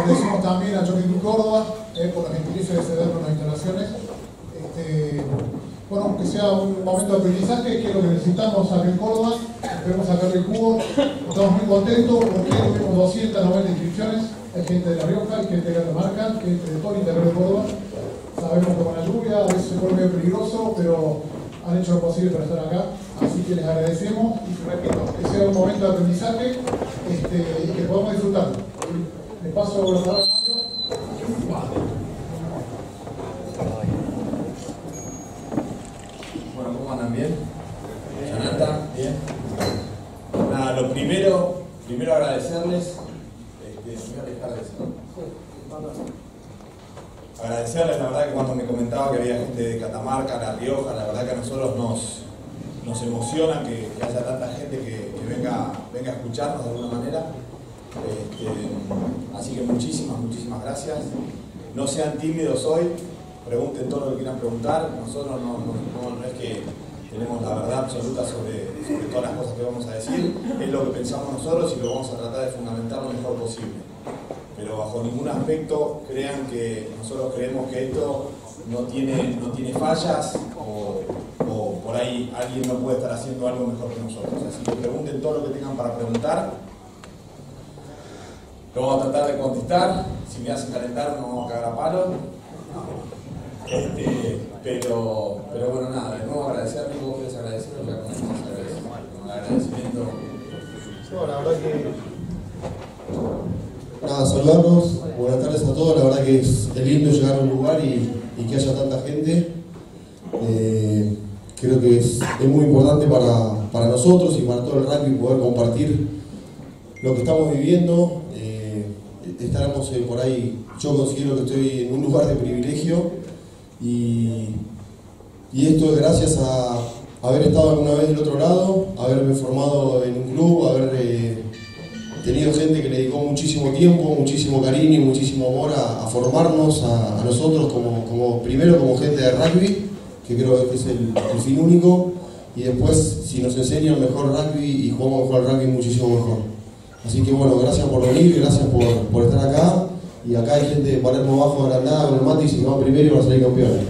agradecemos también a Club Córdoba eh, por la gentileza de cedernos las instalaciones. Este, bueno, aunque sea un momento de aprendizaje, que es lo que necesitamos acá en Córdoba, esperemos sacar el jugo. Estamos muy contentos porque tuvimos 290 inscripciones. Hay gente de La Rioja, hay gente de Catamarca, gente de todo el interior de Córdoba. Sabemos que con la lluvia a veces se pone medio peligroso, pero han hecho lo posible para estar acá. Así que les agradecemos y repito, que sea un momento de aprendizaje este, y que podamos disfrutarlo. Le paso a Mario. Bueno, ¿cómo andan? ¿Bien? ¿Yanata? ¿Bien? Nada, lo primero, primero agradecerles, este, voy a dejar de. Agradecerles, la verdad que cuando me comentaba que había gente de Catamarca, La Rioja, la verdad que a nosotros nos, nos emociona que, que haya tanta gente que, que venga, venga a escucharnos de alguna manera. Este, así que muchísimas, muchísimas gracias. No sean tímidos hoy, pregunten todo lo que quieran preguntar. Nosotros no, es que tenemos la verdad absoluta sobre, todas las cosas que vamos a decir, es lo que pensamos nosotros y lo vamos a tratar de fundamentar lo mejor posible. Pero bajo ningún aspecto crean que nosotros creemos que esto no tiene, no tiene fallas o por ahí alguien no puede estar haciendo algo mejor que nosotros. Así que pregunten todo lo que tengan para preguntar. Lo vamos a tratar de contestar. Si me hacen calentar, no vamos a cagar a palo. Este, pero, pero bueno, nada, de nuevo agradecer, vos querés agradecer, ya con el agradecimiento. No, la verdad que. Nada, saludarlos, buenas tardes a todos, la verdad que es, es lindo llegar a un lugar y, y que haya tanta gente. Eh, creo que es, es muy importante para, para nosotros y para todo el rugby poder compartir lo que estamos viviendo. Eh, estaremos eh, por ahí, yo considero que estoy en un lugar de privilegio y, y esto es gracias a haber estado alguna vez del otro lado, haberme formado en un club, haber eh, tenido gente que le dedicó muchísimo tiempo, muchísimo cariño y muchísimo amor a, formarnos a, nosotros como, como primero como gente de rugby, que creo que es el, el fin único, y después si nos enseñan mejor rugby y jugamos mejor al rugby muchísimo mejor. Así que bueno, gracias por venir, gracias por, por estar acá. Y acá hay gente de Palermo Bajo agrandada con el mate y si van primero y van a salir campeones.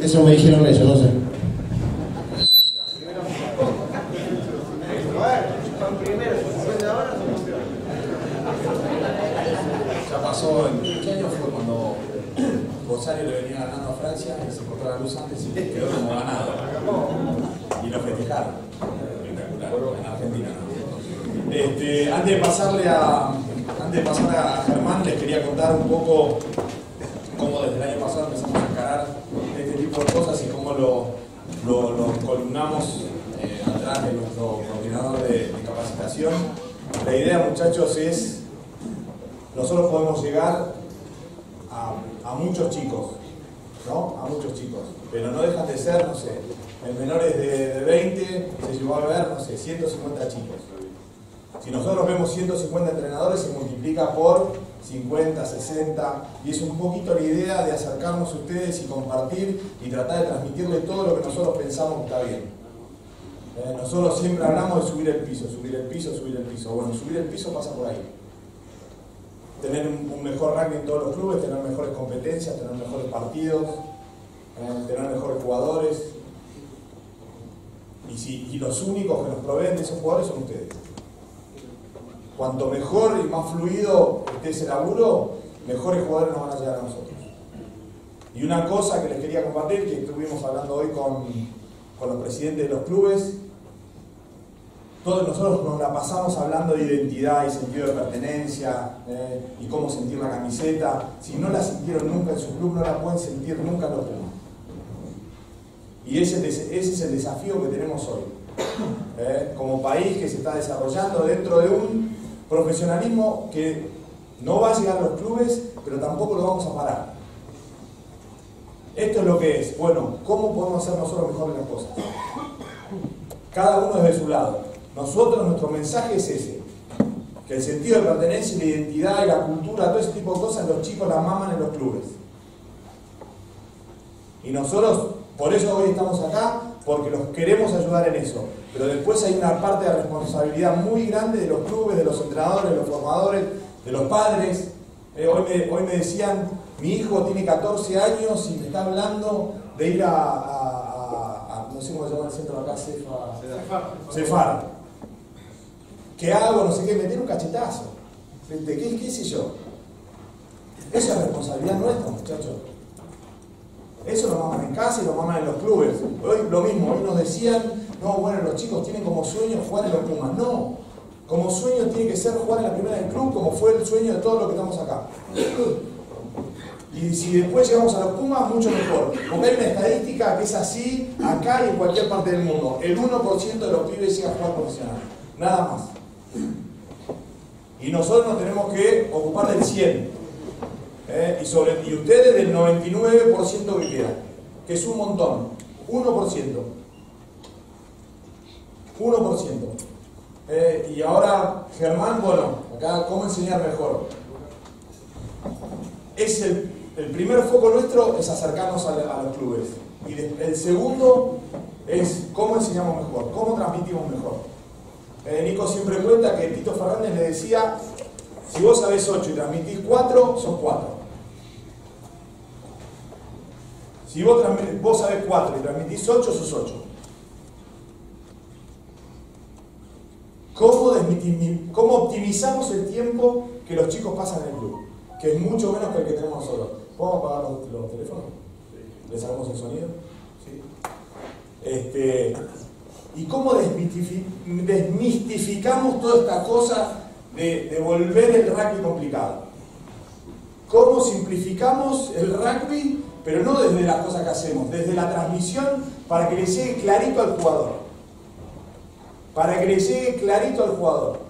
Eso me dijeron ellos, no sé. Ya pasó, ¿en qué año fue cuando Rosario le venía ganando a Francia y se cortó la luz antes y quedó como ganado? Y lo festejaron. Espectacular, en Argentina. Este, antes de pasarle a, antes de pasar a Germán, les quería contar un poco cómo desde el año pasado empezamos a encarar este tipo de cosas y cómo lo, lo, columnamos eh, atrás de nuestro coordinador de, capacitación. La idea, muchachos, es nosotros podemos llegar a, a muchos chicos, ¿no? A muchos chicos, pero no dejan de ser, no sé, en menores de, de 20 se llevó a ver, no sé, 150 chicos. Si nosotros vemos 150 entrenadores, se multiplica por 50, 60, y es un poquito la idea de acercarnos a ustedes y compartir y tratar de transmitirle todo lo que nosotros pensamos que está bien. Eh, nosotros siempre hablamos de subir el piso, subir el piso, subir el piso. Bueno, subir el piso pasa por ahí tener un, mejor ranking en todos los clubes, tener mejores competencias, tener mejores partidos, eh, tener mejores jugadores. Y, si, y los únicos que nos proveen de esos jugadores son ustedes. Cuanto mejor y más fluido esté ese laburo, mejores jugadores nos van a llegar a nosotros. Y una cosa que les quería compartir, que estuvimos hablando hoy con, con los presidentes de los clubes, todos nosotros nos la pasamos hablando de identidad y sentido de pertenencia eh, y cómo sentir la camiseta. Si no la sintieron nunca en su club, no la pueden sentir nunca en los Pumas. Y ese, ese es el desafío que tenemos hoy. Eh, como país que se está desarrollando dentro de un profesionalismo que no va a llegar a los clubes, pero tampoco lo vamos a parar. Esto es lo que es. Bueno, ¿cómo podemos hacer nosotros mejor las cosas? Cada uno desde su lado. Nosotros, nuestro mensaje es ese. Que el sentido de pertenencia y la identidad y la cultura, todo ese tipo de cosas, los chicos las maman en los clubes. Y nosotros, por eso hoy estamos acá, porque los queremos ayudar en eso. Pero después hay una parte de responsabilidad muy grande de los clubes, de los entrenadores, de los formadores, de los padres, Eh, hoy, me, hoy me decían, mi hijo tiene 14 años y me está hablando de ir a, a- a- no sé cómo se llama el centro de acá, Cefa, Cefar. ¿Qué hago? No sé qué, me tiene un cachetazo. ¿De qué, qué sé yo? Eso es responsabilidad nuestra, muchachos. Eso lo maman en casa y lo maman en los clubes. Hoy lo mismo, hoy nos decían, no, bueno, los chicos tienen como sueño jugar en los Pumas. No, como sueño tiene que ser jugar en la primera del club, como fue el sueño de todos los que estamos acá. Y si después llegamos a los Pumas, mucho mejor. Porque una estadística que es así acá y en cualquier parte del mundo. El 1% de los pibes llega a jugar profesional. Nada más. Y nosotros nos tenemos que ocupar del 100. ¿Eh? Y, sobre, y ustedes del 99% que queda. Que es un montón. 1%. 1%. Eh, y ahora, Germán, bueno, acá, ¿cómo enseñar mejor? Es el, el primer foco nuestro es acercarnos a, los clubes. Y el segundo es cómo enseñamos mejor, cómo transmitimos mejor. Eh, Nico siempre cuenta que Tito Fernández le decía, si vos sabés 8 y transmitís 4, sos 4. Si vos, vos sabés 4 y transmitís 8, sos 8. ¿Cómo, desmitimi- ¿Cómo optimizamos el tiempo que los chicos pasan en el club? Que es mucho menos que el que tenemos nosotros. ¿Podemos apagar los, los teléfonos? ¿Les sacamos el sonido? ¿Sí? Este, ¿Y cómo desmistificamos toda esta cosa de, de volver el rugby complicado? ¿Cómo simplificamos el rugby, pero no desde las cosas que hacemos, desde la transmisión para que le llegue clarito al jugador? Para que le llegue clarito al jugador.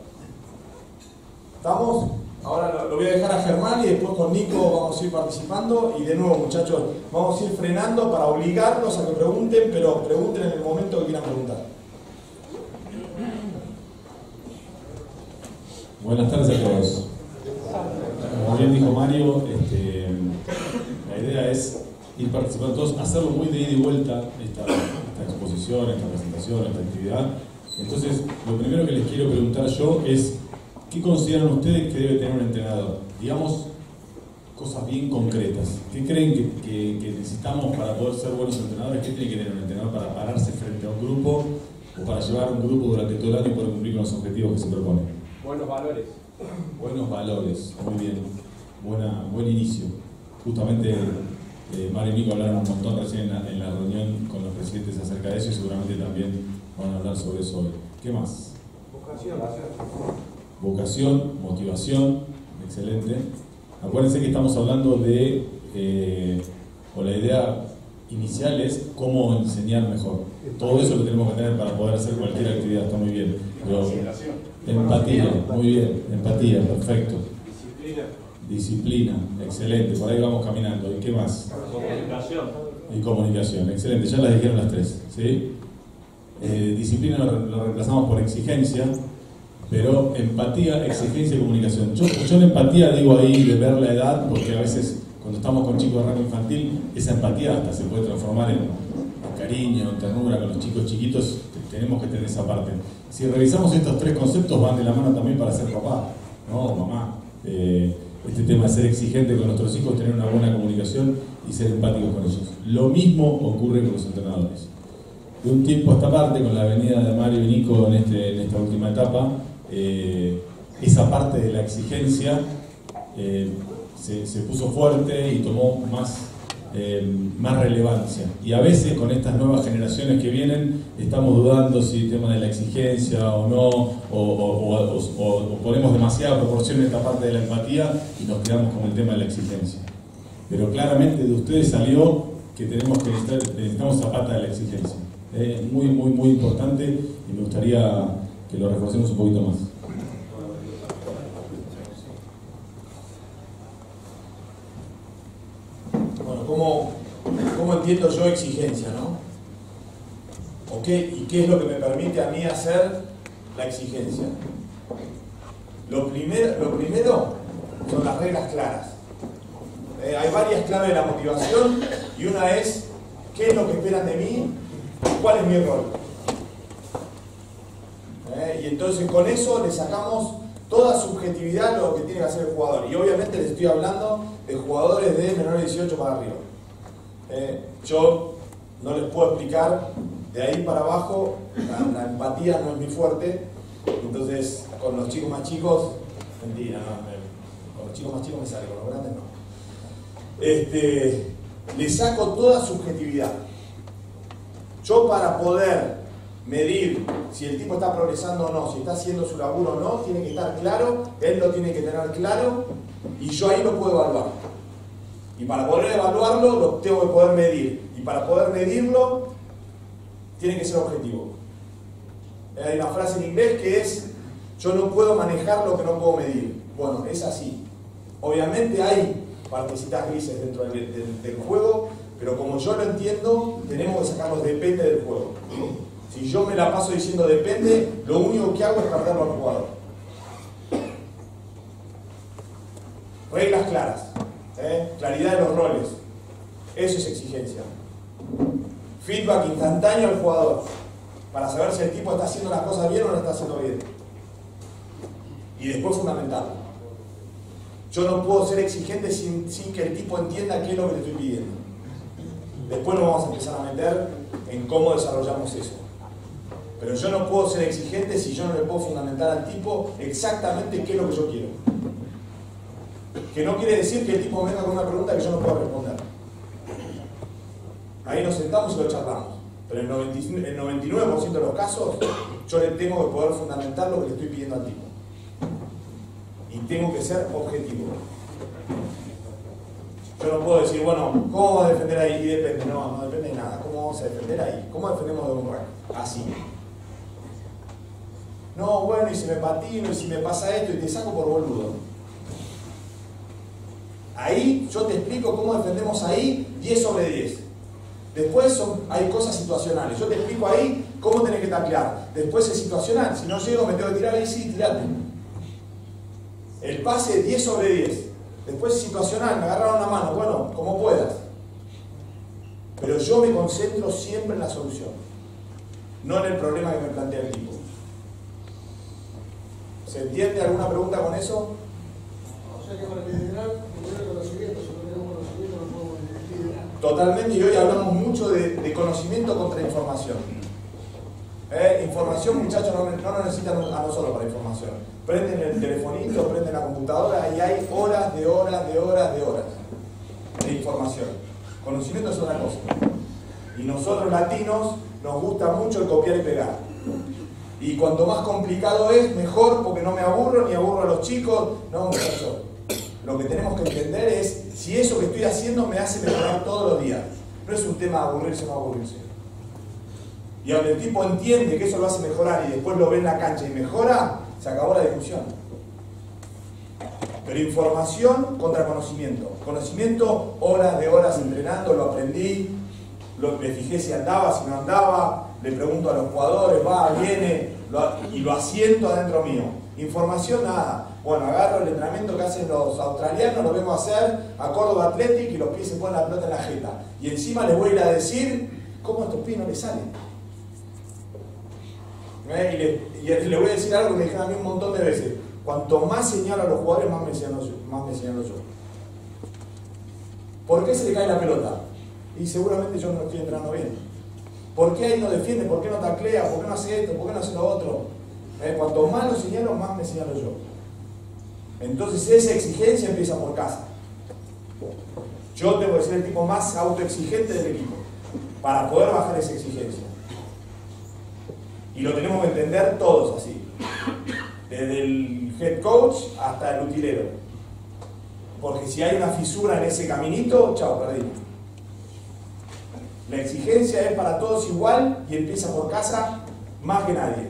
¿Estamos? Ahora lo, voy a dejar a Germán y después con Nico vamos a ir participando. Y de nuevo, muchachos, vamos a ir frenando para obligarlos a que pregunten, pero pregunten en el momento que quieran preguntar. Buenas tardes a todos. Como bien dijo Mario, este, idea es ir participando todos, hacerlo muy de ida y vuelta esta, esta exposición, esta presentación, esta actividad. Entonces, lo primero que les quiero preguntar yo es, ¿qué consideran ustedes que debe tener un entrenador? Digamos, cosas bien concretas. ¿Qué creen que, que- que necesitamos para poder ser buenos entrenadores? ¿Qué tiene que tener un entrenador para pararse frente a un grupo o para llevar un grupo durante todo el año y poder cumplir con los objetivos que se proponen? Buenos valores. Buenos valores, muy bien. Buena, buen inicio. Justamente eh, Mario y Nico hablaron un montón recién en la, en la reunión con los presidentes acerca de eso y seguramente también van a hablar sobre eso hoy. ¿Qué más? Vocación. Vocación, motivación, excelente. Acuérdense que estamos hablando de, eh, o la idea inicial es cómo enseñar mejor. Todo eso lo tenemos que tener para poder hacer cualquier actividad, está muy bien. Pero, empatía, muy bien, empatía, perfecto. Disciplina. Excelente, por ahí vamos caminando. ¿Y qué más? Comunicación. Y comunicación, excelente, ya las dijeron las tres. ¿sí? Eh, disciplina lo, lo reemplazamos por exigencia, pero empatía, exigencia y comunicación. Yo, yo en empatía digo ahí de ver la edad, porque a veces cuando estamos con chicos de rango infantil, esa empatía hasta se puede transformar en, cariño, en ternura con los chicos chiquitos, te- tenemos que tener esa parte. Si revisamos estos tres conceptos, van de la mano también para ser papá, ¿no? Mamá. Eh, este tema de ser exigente con nuestros hijos, tener una buena comunicación y ser empáticos con ellos. Lo mismo ocurre con los entrenadores. De un tiempo a esta parte, con la venida de Mario y Nico en, este- esta última etapa, eh, esa parte de la exigencia eh, se puso fuerte y tomó más, eh, más relevancia. Y a veces con estas nuevas generaciones que vienen estamos dudando si el tema de la exigencia o no, o, ponemos demasiada proporción en esta parte de la empatía y nos quedamos con el tema de la exigencia. Pero claramente de ustedes salió que tenemos que necesitamos esa pata de la exigencia. Es muy, muy, muy importante y me gustaría que lo reforcemos un poquito más. Bueno, ¿cómo, cómo entiendo yo exigencia, no? ¿O ¿Y qué es lo que me permite a mí hacer la exigencia? Lo primero, lo primero son las reglas claras. Eh, hay varias claves de la motivación y una es qué es lo que esperan de mí, cuál es mi rol. Eh, y entonces con eso le sacamos toda subjetividad lo que tiene que hacer el jugador. Y obviamente les estoy hablando de jugadores de menores de 18 para arriba. Eh, yo no les puedo explicar de ahí para abajo, la, empatía no es muy fuerte, entonces con los chicos más chicos, mentira, con los chicos más chicos me sale, con los grandes no. Este, le saco toda subjetividad. Yo para poder medir si el tipo está progresando o no, si está haciendo su laburo o no, tiene que estar claro, él lo tiene que tener claro y yo ahí lo puedo evaluar. Y para poder evaluarlo lo tengo que poder medir. Y para poder medirlo tiene que ser objetivo. Hay una frase en inglés que es, yo no puedo manejar lo que no puedo medir. Bueno, es así. Obviamente hay partecitas grises dentro del, juego, pero como yo lo entiendo, tenemos que sacarlos depende del juego. Si yo me la paso diciendo depende, lo único que hago es perderlo al jugador. Reglas claras, ¿eh? claridad de los roles. Eso es exigencia. Feedback instantáneo al jugador para saber si el tipo está haciendo las cosas bien o no está haciendo bien. Y después fundamental. Yo no puedo ser exigente sin, sin que el tipo entienda qué es lo que le estoy pidiendo. Después nos vamos a empezar a meter en cómo desarrollamos eso. Pero yo no puedo ser exigente si yo no le puedo fundamentar al tipo exactamente qué es lo que yo quiero. Que no quiere decir que el tipo venga con una pregunta que yo no puedo responder. Ahí nos sentamos y lo charlamos. Pero en el 99% el 99% de los casos yo le tengo que poder fundamentar lo que le estoy pidiendo al tipo. Y tengo que ser objetivo. Yo no puedo decir, bueno, ¿cómo vas a defender ahí? Y depende. No, no depende de nada. ¿Cómo vamos a defender ahí? ¿Cómo defendemos de un rack? Así. No, bueno, y si me patino, y si me pasa esto, y te saco por boludo. Ahí yo te explico cómo defendemos ahí 10 sobre 10. Después hay cosas situacionales. Yo te explico ahí cómo tenés que taclear. Después es situacional. Si no llego, me tengo que tirar ahí, sí, tirate. El pase 10 sobre 10. Después es situacional, me agarraron la mano. Bueno, como puedas. Pero yo me concentro siempre en la solución. No en el problema que me plantea el tipo. ¿Se entiende alguna pregunta con eso? O sea que para liderar, Totalmente, y hoy hablamos mucho de, de conocimiento contra información. Eh, información, muchachos, no, no nos necesitan a nosotros para información. Prenden el telefonito, prenden la computadora y hay horas de horas de horas de horas de información. Conocimiento es otra cosa. Y nosotros latinos nos gusta mucho el copiar y pegar. Y cuanto más complicado es, mejor, porque no me aburro ni aburro a los chicos. No, muchachos. Lo que tenemos que entender es si eso que estoy haciendo me hace mejorar todos los días. No es un tema de aburrirse o no aburrirse. Y donde el tipo entiende que eso lo hace mejorar y después lo ve en la cancha y mejora, se acabó la discusión. Pero información contra conocimiento. Conocimiento, horas de horas entrenando, lo aprendí, lo, fijé si andaba, si no andaba, le pregunto a los jugadores, va, viene, y lo asiento adentro mío. Información, nada. Bueno, agarro el entrenamiento que hacen los australianos, lo vengo a hacer a Córdoba Athletic y los pies se ponen la pelota en la jeta. Y encima les voy a ir a decir cómo a estos pies no les salen. ¿Eh? Y, le, voy a decir algo que me dijeron a mí un montón de veces. Cuanto más señalo a los jugadores, más me señalo yo. Más me señalo yo. ¿Por qué se le cae la pelota? Y seguramente yo no estoy entrenando bien. ¿Por qué ahí no defiende? ¿Por qué no taclea? ¿Por qué no hace esto? ¿Por qué no hace lo otro? ¿Eh? Cuanto más lo señalo, más me señalo yo. Entonces esa exigencia empieza por casa. Yo tengo que ser el tipo más autoexigente del equipo para poder bajar esa exigencia. Y lo tenemos que entender todos así. Desde el head coach hasta el utilero. Porque si hay una fisura en ese caminito, chao, perdimos. La exigencia es para todos igual y empieza por casa más que nadie.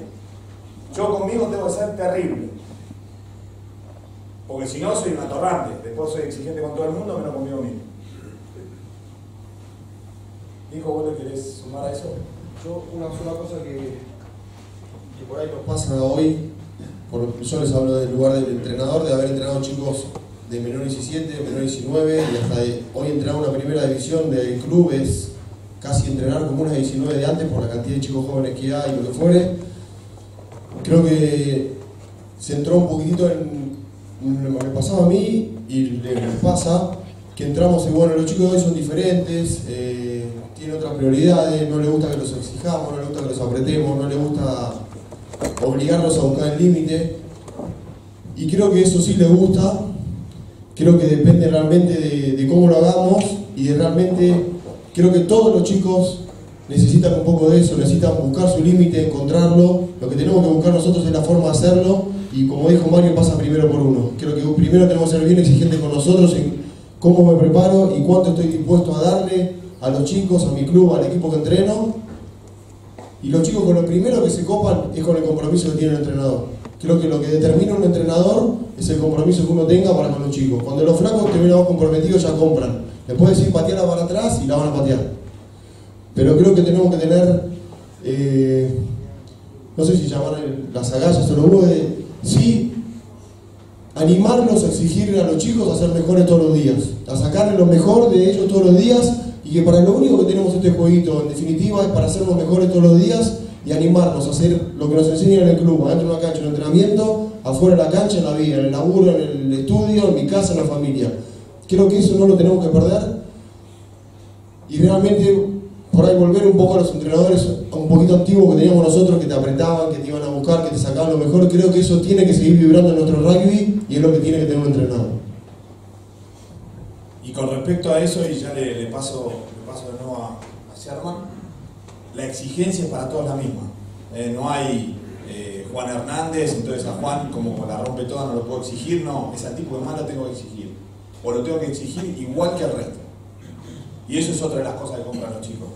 Yo conmigo tengo que ser terrible. Porque si no, soy un atorrante. Después soy exigente con todo el mundo, menos conmigo mismo. Dijo, ¿vos le querés sumar a eso? Yo, una sola cosa que, que por ahí nos pasa hoy, por, yo les hablo del lugar del entrenador, de haber entrenado chicos de menor 17, menor 19, y hasta de hoy entrenar una primera división del club es casi entrenar como unas 19 de antes por la cantidad de chicos jóvenes que hay y lo que fuere. Creo que se entró un poquitito en lo que pasaba a mí y le les pasa que entramos y bueno, los chicos de hoy son diferentes, eh, tienen otras prioridades, no les gusta que los exijamos, no les gusta que los apretemos, no les gusta obligarlos a buscar el límite. Y creo que eso sí les gusta, creo que depende realmente de, cómo lo hagamos y realmente, creo que todos los chicos necesitan un poco de eso, necesitan buscar su límite, encontrarlo. Lo que tenemos que buscar nosotros es la forma de hacerlo y como dijo Mario, pasa primero por uno. Creo que primero tenemos que ser bien exigentes con nosotros en cómo me preparo y cuánto estoy dispuesto a darle a los chicos, a mi club, al equipo que entreno. Y los chicos con lo primero que se copan es con el compromiso que tiene el entrenador. Creo que lo que determina un entrenador es el compromiso que uno tenga para con los chicos. Cuando los flacos terminamos comprometidos ya compran. Les puedes decir patearla para atrás y la van a patear. Pero creo que tenemos que tener, eh, no sé si llamar las agallas o los huevos de, sí, animarlos a exigirle a los chicos a ser mejores todos los días, a sacarle lo mejor de ellos todos los días y que para lo único que tenemos este jueguito, en definitiva, es para hacernos mejores todos los días y animarnos a hacer lo que nos enseñan en el club, adentro de una cancha, en el entrenamiento, afuera de la cancha, en la vida, en el laburo, en el estudio, en mi casa, en la familia. Creo que eso no lo tenemos que perder y realmente por ahí volver un poco a los entrenadores un poquito antiguos que teníamos nosotros, que te apretaban, que te iban a buscar, que te sacaban lo mejor, creo que eso tiene que seguir vibrando en nuestro rugby y es lo que tiene que tener un entrenador. Y con respecto a eso, y ya le, paso, le paso de nuevo a, a Sherman, la exigencia es para todos la misma. Eh, no hay eh, Juan Hernández, entonces a Juan como la rompe toda no lo puedo exigir, no, ese tipo de más tengo que exigir. O lo tengo que exigir igual que al resto. Y eso es otra de las cosas que compran los chicos.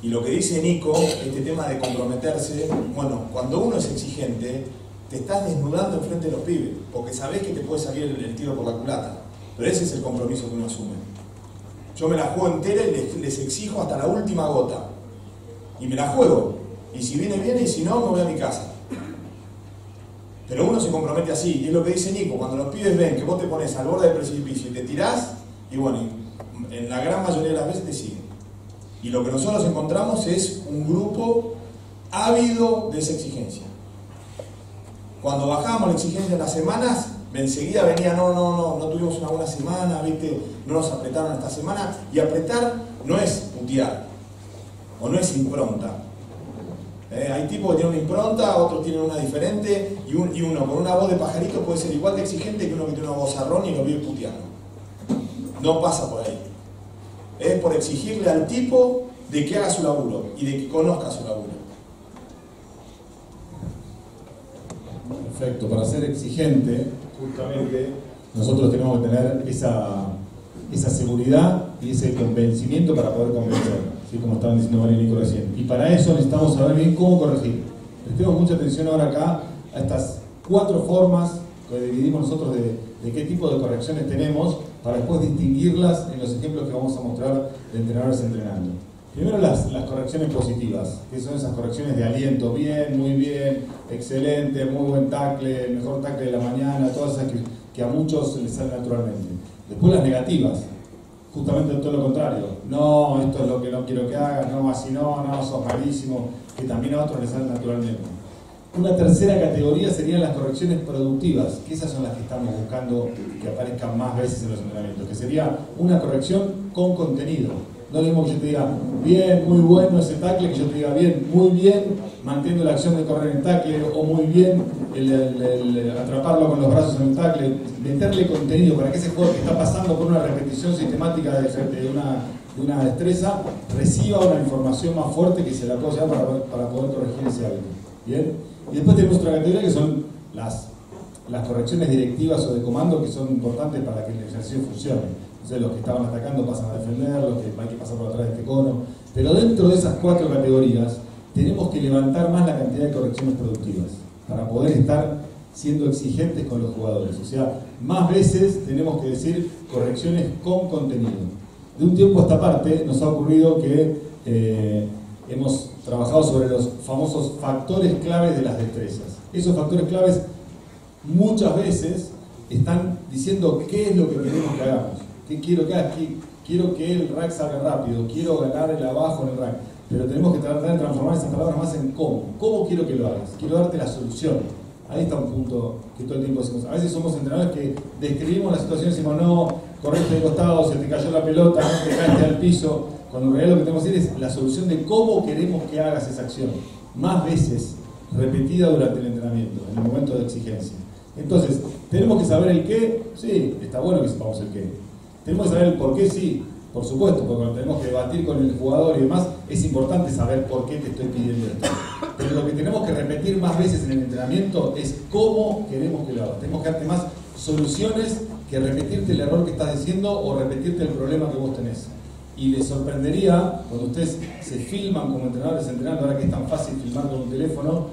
Y lo que dice Nico, este tema de comprometerse, bueno, cuando uno es exigente, te estás desnudando enfrente de los pibes, porque sabés que te puede salir el, tiro por la culata. Pero ese es el compromiso que uno asume. Yo me la juego entera y les, les exijo hasta la última gota. Y me la juego. Y si viene, viene, y si no, me voy a mi casa. Pero uno se compromete así, y es lo que dice Nico, cuando los pibes ven que vos te pones al borde del precipicio y te tirás, y bueno, en la gran mayoría de las veces te siguen. Y lo que nosotros encontramos es un grupo ávido de esa exigencia. Cuando bajábamos la exigencia en las semanas, enseguida venía, no, no, no, no tuvimos una buena semana, ¿viste? no nos apretaron esta semana. Y apretar no es putear, o no es impronta. Eh, hay tipos que tienen una impronta, otros tienen una diferente, y, un- y uno con una voz de pajarito puede ser igual de exigente que uno que tiene una voz arrón y lo vive puteando. No pasa por ahí. Es por exigirle al tipo de que haga su laburo y de que conozca su laburo. Perfecto, para ser exigente, justamente, nosotros tenemos que tener esa, esa seguridad y ese convencimiento para poder convencer, ¿sí? como estaban diciendo María y Nico recién. Y para eso necesitamos saber bien cómo corregir. Prestemos mucha atención ahora acá a estas cuatro formas que dividimos nosotros de, de qué tipo de correcciones tenemos para después distinguirlas en los ejemplos que vamos a mostrar de entrenadores entrenando. Primero las, las correcciones positivas, que son esas correcciones de aliento, bien, muy bien, excelente, muy buen tackle, mejor tackle de la mañana, todas esas que, que a muchos les salen naturalmente. Después las negativas, justamente todo lo contrario, no, esto es lo que no quiero que hagas, no, así no, no, sos malísimo, que también a otros les salen naturalmente. Una tercera categoría serían las correcciones productivas, que esas son las que estamos buscando que aparezcan más veces en los entrenamientos, que sería una corrección con contenido. No mismo que yo te diga, bien, muy bueno ese tackle, que yo te diga, bien, muy bien, manteniendo la acción de correr en tackle, o muy bien atraparlo con los brazos en el tackle, meterle contenido para que ese jugador que está pasando por una repetición sistemática de, una, de una destreza reciba una información más fuerte que se la pueda para poder corregir ese hábito. ¿Bien? Y después tenemos otra categoría que son las, las correcciones directivas o de comando que son importantes para que el ejercicio funcione. Entonces los que estaban atacando pasan a defender, los que hay que pasar por atrás de este cono. Pero dentro de esas cuatro categorías tenemos que levantar más la cantidad de correcciones productivas para poder estar siendo exigentes con los jugadores. O sea, más veces tenemos que decir correcciones con contenido. De un tiempo a esta parte nos ha ocurrido que eh, hemos trabajado sobre los famosos factores claves de las destrezas. Esos factores claves muchas veces están diciendo qué es lo que queremos que hagamos. ¿Qué quiero que hagas? ¿Qué- Quiero que el rack salga rápido, quiero ganar el abajo en el rack. Pero tenemos que tratar de transformar esas palabras más en cómo. ¿Cómo quiero que lo hagas? Quiero darte la solución. Ahí está un punto que todo el tiempo hacemos. A veces somos entrenadores que describimos la situación y decimos, no, correte de costado, se te cayó la pelota, no te caíste al piso. Cuando en realidad lo que tenemos que decir es la solución de cómo queremos que hagas esa acción. Más veces, repetida durante el entrenamiento, en el momento de exigencia. Entonces, ¿tenemos que saber el qué? Sí, está bueno que sepamos el qué. ¿Tenemos que saber el por qué? Sí, por supuesto, porque cuando tenemos que debatir con el jugador y demás, es importante saber por qué te estoy pidiendo esto. Pero lo que tenemos que repetir más veces en el entrenamiento es cómo queremos que lo hagas. Tenemos que darte más soluciones que repetirte el error que estás diciendo o repetirte el problema que vos tenés. Y les sorprendería cuando ustedes se filman como entrenadores entrenando, ahora que es tan fácil filmar con un teléfono,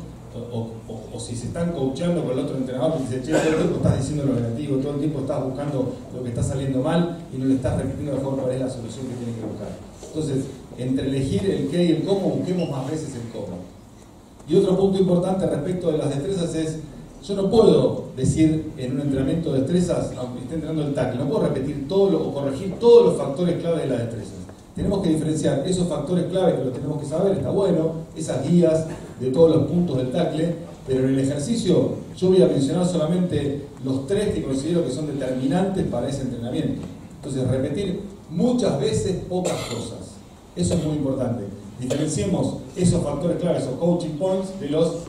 o, si se están coachando con el otro entrenador que dice, che, todo el tiempo estás diciendo lo negativo, todo el tiempo estás buscando lo que está saliendo mal y no le estás repitiendo mejor cuál es la solución que tiene que buscar. Entonces, entre elegir el qué y el cómo, busquemos más veces el cómo. Y otro punto importante respecto de las destrezas es, yo no puedo decir en un entrenamiento de destrezas, aunque esté entrenando el tackle, no puedo repetir todo lo, o corregir todos los factores clave de las destrezas. Tenemos que diferenciar esos factores clave que los tenemos que saber, está bueno, esas guías de todos los puntos del tackle, pero en el ejercicio yo voy a mencionar solamente los tres que considero que son determinantes para ese entrenamiento. Entonces, repetir muchas veces pocas cosas. Eso es muy importante. Diferenciemos esos factores claves, esos coaching points, de, los,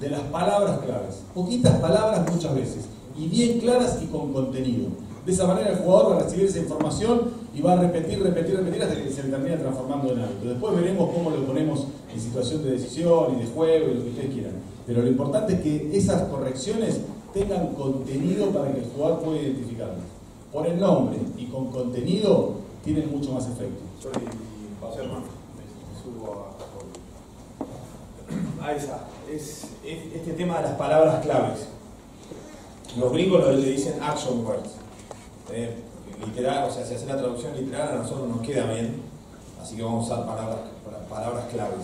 de las palabras claves. Poquitas palabras muchas veces. Y bien claras y con contenido. De esa manera el jugador va a recibir esa información y va a repetir, repetir, repetir hasta que se le termine transformando en hábito. Después veremos cómo lo ponemos en situación de decisión y de juego y lo que ustedes quieran. Pero lo importante es que esas correcciones tengan contenido para que el jugador pueda identificarlas. Por el nombre y con contenido tienen mucho más efecto. Sorry, pasé hermano. Me subo a. Ahí está. Es, es este tema de las palabras claves. Los gringos le dicen action words. Eh, literal, o sea, si hace la traducción literal, a nosotros nos queda bien. Así que vamos a usar palabras, palabras claves.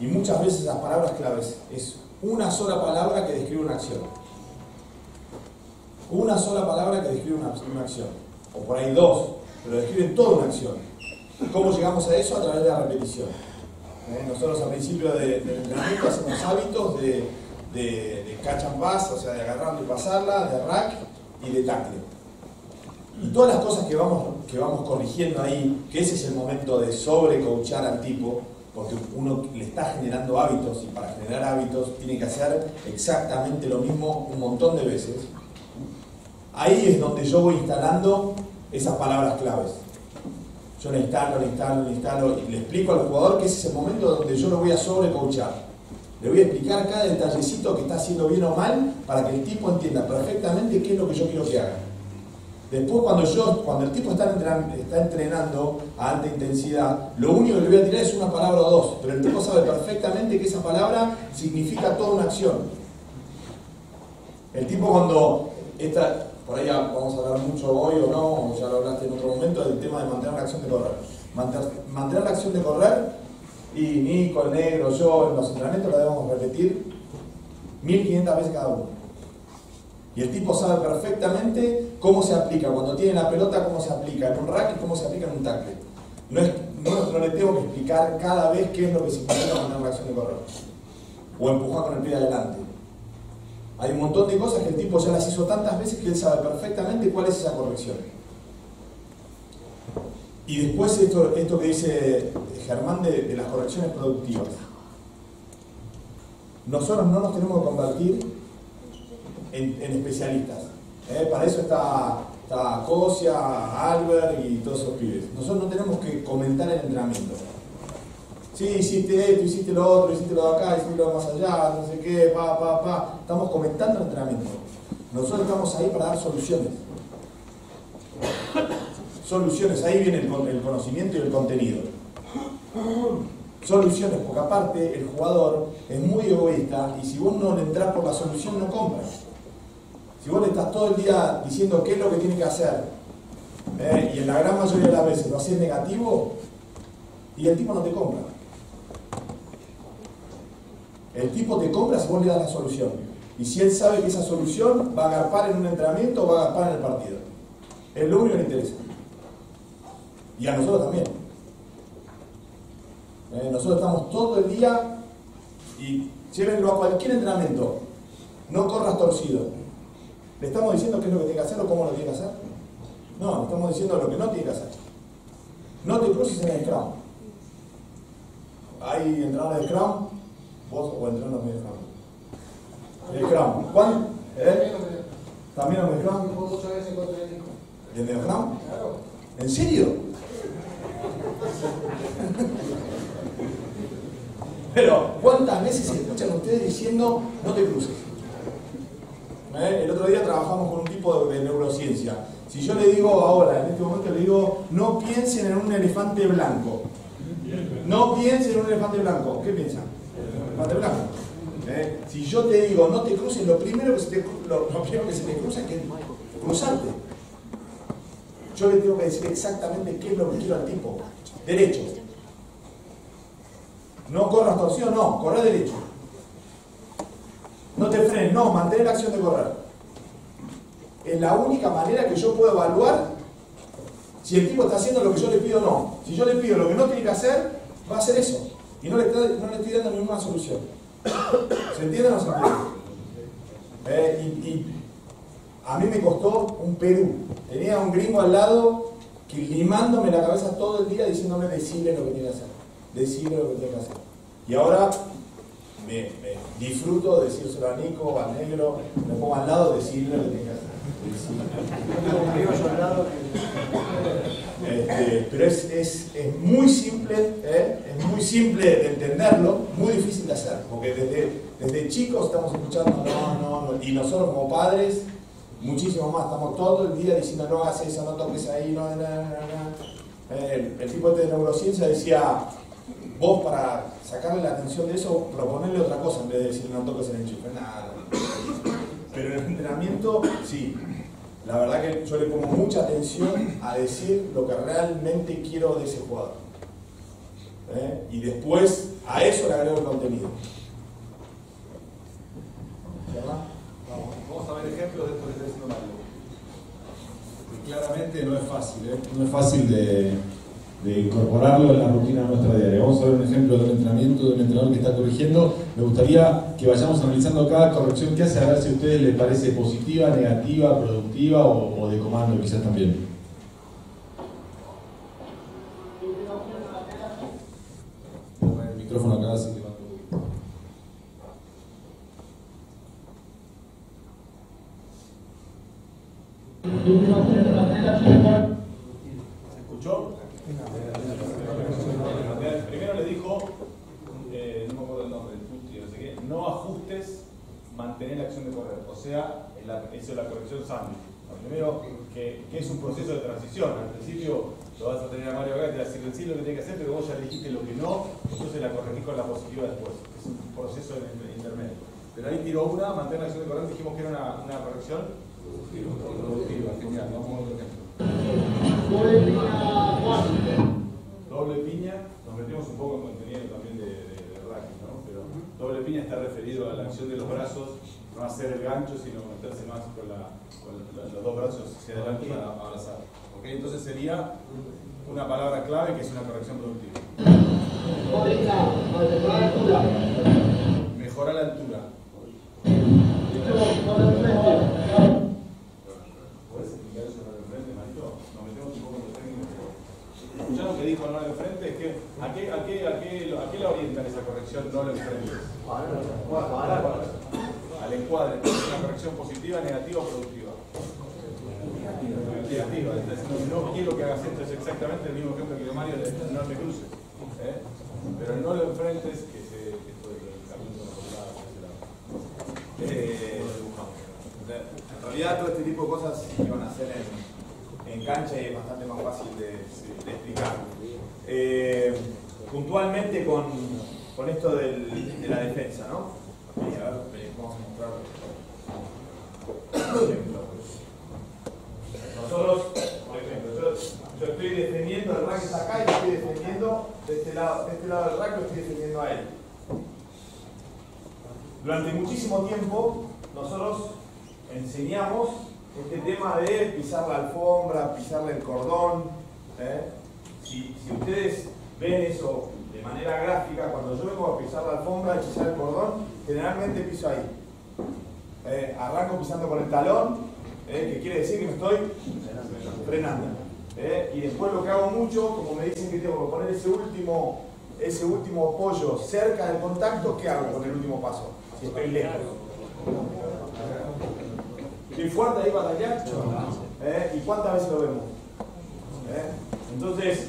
Y muchas veces las palabras claves es una sola palabra que describe una acción. Una sola palabra que describe una, acción. O por ahí dos, pero describen toda una acción. ¿Cómo llegamos a eso? A través de la repetición. ¿Eh? Nosotros al principio de- del entrenamiento hacemos hábitos de, de, de o sea, de agarrarla y pasarla, de rack y de tackle. Y todas las cosas que vamos, que vamos corrigiendo ahí, que ese es el momento de sobrecoachar al tipo, porque uno le está generando hábitos y para generar hábitos tiene que hacer exactamente lo mismo un montón de veces. Ahí es donde yo voy instalando esas palabras claves. Yo le instalo, le instalo, le instalo y le explico al jugador que ese es el momento donde yo lo voy a sobrecoachar. Le voy a explicar cada detallecito que está haciendo bien o mal para que el tipo entienda perfectamente qué es lo que yo quiero que haga. Después cuando yo, cuando el tipo está entrenando, a alta intensidad, lo único que le voy a tirar es una palabra o dos, pero el tipo sabe perfectamente que esa palabra significa toda una acción. El tipo cuando esta, por ahí vamos a hablar mucho hoy o no, o ya lo hablaste en otro momento, del tema de mantener la acción de correr. Mantener, mantener la acción de correr, y Nico, el negro, yo, en los entrenamientos la debemos repetir 1500 veces cada uno. Y el tipo sabe perfectamente cómo se aplica, cuando tiene la pelota, cómo se aplica en un rack cómo se aplica en un tackle. No, no, le tengo que explicar cada vez qué es lo que significa mantener la acción de correr. O empujar con el pie adelante. Hay un montón de cosas que el tipo ya las hizo tantas veces que él sabe perfectamente cuál es esa corrección. Y después esto, esto que dice Germán de las correcciones productivas. Nosotros no nos tenemos que convertir en, especialistas. ¿eh? Para eso está, está Albert y todos esos pibes. Nosotros no tenemos que comentar el entrenamiento. Sí, hiciste esto, hiciste lo otro, hiciste lo de acá, hiciste lo de más allá, no sé qué, pa, pa, pa. Estamos comentando el entrenamiento. Nosotros estamos ahí para dar soluciones. Soluciones, ahí viene el conocimiento y el contenido. Soluciones, porque aparte el jugador es muy egoísta y si vos no le entras por la solución no compras. Si vos le estás todo el día diciendo qué es lo que tiene que hacer, ¿eh? y en la gran mayoría de las veces lo haces negativo, y el tipo no te compra. El tipo te compra si vos le das la solución. Y si él sabe que esa solución va a agarpar en un entrenamiento o va a agarpar en el partido. Es lo único que le interesa. Y a nosotros también. Eh, nosotros estamos todo el día y llévenlo a cualquier entrenamiento. no corras torcido. ¿Le estamos diciendo qué es lo que tiene que hacer o cómo lo tiene que hacer? No, estamos diciendo lo que no tiene que hacer. No te cruces en el Scrum. ¿Hay entrenadores de Scrum? ¿Vos o entrenadores de Scrum? El Scrum. ¿Cuál? ¿Eh? ¿También los de Scrum? ¿Y el de Scrum? ¿En serio? Pero, ¿cuántas veces se escuchan ustedes diciendo no te cruces? ¿Eh? El otro día trabajamos con un tipo de, neurociencia. Si yo le digo ahora, en este momento le digo, no piensen en un elefante blanco. No piensen en un elefante blanco. ¿Qué piensan? Elefante blanco. ¿Eh? Si yo te digo, no te cruces, lo primero que se te, lo, cruza es que cruzarte. Yo le tengo que decir exactamente qué es lo que quiero al tipo. Derecho. No corras torsión, no, corre derecho. No te frenes, no, mantén la acción de correr. Es la única manera que yo puedo evaluar si el tipo está haciendo lo que yo le pido o no. Si yo le pido lo que no tiene que hacer, va a hacer eso. Y no le, estoy- dando ninguna solución. ¿Se entiende o no se entiende? Eh, y a mí me costó un Perú. Tenía un gringo al lado que limándome la cabeza todo el día diciéndome decirle lo que tiene que hacer. Decirle lo que tiene que hacer. Y ahora me, disfruto de decírselo a Nico, al negro, me pongo al lado, decirle que que hacer. Pero es, es- es muy simple, ¿eh? es muy simple de entenderlo, muy difícil de hacer, porque desde, desde chicos estamos escuchando no, no, no, y nosotros como padres, muchísimo más, estamos todo el día diciendo no hagas eso, no toques ahí, no, no, no, no. El, el tipo de neurociencia decía, vos para sacarle la atención de eso, proponerle otra cosa en vez de decir no toques el enchufe, nada. Pero en el entrenamiento, sí. La verdad que yo le pongo mucha atención a decir lo que realmente quiero de ese jugador. ¿Eh? Y después a eso le agrego el contenido. ¿Llama? Vamos a ver ejemplos de esto que está diciendo Mario. Claramente no es fácil, ¿eh? no es fácil de, de incorporarlo en la rutina nuestra diaria. Vamos a ver un ejemplo de un entrenamiento de un entrenador que está corrigiendo. Me gustaría que vayamos analizando cada corrección que hace, a ver si a ustedes les parece positiva, negativa, productiva o, o de comando quizás también. Pongo el micrófono acá, así que va todo. ¿Se escuchó? Primero le dijo, eh, no me acuerdo el nombre, el Tuti, no sé qué, no ajustes, mantener la acción de correr. O sea, en la, eso es la corrección sándwich. Lo Primero, que, que es un proceso de transición. Al principio lo vas a tener a Mario acá, te va a decir sí lo que tiene que hacer, pero vos ya le dijiste lo que no, entonces la corregís con la positiva después. Es un proceso intermedio. Pero ahí tiró una, mantener la acción de correr, dijimos que era una, una corrección productiva. Genial, vamos a otro ejemplo. Doble piña, nos metemos un poco en contenido también de, de, de ¿no? Pero doble piña está referido a la acción de los brazos, no hacer el gancho, sino meterse más con, la, con la- los dos brazos hacia adelante para abrazar. ¿Ok? Entonces sería una palabra clave que es una corrección productiva. Mejorar la altura. ¿Puedes explicar eso no de frente, Marito? Nos metemos un poco en lo técnico. ¿Escucharon que dijo no de frente? Es que, ¿a, qué, a, qué, a, qué, ¿A qué la orientan esa corrección no de frente? Al encuadre. ¿una corrección positiva, negativa o productiva? No quiero que hagas esto, es exactamente el mismo ejemplo que Mario no te cruces. ¿eh? Pero el no lo enfrentes, que se, que del camino. Eh, en realidad todo este tipo de cosas se van a hacer en, en cancha y es bastante más fácil de, explicar. Eh, puntualmente con, con esto del- de la defensa, ¿no? A ver, vamos a mostrar un ejemplo. Nosotros, por ejemplo, yo, estoy defendiendo el rack está acá y estoy defendiendo de este lado, de este lado del rack lo estoy defendiendo a él. Durante muchísimo tiempo nosotros enseñamos este tema de pisar la alfombra, pisarle el cordón. ¿eh? Si, si ustedes ven eso de manera gráfica, cuando yo vengo a pisar la alfombra y pisar el cordón, generalmente piso ahí. Eh, arranco pisando con el talón, eh, que quiere decir que me estoy frenando. Eh, y después lo que hago mucho, como me dicen que tengo que poner ese último, ese último apoyo cerca del contacto, ¿qué hago con el último paso? Si estoy lejos. ¿Estoy fuerte ahí atacar? ¿Eh? ¿Y cuántas veces lo vemos? ¿Eh? Entonces,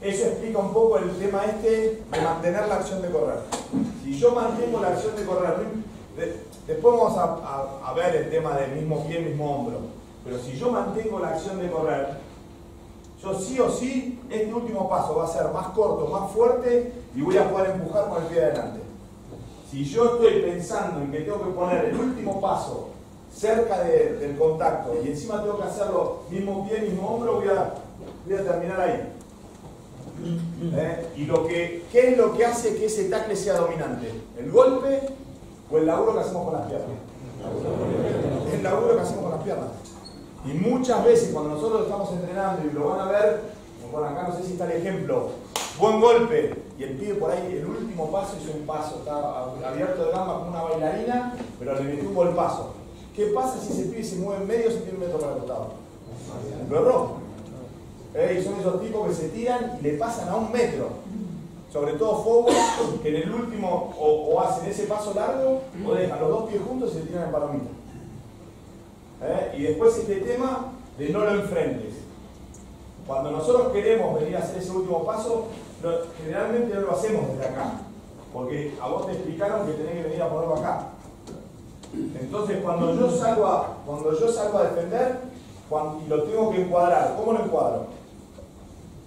eso explica un poco el tema este de mantener la acción de correr. Si yo mantengo la acción de correr, después vamos a, ver el tema del mismo pie, mismo hombro, pero si yo mantengo la acción de correr, yo sí o sí, este último paso va a ser más corto, más fuerte y voy a poder empujar con el pie adelante. Si yo estoy pensando en que tengo que poner el último paso cerca de- del contacto y encima tengo que hacerlo mismo pie, mismo hombro, voy a, voy a terminar ahí. ¿Eh? Y lo que, ¿qué es lo que hace que ese tackle sea dominante? ¿El golpe o el laburo que hacemos con las piernas? El laburo que hacemos con las piernas. Y muchas veces cuando nosotros estamos entrenando y lo van a ver, bueno acá no sé si está el ejemplo, buen golpe y el pibe por ahí el último paso hizo un paso, está abierto de gamba como una bailarina, pero le metió un golpazo. ¿Qué pasa si ese pibe se mueve medio centímetro para el costado? Lo erró. Eh, son esos tipos que se tiran y le pasan a un metro. Sobre todo forward, que en el último o, hacen ese paso largo o dejan los dos pies juntos y se tiran en palomita. ¿Eh? Y después este tema de no lo enfrentes. Cuando nosotros queremos venir a hacer ese último paso, generalmente no lo hacemos desde acá. Porque a vos te explicaron que tenés que venir a ponerlo acá. Entonces cuando yo salgo a, cuando yo salgo a defender y lo tengo que encuadrar, ¿cómo lo encuadro?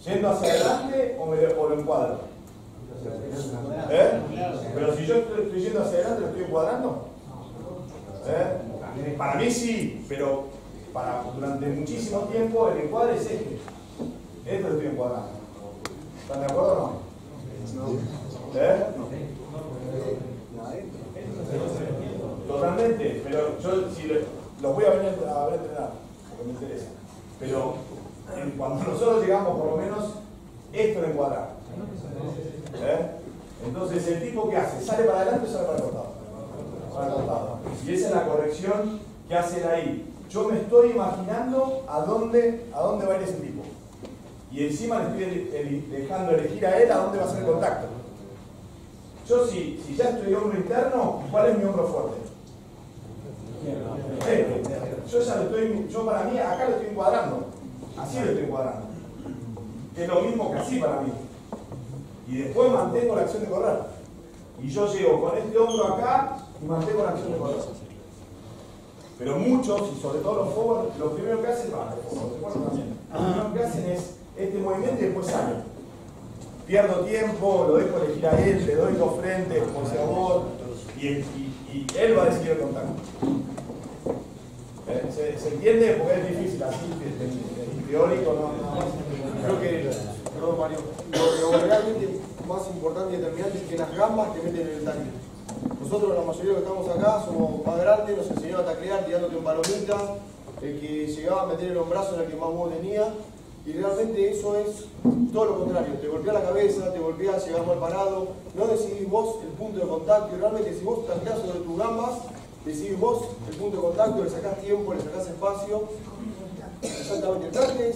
¿Yendo hacia adelante o, me, o lo encuadro? ¿Eh? Pero si yo estoy, yendo hacia adelante, ¿lo estoy encuadrando? ¿Eh? Para mí sí, pero para, durante muchísimo tiempo el encuadre es este. Este lo estoy encuadrando. ¿Están de acuerdo o no? ¿Eh? Totalmente, pero yo si le- los voy a venir a ver entrenar, porque me interesa. Pero cuando nosotros llegamos, por lo menos, esto lo encuadramos. ¿Eh? Entonces, ¿el tipo qué hace? ¿Sale para adelante o sale para el costado? Y esa es la corrección que hacen ahí. Yo me estoy imaginando a dónde, a dónde va a ir ese tipo. Y encima le estoy dejando elegir a él a dónde va a ser el contacto. Yo si, si ya estoy hombro interno, ¿cuál es mi hombro fuerte? Yo ya lo estoy, yo para mí acá lo estoy encuadrando. Así lo estoy encuadrando. Que es lo mismo que así para mí. Y después mantengo la acción de correr. Y yo llego con este hombro acá y mantengo la acción de correr. Pero muchos, y sobre todo los forward, lo primero que hacen, lo primero que hacen es este movimiento y después salen. Pierdo tiempo, lo dejo elegir a él, le doy dos frentes, decía vos, y, él va a decidir el contacto. Eh, ¿Se, entiende? Porque es difícil, así, teórico, no, no. Creo que, perdón Mario, lo realmente más importante y determinante que las gambas te meten en el tackle. Nosotros, la mayoría que estamos acá, somos más grandes, nos enseñaron a taclear tirándote un palomita, el que llegaba a meter el hombrazo era el que más vos tenía, y realmente eso es todo lo contrario, te golpea la cabeza, te golpea, llegás mal parado, no decidís vos el punto de contacto, y realmente si vos tacleás sobre tus gambas, decidís vos el punto de contacto, le sacás tiempo, le sacás espacio, Exactamente, el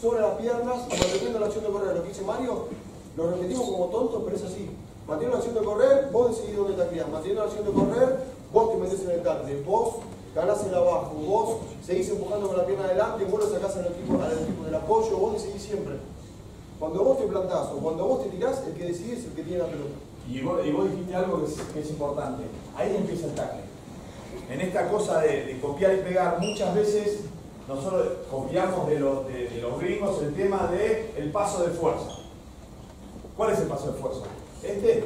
sobre las piernas y manteniendo la acción de correr. Lo que dice Mario, lo repetimos como tontos, pero es así. Manteniendo la acción de correr, vos decidís dónde tacleás. Manteniendo la acción de correr, vos te metés en el tackle. Vos ganás el abajo, vos seguís empujando con la pierna adelante, vos lo sacás al equipo, al equipo del apoyo, vos decidís siempre. Cuando vos te plantás o cuando vos te tirás, el que decide es el que tiene la pelota. Y vos, dijiste algo que es, importante. Ahí empieza el tackle. En esta cosa de, copiar y pegar, muchas veces nosotros copiamos de los, de, gringos el tema del el paso de fuerza. ¿Cuál es el paso de fuerza? ¿Este?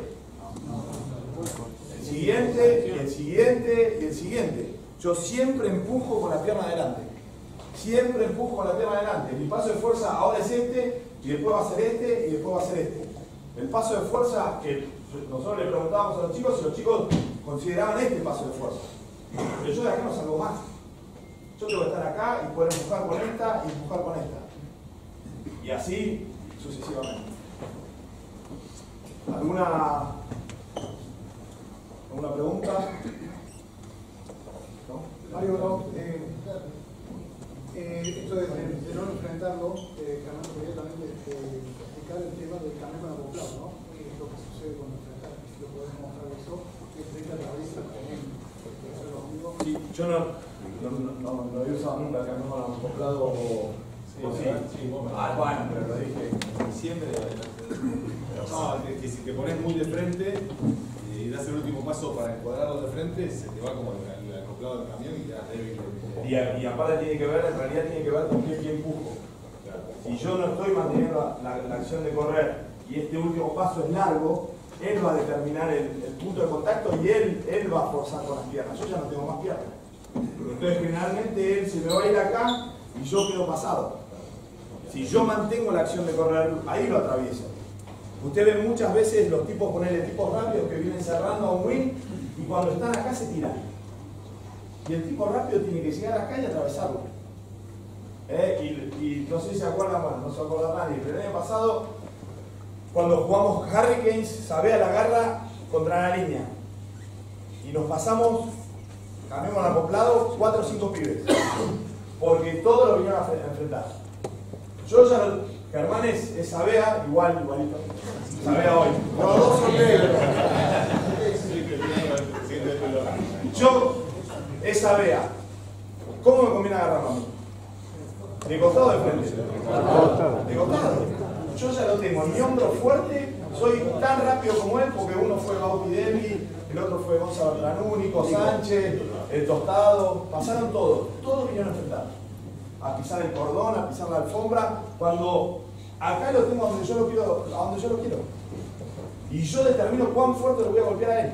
El siguiente, el siguiente, y el siguiente. Yo siempre empujo con la pierna adelante. Siempre empujo con la pierna adelante. Mi paso de fuerza ahora es este, y después va a ser este, y después va a ser este. El paso de fuerza que nosotros le preguntábamos a los chicos y los chicos consideraban este paso de fuerza. Pero yo de acá no salgo más. Yo tengo que estar acá y poder empujar con esta y empujar con esta. Y así sucesivamente. ¿Alguna, alguna pregunta? Mario, eh, eh, esto de, de no enfrentarlo, eh, Fernando quería también eh, explicar el tema del cambio acoplado, ¿no? Eh, lo que sucede cuando enfrentar, si lo podemos mostrar eso, que frente a través de Sí, yo no, no, no, no, no había usado nunca el camión acoplado o... Sí, o sí. sí, Ah, bueno, pero lo dije en diciembre de No, que, que si te pones muy de frente y das el último paso para encuadrarlo de frente, se te va como el, el acoplado del camión y quedas débil. Y, a- y aparte tiene que ver, en realidad tiene que ver con qué empujo. Si yo no estoy manteniendo la, la- la acción de correr y este último paso es largo, él va a determinar el, el punto de contacto y él, él va a forzar con las piernas. Yo ya no tengo más piernas. Entonces generalmente él se me va a ir acá y yo quedo pasado. Si yo mantengo la acción de correr, ahí lo atravieso. Usted ve muchas veces los tipos, ponerle tipos rápidos que vienen cerrando a un win y cuando están acá se tiran. Y el tipo rápido tiene que llegar acá y atravesarlo. Eh, Y, no sé si se acuerdan, bueno, no se acuerda nadie, pero el año pasado, cuando jugamos Hurricanes, Sabea la garra contra la línea. Y nos pasamos, cambiamos el acoplado, cuatro o cinco pibes. Porque todos lo vinieron a fre- a enfrentar. Yo Germán es, es Sabea, igual, igualito. Sabea hoy. Los dos son negros. Yo, esa vea, ¿cómo me conviene agarrarlo a? ¿De costado de frente? De costado. Yo ya lo tengo, en mi hombro fuerte, soy tan rápido como él, porque uno fue Bauti Demi, el otro fue Gonzalo Tranúnico, Sánchez, el Tostado, pasaron todos, todos vinieron a enfrentar. A pisar el cordón, a pisar la alfombra, cuando acá lo tengo donde yo lo quiero, a donde yo lo quiero. Y yo determino cuán fuerte lo voy a golpear a él.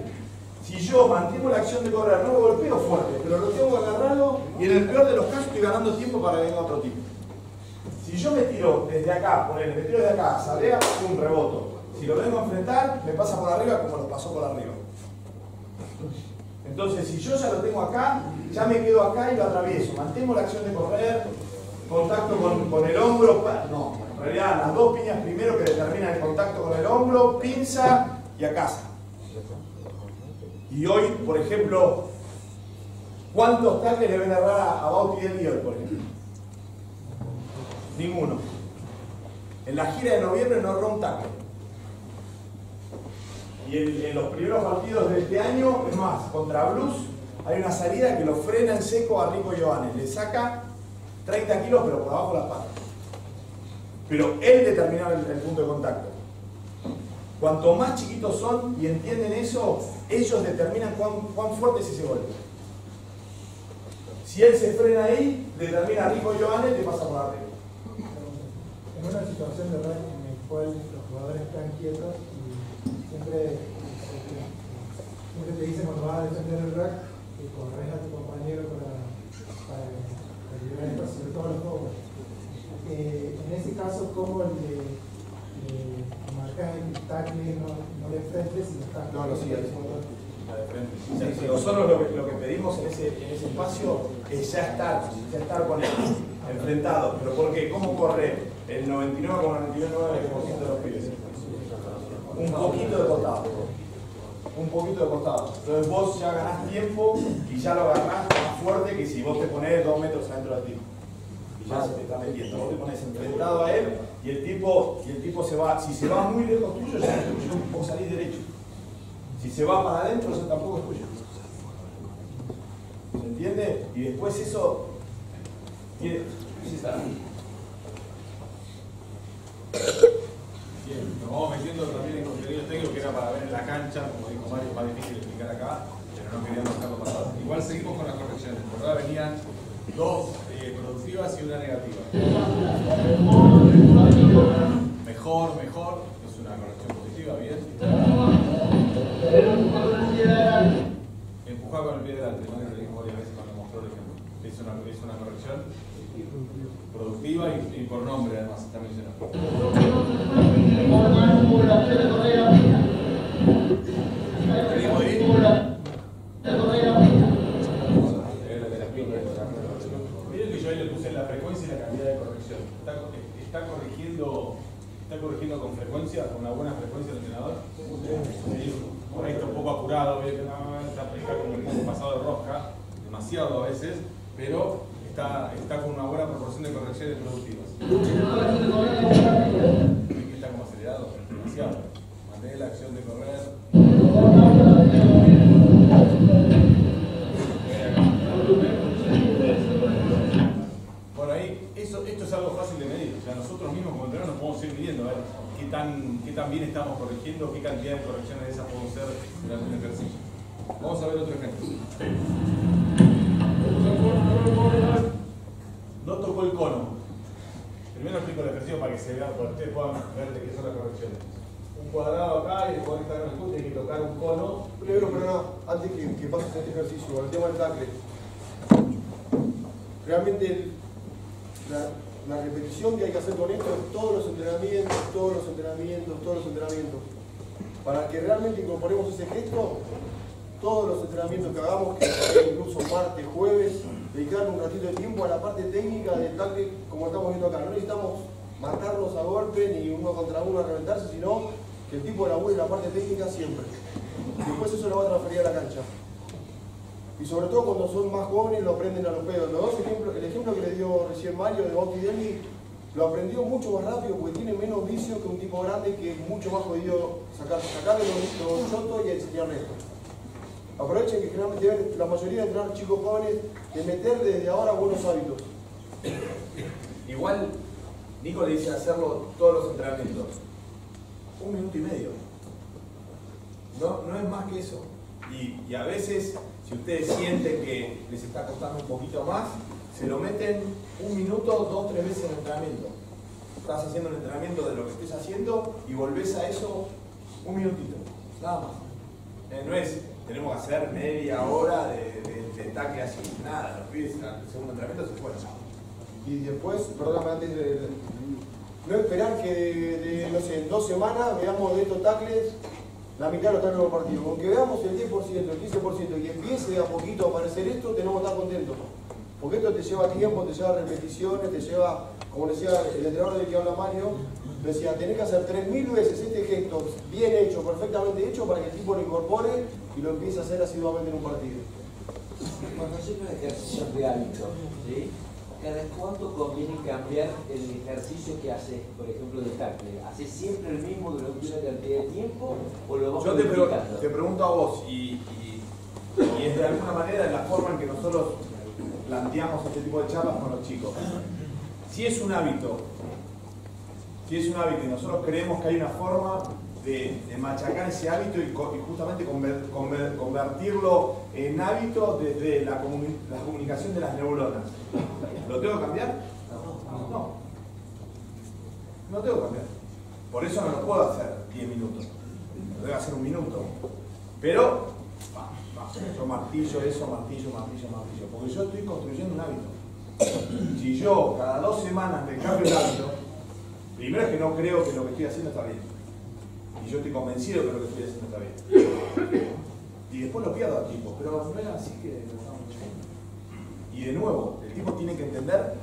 Si yo mantengo la acción de correr, no lo golpeo fuerte, pero lo tengo que agarrarlo y en el peor de los casos estoy ganando tiempo para que venga otro tipo. Si yo me tiro desde acá, ponele, me tiro desde acá, salea, un reboto. Si lo vengo a enfrentar, me pasa por arriba como lo pasó por arriba. Entonces, si yo ya lo tengo acá, ya me quedo acá y lo atravieso. Mantengo la acción de correr, contacto con, con el hombro. No, en realidad las dos piñas primero que determinan el contacto con el hombro, pinza y a casa. Y hoy, por ejemplo, ¿cuántos tackles le ven a errar a, Bauti Demi hoy, por ejemplo? Ninguno. En la gira de noviembre no erró un tackle. Y en, los primeros partidos de este año, es más, contra Blues, hay una salida que lo frena en seco a Rico Giovanni. Le saca 30 kilos, pero por abajo de las patas. Pero él determinaba el, punto de contacto. Cuanto más chiquitos son y entienden eso, ellos determinan cuán, cuán fuerte es ese golpe. Si él se frena ahí, determina Rico Giovanni y te pasa por arriba. En una situación de rugby en la cual los jugadores están quietos y siempre, siempre te dicen cuando vas a defender el rack que corres a tu compañero para, para, para esto, sobre todo los jóvenes. Eh, en ese caso, ¿cómo le, le marcas el tackle, no, no le enfrentes, sino estás No, no, sí. Sí, sí, Nosotros lo que, lo que pedimos en ese, en ese espacio es ya estar, ya estar con él, enfrentado. ¿Pero por qué? ¿Cómo corre el 99,99% de los pibes? Un poquito de costado. Un poquito de costado. Entonces vos ya ganás tiempo y ya lo agarrás más fuerte que si vos te pones dos metros adentro de ti. Está metiendo. Vos te pones enfrentado a él y el tipo, y el tipo se va, si se va muy lejos tuyo, ya es tuyo, vos salís derecho. Si se va para adentro, eso tampoco es tuyo. ¿Se entiende? Y después eso tiene. Bien, nos vamos metiendo también en contenido técnico que era para ver en la cancha, como dijo Mario, es más difícil explicar acá, pero no queríamos dejarlo pasar. Igual seguimos con las correcciones, por ahora venían dos productivas y una negativa. Mejor, mejor, es una corrección positiva, bien. Empujar con el pie delante, ¿no? Que lo dijo varias veces cuando mostró el ejemplo. Es una, es una corrección productiva y por nombre además está mencionado. ¿Queremos ir? Miren que yo ahí le puse la frecuencia y la cantidad de corrección. ¿Está, está corrigiendo, está corrigiendo con frecuencia, con una buena frecuencia el entrenador? Por ahí está un poco apurado, está, como un pasado de rosca. demasiado a veces, pero está, está con una buena proporción de correcciones productivas. Está como acelerado, demasiado. Mantener la acción de correr. Bueno, ahí, eso, esto es algo fácil de medir. O sea, nosotros mismos como entrenadores nos podemos ir midiendo, a ver qué tan, qué tan bien estamos corrigiendo, qué cantidad de correcciones de esas podemos hacer durante un ejercicio. Vamos a ver otro ejemplo. No tocó el cono. Primero explico el ejercicio para que se vea, para que ustedes puedan ver qué son las correcciones. Un cuadrado acá y el jugador está con el culo tiene que tocar un cono. Primero, pero no, antes que, que pases este ejercicio, el tema del tackle. Realmente la, la repetición que hay que hacer con esto es todos los entrenamientos, todos los entrenamientos, todos los entrenamientos. Para que realmente incorporemos ese gesto, todos los entrenamientos que hagamos, que incluso martes, jueves, dedicar un ratito de tiempo a la parte técnica del tackle, como estamos viendo acá. No necesitamos matarnos a golpe ni uno contra uno a reventarse, sino que el tipo labure la parte técnica siempre. Después eso lo va a transferir a la cancha. Y sobre todo cuando son más jóvenes lo aprenden a los pedos. Los dos ejemplos, el ejemplo que le dio recién Mario de Bauti Deli, lo aprendió mucho más rápido porque tiene menos vicio que un tipo grande que es mucho más jodido sacar, sacarle los, los chotos y enseñarle esto. Aprovechen que generalmente la mayoría de entrenar chicos jóvenes de meter desde ahora buenos hábitos. Igual, Nico le dice hacerlo todos los entrenamientos. Un minuto y medio. No, no es más que eso. Y a veces, si ustedes sienten que les está costando un poquito más, se lo meten un minuto, dos, tres veces en el entrenamiento. Estás haciendo un entrenamiento de lo que estés haciendo y volvés a eso un minutito. Nada más. Eh, no es, tenemos que hacer media hora de, de, de taque así. Nada, los pibes al segundo entrenamiento se fueron. Y después, perdóname antes de, no esperar que de, no en dos semanas veamos de estos tackles la mitad de los tackles del partido. Con que veamos el 10%, el 15% y empiece a poquito a aparecer esto, tenemos que estar contentos. Porque esto te lleva tiempo, te lleva repeticiones, te lleva, como decía el entrenador del que habla Mario, decía, tenés que hacer 3.000 veces este gesto bien hecho, perfectamente hecho, para que el tipo lo incorpore y lo empiece a hacer asiduamente en un partido. Cuando haces un ejercicio de hábito, ¿sí? ¿Cada cuánto conviene cambiar el ejercicio que haces, por ejemplo, de tackle? ¿Haces siempre el mismo durante una cantidad de tiempo o lo vas Yo te, pregunto a vos, y, y- y es de alguna manera la forma en que nosotros planteamos este tipo de charlas con los chicos. Si es un hábito, si es un hábito y nosotros creemos que hay una forma de, machacar ese hábito y, justamente conver- conver- convertirlo en hábito desde la, comuni- la comunicación de las neuronas, ¿lo tengo que cambiar? No. No tengo que cambiar. Por eso no lo puedo hacer 10 minutos. Lo tengo que hacer un minuto. Pero, va, yo martillo eso, martillo, martillo, martillo. Porque yo estoy construyendo un hábito. Si yo cada dos semanas me cambio el hábito, primero es que no creo que lo que estoy haciendo está bien. Y yo estoy convencido que lo que estoy haciendo está bien. Y después lo pierdo al tipo. Pero no era así que lo estamos haciendo. Y de nuevo, el tipo tiene que entender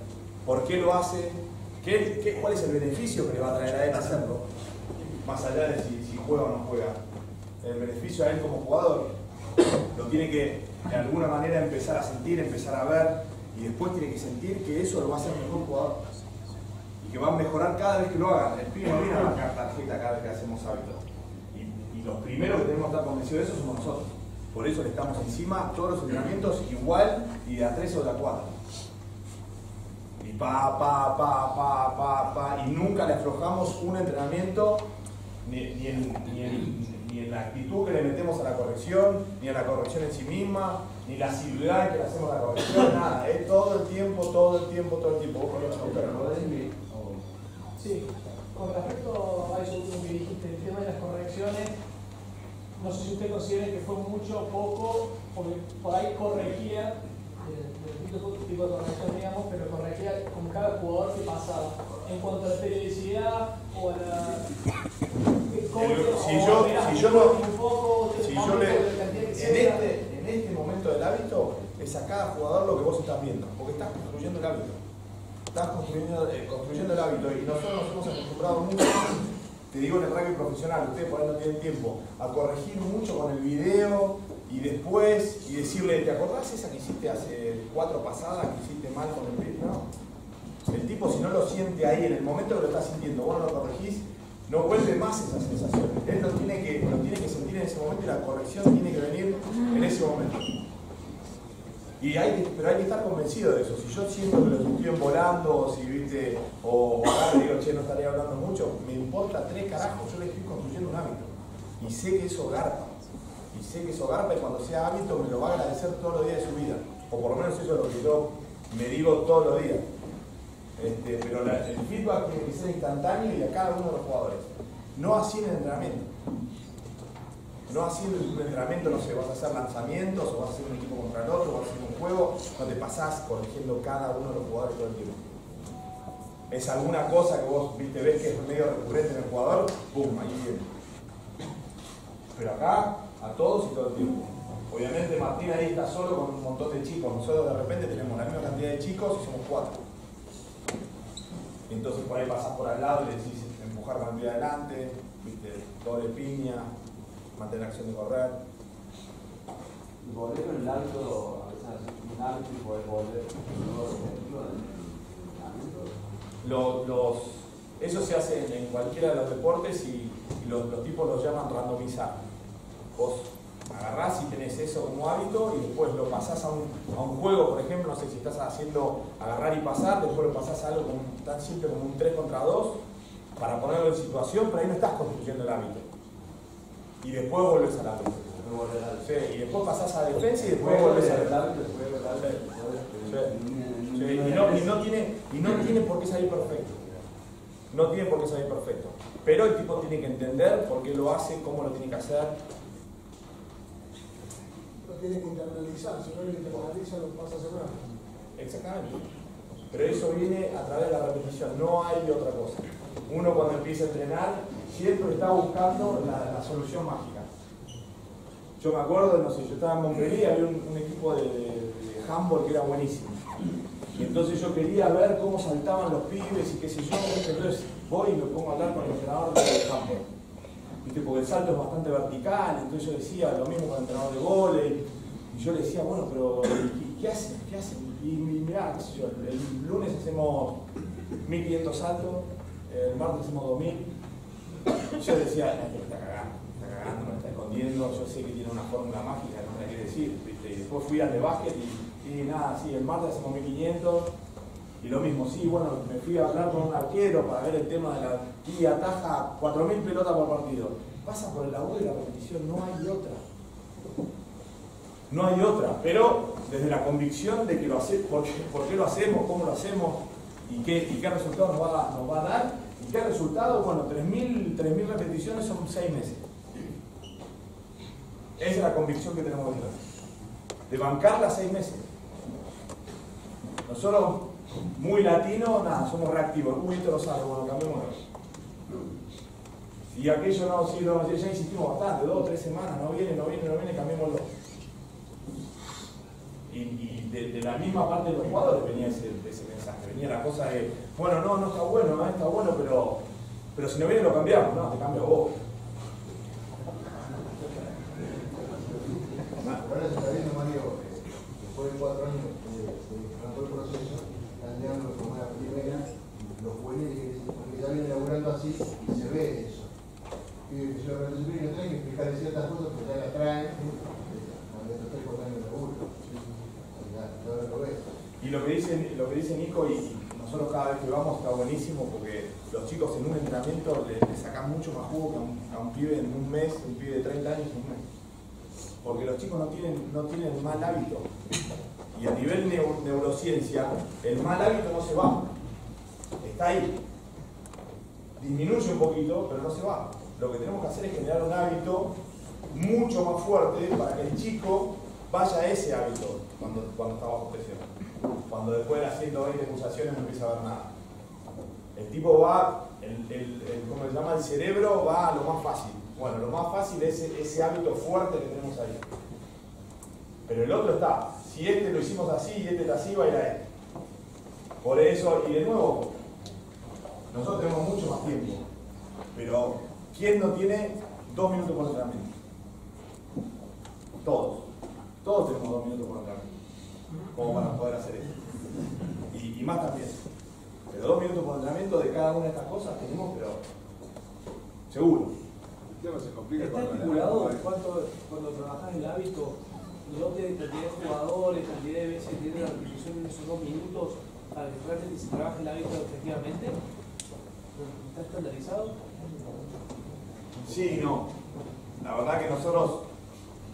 por qué lo hace, qué, qué- cuál es el beneficio que le va a traer a él hacerlo, más allá de si, si juega o no juega. El beneficio a él como jugador lo tiene que de alguna manera empezar a sentir, empezar a ver, y después tiene que sentir que eso lo va a hacer mejor jugador. Y que va a mejorar cada vez que lo haga. El pibe no viene a marcar tarjeta cada vez que hacemos hábitos. Y, y los primeros que tenemos que estar convencidos de eso somos nosotros. Por eso le estamos encima todos los entrenamientos igual y de a tres o de a cuatro. Y pa, pa, pa, pa, pa, pa, y nunca le aflojamos un entrenamiento ni, ni en, ni, en, ni en la actitud que le metemos a la corrección, ni a la corrección en sí misma, ni la asiduidad en que le hacemos la corrección, nada, es todo el tiempo, todo el tiempo, todo el tiempo. Vos Sí, con respecto a eso último que dijiste, el tema de las correcciones, no sé si usted considera que fue mucho o poco, porque por ahí corregía, eh, de distintos tipos de corrección, digamos, pero corregía con cada jugador que pasaba, en cuanto a la periodicidad o a la... El- si yo, si yo no, si yo le, en este, en este momento del hábito, es a cada jugador lo que vos estás viendo, porque estás construyendo el hábito. Estás construyendo, eh, construyendo el hábito y nosotros nos hemos acostumbrado mucho, te digo en el rugby profesional, ustedes por ahí no tienen tiempo, a corregir mucho con el video, y después, y decirle, ¿te acordás esa que hiciste hace cuatro pasadas, que hiciste mal con el pie? No. El tipo si no lo siente ahí, en el momento que lo está sintiendo, vos no lo corregís, no vuelve más esa sensación. Él lo tiene que, lo tiene que sentir en ese momento y la corrección tiene que venir en ese momento. Y hay pero hay que estar convencido de eso. Si yo siento que lo estoy volando, o si viste, o digo, che, no estaría hablando mucho, me importa tres carajos, yo le estoy construyendo un hábito. Y sé que eso garpa. Y sé que eso garpa y cuando sea hábito me lo va a agradecer todos los días de su vida. O por lo menos eso es lo que yo me digo todos los días. Este, pero el feedback tiene que ser instantáneo y a cada uno de los jugadores. No así en el entrenamiento. No en un entrenamiento, no sé, vas a hacer lanzamientos o vas a hacer un equipo contra el otro, vas a hacer un juego, te pasás corrigiendo cada uno de los jugadores todo el tiempo. Es alguna cosa que vos viste, ves que es medio recurrente en el jugador, ¡pum! Ahí viene. Pero acá, a todos y todo el tiempo. Obviamente Martín ahí está solo con un montón de chicos. Nosotros de repente tenemos la misma cantidad de chicos y somos cuatro. Entonces por ahí pasás por al lado y le decís empujar pie adelante, viste, doble piña, mantener acción de correr. Y volver con el hábito, a veces hacer un hábito y poder volver. Los, los- eso se hace en, cualquiera de los deportes y, y los, los tipos los llaman randomizar. Vos agarrás y tenés eso como hábito y después lo pasás a un, a un juego, por ejemplo, no sé si estás haciendo agarrar y pasar, después lo pasás a algo como- tan simple como un 3 contra 2 para ponerlo en situación, pero ahí no estás construyendo el hábito. Y después volvés volver al Sí, y después pasás a defensa y después volvés volver al Sí, y, no, y no tiene, y no tiene por qué salir perfecto. No tiene por qué salir perfecto. Pero el tipo tiene que entender por qué lo hace, cómo lo tiene que hacer. Lo tiene que internalizar, si no lo internaliza lo pasa a hacer. Exactamente. Pero eso viene a través de la repetición, no hay otra cosa. Uno cuando empieza a entrenar siempre está buscando la, solución mágica. Yo me acuerdo, no sé, yo estaba en Montpellier, había un, equipo de, de, handball que era buenísimo. Y entonces yo quería ver cómo saltaban los pibes y qué sé yo. Entonces voy y me pongo a hablar con el entrenador de handball. ¿Viste? Porque el salto es bastante vertical, entonces yo decía lo mismo con el entrenador de vóley. Y yo le decía, bueno, pero ¿qué, qué hacen? ¿Qué hacen? Y, y mirá, yo, el lunes hacemos 1500 saltos, el martes hacemos 2000. Yo decía, "Este está cagando, está cagando, me está escondiendo, yo sé que tiene una fórmula mágica, no me la quiere decir. Y después fui al de básquet y, nada, sí, el martes hacemos 1500. Y lo mismo, sí, bueno, me fui a hablar con un arquero para ver el tema de la. Y ataja 4.000 pelotas por partido. Pasa por el laburo y la repetición, no hay otra. No hay otra, pero desde la convicción de que lo hacemos, por, qué- lo hacemos, cómo lo hacemos y qué, y resultado nos va a dar. Qué resultado, bueno, 3.000 3.000 repeticiones son 6 meses. Esa es la convicción que tenemos detrás. De bancarla 6 meses. Nosotros, muy latinos, nada, somos reactivos. Uy, esto lo sabe, bueno, cambiémoslo. Y aquello no, sí, no, ya insistimos bastante, dos, tres semanas, no viene, no viene, no viene, cambiémoslo. Y, de la misma parte de los jugadores venía ese, ese mensaje, venía la cosa de, bueno, no, no está bueno, no está bueno, pero, si no viene lo cambiamos, no, te cambio vos. Ahora se está viendo, Mario, después de cuatro años que se el proceso, están como la primera, los juveniles que, vienen laburando así y se ve eso. Y que yo realmente no tienen que explicar ciertas cosas que ya las traen, cuando ya estoy cortando el laburo. Ya, lo ves. Y lo que dice, lo que dice Nico, y nosotros cada vez que vamos está buenísimo porque los chicos en un entrenamiento le, sacan mucho más jugo que a un, pibe en un mes, un pibe de 30 años en un mes. Porque los chicos no tienen, no tienen mal hábito. Y a nivel neu- neurociencia, el mal hábito no se va. Está ahí. Disminuye un poquito, pero no se va. Lo que tenemos que hacer es generar un hábito mucho más fuerte para que el chico vaya a ese hábito cuando, cuando está bajo presión. Cuando después de las 120 pulsaciones no empieza a ver nada. El tipo va, el, el, el- ¿cómo se llama? El cerebro va a lo más fácil. Bueno, lo más fácil es ese, hábito fuerte que tenemos ahí. Pero el otro está. Si este lo hicimos así y este lo así, va a ir a este. Por eso, y de nuevo, nosotros tenemos mucho más tiempo. Pero, ¿quién no tiene dos minutos por entrenamiento? Todos. Todos tenemos dos minutos por entrenamiento. Como para poder hacer esto. Y, y más también. Pero dos minutos por entrenamiento de cada una de estas cosas tenemos, pero seguro. El tema se complica ¿Está estipulado cuánto, cuando trabajas el hábito, dote cantidad de jugadores, cantidad de veces tiene la repetición en esos dos minutos para que realmente se trabaje el hábito efectivamente? ¿Está estandarizado? Sí y no. La verdad que nosotros,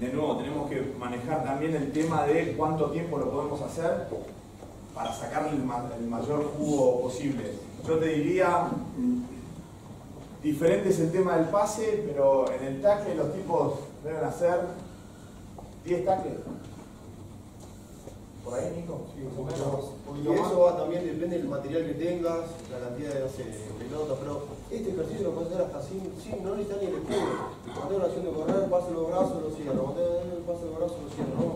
de nuevo, tenemos que manejar también el tema de cuánto tiempo lo podemos hacer para sacarle el, ma- el mayor jugo posible. Yo te diría, diferente es el tema del pase, pero en el tackle los tipos deben hacer 10 tackles. ¿Por ahí, Nico? Sí, un poquito más. Y eso va también, depende del material que tengas, la cantidad de, no sé, de pelotas, pero este ejercicio lo puedes hacer hasta sin, sin no necesitas ni el escudo. Acción de correr, pase los brazos, lo cierro. Cuando pase los brazos, lo cierro.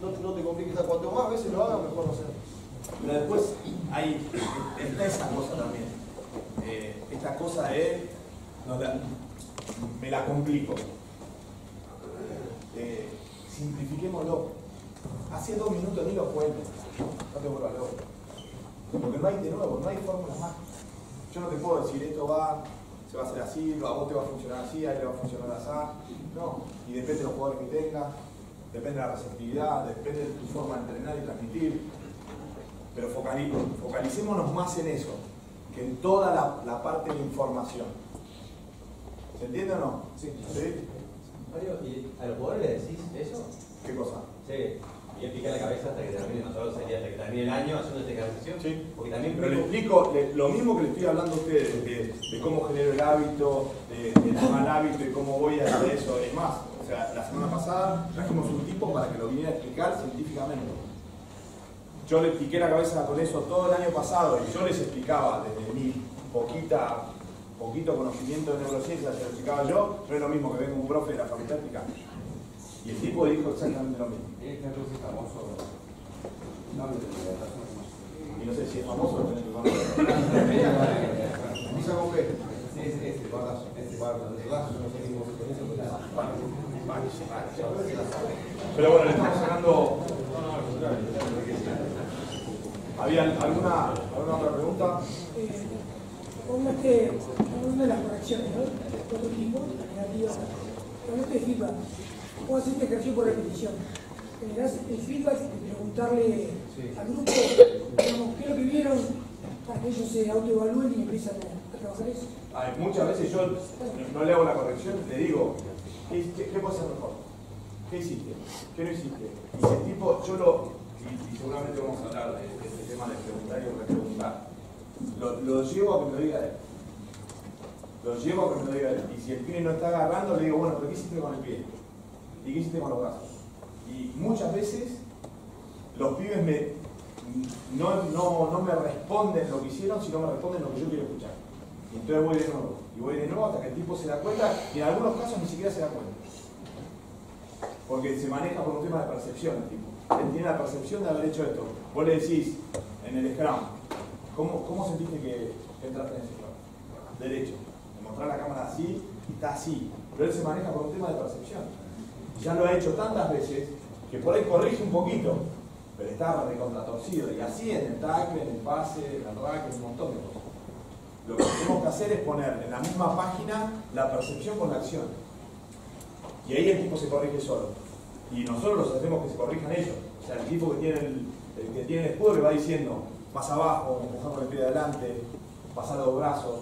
No, no, te compliques, cuanto más veces lo hagas, mejor va a ser. Pero después hay, está esa cosa también. Eh, esta cosa la- me la complico. Eh, simplifiquémoslo. Hace dos minutos ni lo cuentes. No te vuelvas loco. Porque no hay de nuevo, no hay fórmulas más. Yo no te puedo decir esto va, se va a hacer así, a vos te va a funcionar así, a él le va a funcionar así. No. Y depende de los jugadores que tengas, depende de la receptividad, depende de tu forma de entrenar y transmitir. Pero focali- focalicémonos más en eso, que en toda la, la parte de información. ¿Se entiende o no? Sí. Mario, ¿y a los jugadores le decís eso? ¿Qué cosa? Sí, y pica la cabeza hasta que termine, nosotros sería hasta que termine el año haciendo este ejercicio. Sí. Porque también Pero le explico le- lo mismo que le estoy hablando a ustedes, de, de cómo genero el hábito, de- del mal hábito y cómo voy a hacer eso. Es más, o sea, la semana pasada trajimos un tipo para que lo viniera a explicar científicamente. Yo le piqué la cabeza con eso todo el año pasado y yo les explicaba desde mi poquita, poquito conocimiento de neurociencia, se lo explicaba yo, no es lo mismo que venga un profe de la facultad a explicar. Y el tipo dijo exactamente lo mismo. Este es famoso. No, Y no sé si es famoso o que no cómo conoce, pero Pero bueno, le estamos sacando. ¿Había alguna, alguna otra pregunta? Eh, Hablaste, hablando de las correcciones, ¿no? Otro tipo, negativa. Hablaste de feedback. Vos haces este ejercicio por repetición. Generás el feedback de preguntarle al grupo, digamos, qué es lo que vieron para que ellos se autoevalúen y empiezan a, a trabajar eso. Ay, muchas veces yo no, no le hago la corrección, le digo, ¿qué, qué, qué puedo hacer mejor? ¿Qué hiciste? ¿Qué no hiciste? Y si el tipo, yo lo, y, y seguramente vamos a hablar de, de este tema de preguntar y repreguntar, lo, lo llevo a que me lo diga él. Lo llevo a que me lo diga él. Y si el pie no está agarrando, le digo, bueno, pero ¿qué hiciste con el pie? ¿Y qué hiciste con los brazos? Y muchas veces los pibes me, no, no, no me responden lo que hicieron, sino me responden lo que yo quiero escuchar. Y entonces voy de nuevo. Y voy de nuevo hasta que el tipo se da cuenta, y en algunos casos ni siquiera se da cuenta. Porque se maneja por un tema de percepción el tipo. Él tiene la percepción de haber hecho esto. Vos le decís en el Scrum, ¿cómo, cómo sentiste que, entraste en ese Scrum? Derecho. Le mostrás la cámara así y está así. Pero él se maneja por un tema de percepción. Ya lo ha hecho tantas veces que por ahí corrige un poquito, pero está recontratorcido. Y así en el tackle, en el pase, en el rack, en un montón de cosas. Lo que tenemos que hacer es poner en la misma página la percepción con la acción. Y ahí el tipo se corrige solo. Y nosotros los hacemos que se corrijan ellos. O sea, el tipo que tiene el, el que tiene el le va diciendo más abajo, empujando el pie de adelante, pasar los brazos.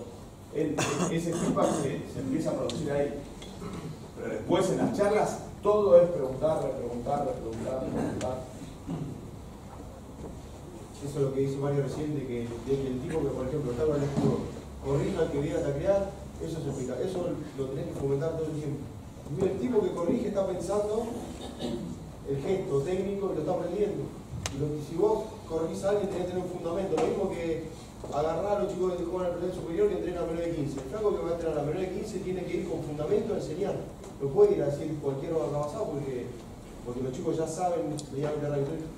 Ese feedback se, se empieza a producir ahí. Pero después en las charlas todo es preguntar, repreguntar, repreguntar, repreguntar. Eso es lo que dice Mario recién, de que, el tipo que, por ejemplo, está con el escudo, corrija que viene a taclear, eso se explica. Eso lo tenés que fomentar todo el tiempo. El tipo que corrige está pensando el gesto técnico y lo está aprendiendo. Y y si vos corrigís a alguien, tenés que tener un fundamento. Lo mismo que agarrar a los chicos que juegan al plantel superior que entrenan a menor de 15. El flaco que va a entrenar a menor de 15 tiene que ir con fundamento a enseñar. No puede ir a decir cualquier barrabasado porque, porque los chicos ya saben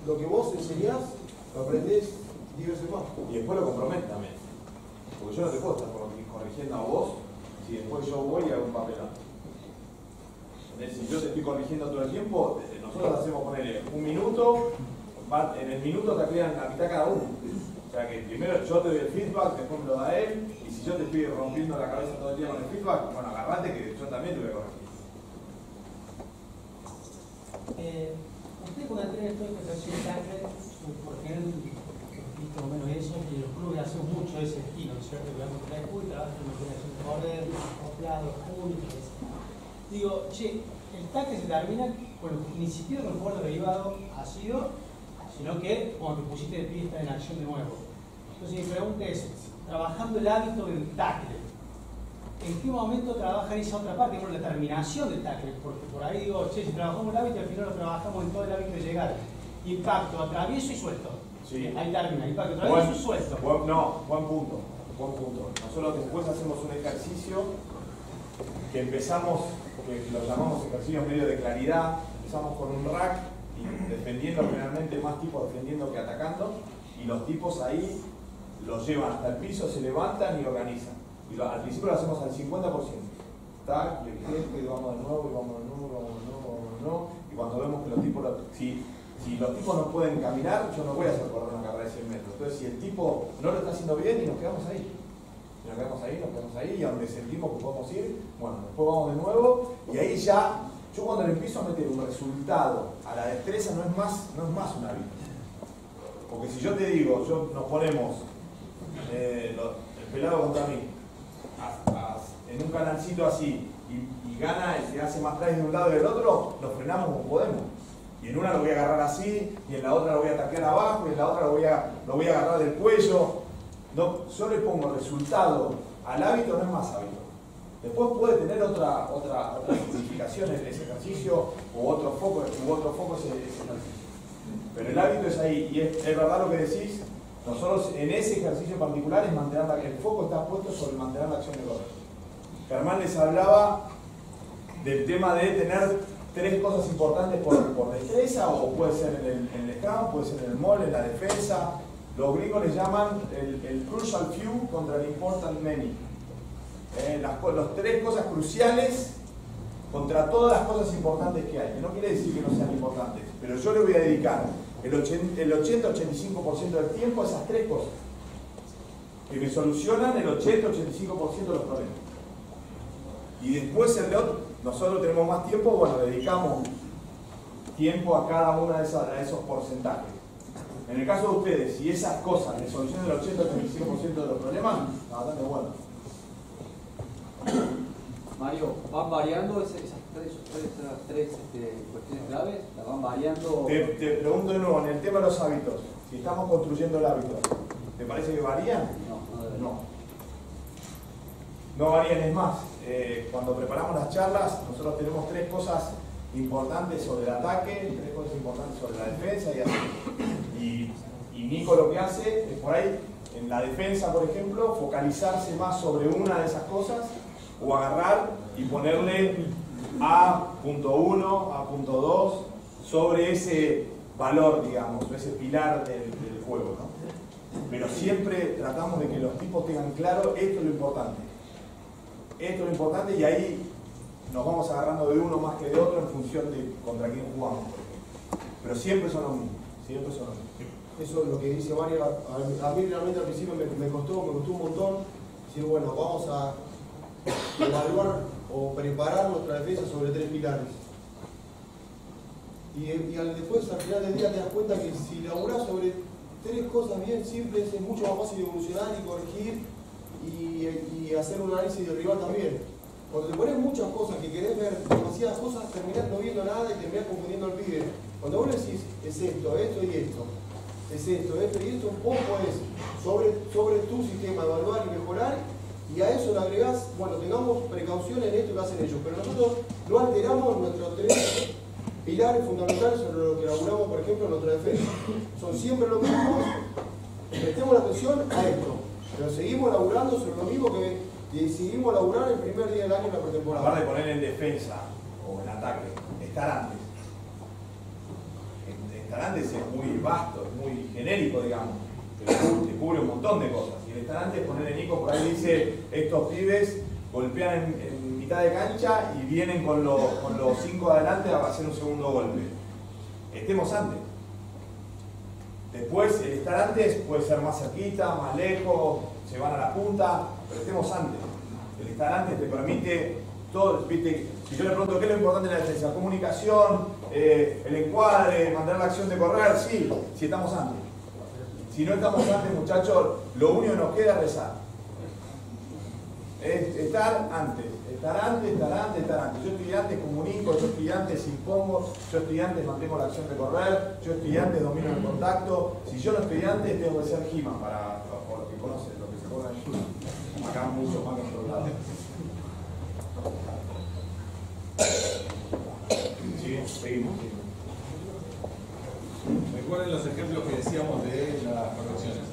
Lo que vos enseñás, lo aprendés 10 veces más. Y después lo comprometes también. Porque yo no te puedo estar corri- corrigiendo a vos si después yo voy y hago un papelón. Si yo te estoy corrigiendo todo el tiempo, eh, nosotros hacemos ponerle un minuto, en el minuto taclean la mitad cada uno. O sea que primero yo te doy el feedback, después me lo da él, y si yo te estoy rompiendo la cabeza todo el día con el feedback, bueno, agarrate que yo también te voy a corregir. Eh, usted cuando en esto de protección sangre, porque él visto más o menos eso, y los clubes hacen mucho ese estilo, ¿no es cierto? Que vamos a y trabajan en operación de poder, acoplados, públicos, etc. Digo, che, el taque se termina con ni siquiera el jugador derivado ha sido, sino que cuando te pusiste de pie está en acción de nuevo. Entonces mi pregunta es, trabajando el hábito del tackle, ¿en qué momento trabajan esa otra parte, por la terminación del tackle? Porque por ahí digo, che, si trabajamos el hábito, al final lo trabajamos en todo el hábito de llegar. Impacto, atravieso y suelto. Sí. Ahí termina, impacto, atravieso y suelto. buen- no, buen punto, buen punto. Nosotros después hacemos un ejercicio que empezamos, que lo llamamos ejercicios medio de claridad, empezamos con un rack y defendiendo generalmente más tipos defendiendo que atacando, y los tipos ahí los llevan hasta el piso, se levantan y organizan. Y al principio lo hacemos al 50%. Tac, y vamos de nuevo, y vamos de nuevo, y vamos de nuevo. Y cuando vemos que los tipos, si, si los tipos no pueden caminar, yo no voy a hacer correr una carrera de 100 metros. Entonces, si el tipo no lo está haciendo bien y nos quedamos ahí. Y nos quedamos ahí, nos quedamos ahí, y a donde sentimos que podemos ir, bueno, después vamos de nuevo, y ahí ya, yo cuando le empiezo a meter un resultado a la destreza no es más, no es más un hábito. Porque si yo te digo, yo nos ponemos eh, el pelado contra mí, a- en un canalcito así, y, gana el que hace más trajes de un lado y del otro, lo frenamos como podemos. Y en una lo voy a agarrar así, y en la otra lo voy a atacar abajo, y en la otra lo voy a, lo voy a agarrar del cuello. No, yo le pongo resultado al hábito, no es más hábito. Después puede tener otra, otra, otra significación en ese ejercicio, o otro foco, u otro foco ese, ejercicio. Pero el hábito es ahí, y es verdad lo que decís, nosotros en ese ejercicio particular es mantener la, el foco está puesto sobre mantener la acción de correr. Germán les hablaba del tema de tener tres cosas importantes por, por destreza, o puede ser en el, en puede ser en el mall, en la defensa. Los gringos le llaman el, crucial few contra el important many. Eh, las, las tres cosas cruciales contra todas las cosas importantes que hay. No quiere decir que no sean importantes, pero yo le voy a dedicar el 80 el 80-85% del tiempo a esas tres cosas. Que me solucionan el 80-85% de los problemas. Y después el otro, nosotros tenemos más tiempo, bueno, dedicamos tiempo a cada una de esas, a esos porcentajes. En el caso de ustedes, si esas cosas le solucionan el 80-85% de los problemas, bastante bueno. Mario, ¿van variando esas tres, tres, esas tres este, cuestiones claves? ¿Las van variando? Te, te pregunto de nuevo, en el tema de los hábitos, si estamos construyendo el hábito, ¿te parece que varían? No, no No. No varían, es más, eh, cuando preparamos las charlas, nosotros tenemos tres cosas importantes sobre el ataque, tres cosas importantes sobre la defensa y así. Y, y Nico lo que hace es por ahí, en la defensa, por ejemplo, focalizarse más sobre una de esas cosas o agarrar y ponerle A punto 1, A punto 2 sobre ese valor, digamos, ese pilar del, juego. ¿no? Pero siempre tratamos de que los tipos tengan claro esto es lo importante. Esto es lo importante y ahí nos vamos agarrando de uno más que de otro en función de contra quién jugamos. Pero siempre son los mismos, siempre son. Eso es lo que dice Mario. A mí realmente al principio me, me costó, me costó un montón. Decir, bueno, vamos a evaluar o preparar nuestra defensa sobre tres pilares. Y, al, después, al final del día, te das cuenta que si laburás sobre tres cosas bien simples, es mucho más fácil evolucionar y corregir y, hacer un análisis de rival también. Cuando te pones muchas cosas que querés ver demasiadas cosas, terminás no viendo nada y terminás confundiendo al pibe. Cuando vos decís, es esto, esto y esto, es esto, esto y esto, vos podés sobre, sobre tu sistema evaluar y mejorar y a eso le agregás, bueno, tengamos precaución en esto que hacen ellos, pero nosotros no alteramos nuestros tres pilares fundamentales sobre lo que elaboramos, por ejemplo, en nuestra defensa. Son siempre los mismos, prestemos atención a esto, pero seguimos laburando sobre lo mismo que decidimos laburar el primer día del año en la pretemporada. Hablar de poner en defensa o en ataque, estar antes. Estar antes es muy vasto, es muy genérico, digamos. Te cubre un montón de cosas. El estar antes, poner en Nico, por ahí dice, estos pibes golpean en, en mitad de cancha y vienen con, los- con los cinco adelante a hacer un segundo golpe. Estemos antes. Después, el estar antes puede ser más cerquita, más lejos, se van a la punta, pero estemos antes. El estar antes te permite todo, viste, si yo le pregunto qué es lo importante en la defensa, comunicación, eh, el encuadre, mantener la acción de correr, sí, si estamos antes. Si no estamos antes, muchachos, lo único que nos queda es rezar. Es estar antes, estar antes, estar antes, estar antes. Yo estoy antes, comunico, yo estoy antes, impongo, yo estoy antes, mantengo la acción de correr, yo estoy antes, domino el contacto. Si yo no estoy antes, tengo que ser He-Man para, los que conocen lo que se juega en He-Man. Acá mucho más controlado. Sí, seguimos. Recuerden los ejemplos que decíamos de las correcciones.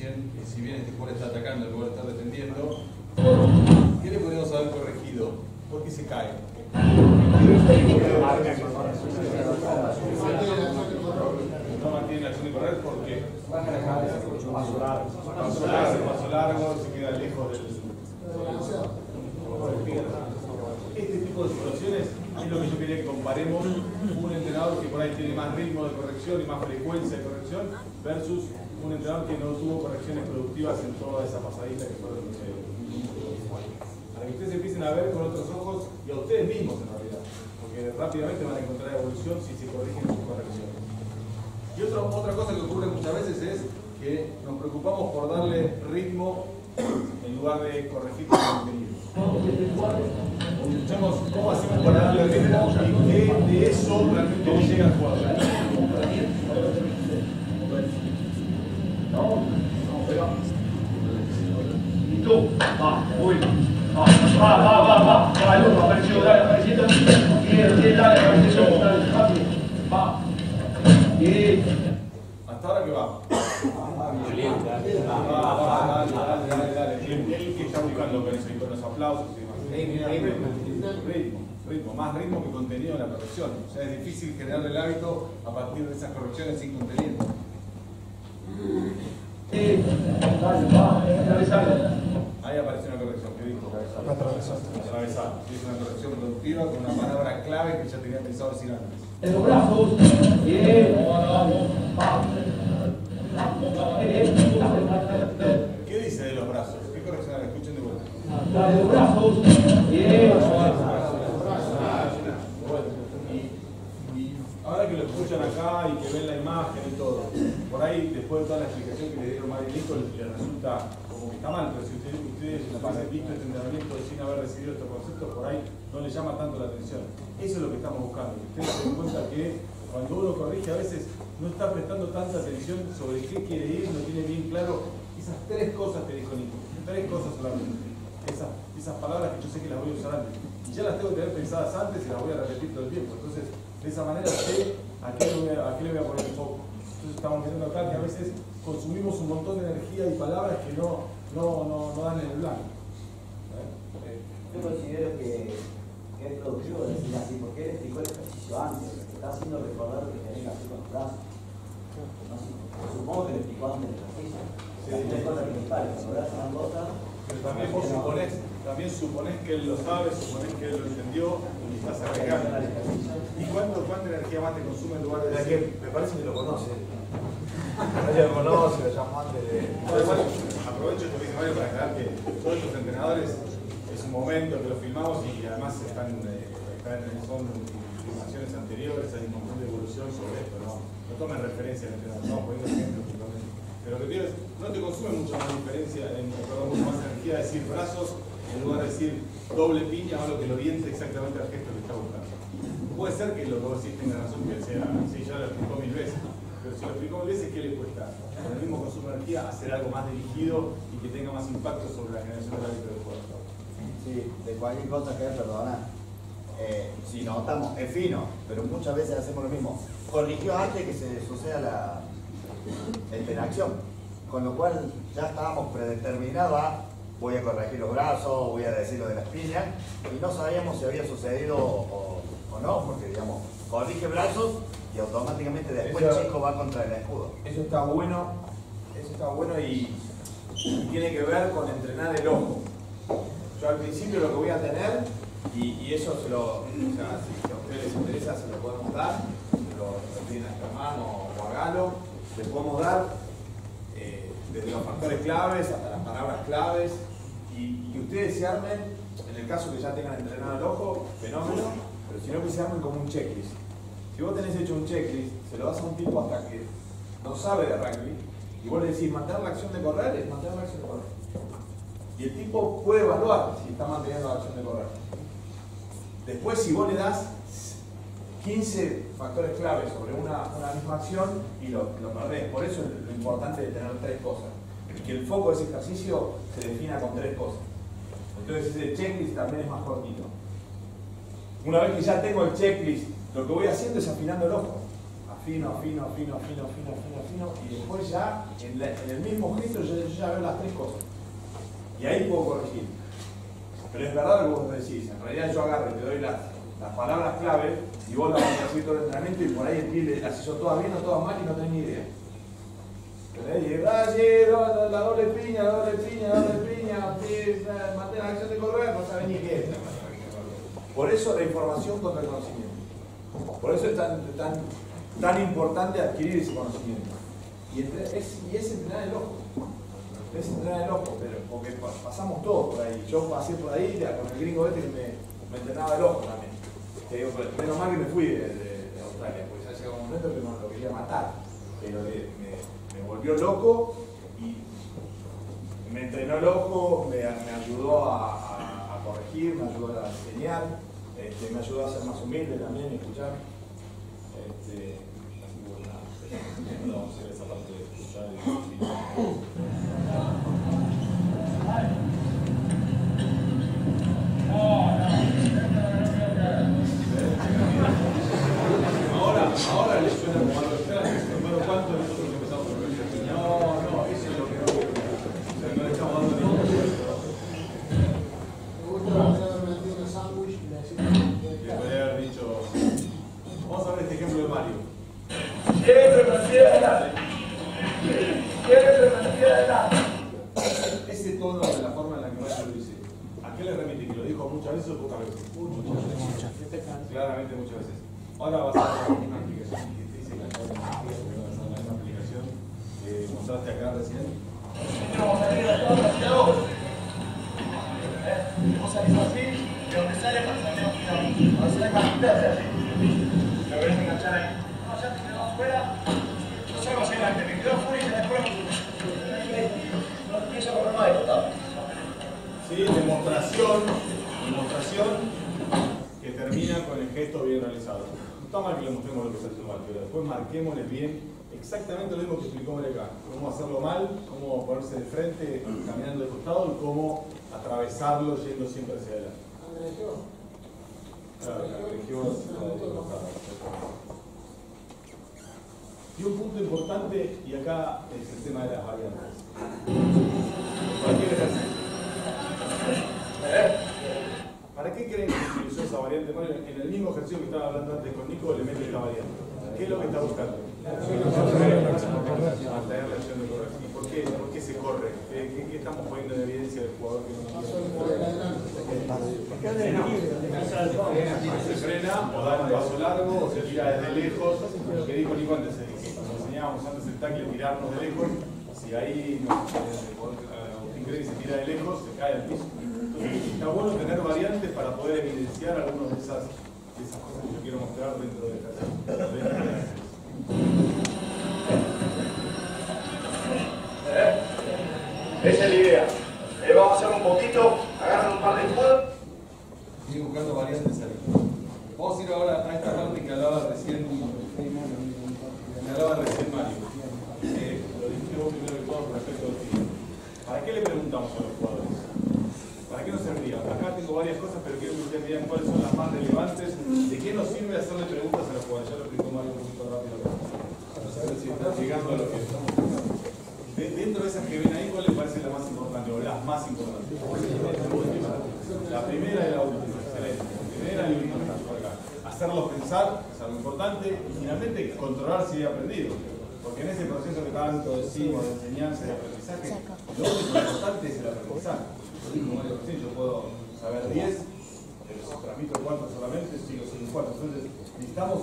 Si bien este jugador está atacando en lugar de estar defendiendo, ¿qué le podríamos haber corregido? ¿Por qué se cae? No mantiene la acción de correr porque paso largo, paso largo, paso largo, se queda lejos del. Este tipo de situaciones es lo que yo quería que comparemos un entrenador que por ahí tiene más ritmo de corrección y más frecuencia de corrección versus que no tuvo correcciones productivas en toda esa pasadita que fueron los Para que ustedes empiecen a ver con otros ojos y a ustedes mismos en realidad, porque rápidamente van a encontrar evolución si se corrigen sus correcciones. Y otra, otra cosa que ocurre muchas veces es que nos preocupamos por darle ritmo en lugar de corregir el contenido. Escuchamos cómo hacemos para darle ritmo y qué de eso realmente le llega al jugador. Tú, va, uy, va, va, va, va, va, va, el otro, apareció, dale, apareciendo, bien, bien, dale, apareció, dale, rápido, va, bien. Hasta ahora que va. Va, va, dale, dale, dale, dale. Él, él que está buscando con y los aplausos y demás. Ritmo, ritmo, más ritmo que contenido en la corrección. O sea, es difícil generar el hábito a partir de esas correcciones sin contenido. Dale, va, atravesalo. Ahí apareció una corrección, ¿qué dijo? Atravesado. Atravesado. Sí, es una corrección productiva con una palabra clave que ya tenía pensado decir antes. En los brazos, ¿Qué dice de los brazos? ¿Qué corrección? Escuchen de vuelta. dale, los brazos, bien, Y, y ahora que lo escuchan acá y que ven la imagen y todo, por ahí después de toda la explicación que le dieron Mario y Nico, le resulta que está mal, pero si ustedes, ustedes hubiesen visto este entrenamiento sin haber recibido estos conceptos, por ahí no les llama tanto la atención. Eso es lo que estamos buscando. Ustedes se den cuenta que cuando uno corrige a veces no está prestando tanta atención sobre qué quiere ir, no tiene bien claro esas tres cosas que dijo Nico, tres cosas solamente. Esas, palabras que yo sé que las voy a usar antes. Y ya las tengo que tener pensadas antes y las voy a repetir todo el tiempo. Entonces, de esa manera sé a qué le voy a, poner el foco. Entonces estamos viendo acá que a veces consumimos un montón de energía y palabras que no, no, no, no dan en el blanco. Yo considero que, que es productivo decir así, porque él explicó el ejercicio antes, lo que está haciendo recordar lo que tenés que hacer con los brazos. No sé, supongo que le explicó antes el ejercicio. Las tres cosas principales, los brazos dan cosas. Pero también vos suponés, también suponés que él lo sabe, suponés que él lo entendió y estás agregando. ¿Y cuánto, cuánta energía más te consume en lugar de decir? que me parece que lo conoce. Ella lo conoce, lo llamó antes de. Aprovecho dice Mario para aclarar que todos estos entrenadores es un momento que lo filmamos y además están, eh, están- son filmaciones anteriores, hay un montón de evolución sobre esto, ¿no? Tomen referencia al entrenador, estamos poniendo ejemplos simplemente. Pero lo que quiero es, no te consume mucho más diferencia, en, perdón, mucho más energía decir brazos en lugar de decir doble piña o algo que lo oriente exactamente al gesto que está buscando. Puede ser que lo que vos decís tenga razón que sea, sí, ya lo explicó mil veces, pero si lo explicó mil veces, ¿qué le cuesta? Con el mismo consumo de energía, hacer algo más dirigido y que tenga más impacto sobre la generación del hábito del juego. Sí, de cualquier cosa que perdona. Eh, si notamos, es fino, pero muchas veces hacemos lo mismo. Corrigió antes que se suceda la, la interacción. Con lo cual ya estábamos predeterminados a voy a corregir los brazos, voy a decir lo de las piñas, y no sabíamos si había sucedido o, o no, porque digamos, corrige brazos y automáticamente después Eso- el chico va contra el escudo. Eso está bueno, eso está bueno y, y tiene que ver con entrenar el ojo. Yo al principio lo que voy a tener, y, y eso se lo, o sea, si, a ustedes les interesa, se lo podemos dar, se lo, piden a Germán o, a Galo, les podemos dar eh, desde los factores claves hasta las palabras claves, y, y que ustedes se armen, en el caso que ya tengan entrenado el ojo, fenómeno, pero si no que se armen como un checklist. Si vos tenés hecho un checklist, se lo das a un tipo hasta que no sabe de rugby, y vos le decís, mantener la acción de correr, es mantener la acción de correr. Y el tipo puede evaluar si está manteniendo la acción de correr. Después, si vos le das 15 factores claves sobre una, una misma acción y lo, lo perdés. Por eso es lo importante de tener tres cosas. Que el foco de ese ejercicio se defina con tres cosas. Entonces ese checklist también es más cortito. Una vez que ya tengo el checklist, lo que voy haciendo es afinando el ojo. Afino, afino, afino, afino, afino, afino, afino. Y después ya, en, el mismo gesto, yo, ya veo las tres cosas. Y ahí puedo corregir. Pero es verdad lo que vos decís. En realidad yo agarro y te doy las, las palabras clave y vos las vas a decir todo el entrenamiento y por ahí el las hizo todas bien o todas mal y no tenés ni idea. ¿Entendés? Y ah, la, doble piña, la doble piña, la doble piña, mantén la acción de correr, no sabes ni qué es. Por eso la información contra el conocimiento. Por eso es tan, tan, tan importante adquirir ese conocimiento. Y, es, entrenar el ojo. Es entrenar el ojo, pero porque pa- pasamos todos por ahí. Yo pasé por ahí con el gringo este que me, entrenaba el ojo también. Digo, pero menos mal que me fui de, Australia, porque ya llegó un momento que no lo quería matar. Pero me, volvió loco y me entrenó el ojo, me, ayudó a- a corregir, me ayudó a enseñar, este, me ayudó a ser más humilde también escuchar. Este, así que bueno, nada. Vamos a hacer esa parte de escuchar y Ahora, ahora le suena como algo extraño. Bueno, ¿cuánto nosotros empezamos por ver? No, no, eso es lo que no quiero. O sea, no le estamos dando ningún Me gusta haber metido el sándwich y decir Le podría haber dicho. Vamos a ver este ejemplo de Mario. Siempre mantiene adelante. Siempre mantiene adelante. Ese tono de la forma en la que Mario lo dice, ¿a qué le remite? ¿Que lo dijo muchas veces o pocas veces? Muchas veces. Claramente muchas veces. Ahora vas a ver una aplicación que te dice que acá hay una misma aplicación que mostraste acá recién. Vamos arriba todos hacia abajo. ¿Eh? Vos salís así, de donde sale para salir a girar. Ahora salís más hacia así. Lo ves enganchar ahí. No, ya te quedó afuera. Yo salgo hacia adelante, me quedo afuera y ya después no empiezo a correr más de costado. Sí, demostración, demostración que termina con el gesto bien realizado. No está mal que le mostremos lo que se hace mal, pero después marquémosle bien exactamente lo mismo que explicó acá. Cómo hacerlo mal, cómo ponerse de frente, caminando de costado y cómo atravesarlo yendo siempre hacia adelante. Claro, la. Y un punto importante, y acá es el tema de las variantes. Cualquier ejercicio. ¿Para qué creen que utilizó esa variante? Mario? en el mismo ejercicio que estaba hablando antes con Nico, le mete esta variante. ¿Qué es lo que está buscando? Mantener la acción de correr. ¿Y por qué, por qué se corre? ¿Qué, qué, qué estamos poniendo en evidencia del jugador que no se frena o da un paso largo o se tira desde lejos? Lo que dijo Nico antes, que como enseñábamos antes el tackle, tirarnos de lejos, si ahí no, Agustín cree que se tira de lejos, se cae al piso. Entonces, está bueno tener variantes para poder evidenciar algunas de esas, de esas cosas que yo quiero mostrar dentro de esta ¿Eh? Esa es la idea. Eh, vamos a hacer un poquito, agarran un par de escudos. Buscando variantes ahí. Vamos a ir ahora a esta parte que hablaba recién, que hablaba recién Mario. Eh, lo dijiste vos primero que todo con respecto al tiro. ¿Para qué le preguntamos a los jugadores? ¿Para qué nos serviría? Acá tengo varias cosas, pero quiero que ustedes vean cuáles son las más relevantes. ¿De qué nos sirve hacerle preguntas a los jugadores? Ya lo explicó Mario un poquito rápido. Para saber si están llegando a lo que estamos pensando. De- Dentro de esas que ven ahí, ¿cuál les parece la más importante o las más importantes? La primera y la última. Excelente. La primera y última. por acá. Hacerlos pensar es algo importante y finalmente controlar si he aprendido. Porque en ese proceso que tanto decimos de enseñanza y de aprendizaje, lo único importante es el aprendizaje. Recién, yo puedo saber 10, pero si transmito 4 solamente, sigo sin 4. Entonces, necesitamos.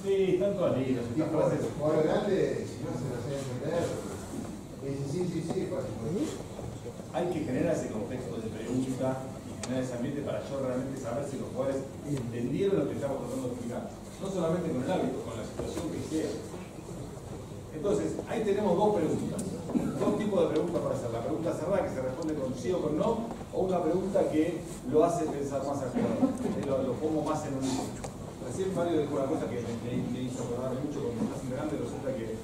Sí, están todas lindas, estas frases. Jugador grande, si no se las hace entender, dice sí, sí, sí, pues. Hay que generar ese contexto de pregunta y generar ese ambiente para yo realmente saber si los jugadores entendieron lo que estamos tratando de explicar. No solamente con el hábito, con la situación que hicieron. Entonces, ahí tenemos dos preguntas. Dos tipos de preguntas para hacer. La pregunta cerrada que se responde con sí o con no, o una pregunta que lo hace pensar más. Eh, Lo, lo pongo más en un Recién Mario dijo una cosa que me, me- me hizo acordar mucho cuando estás en grande, resulta que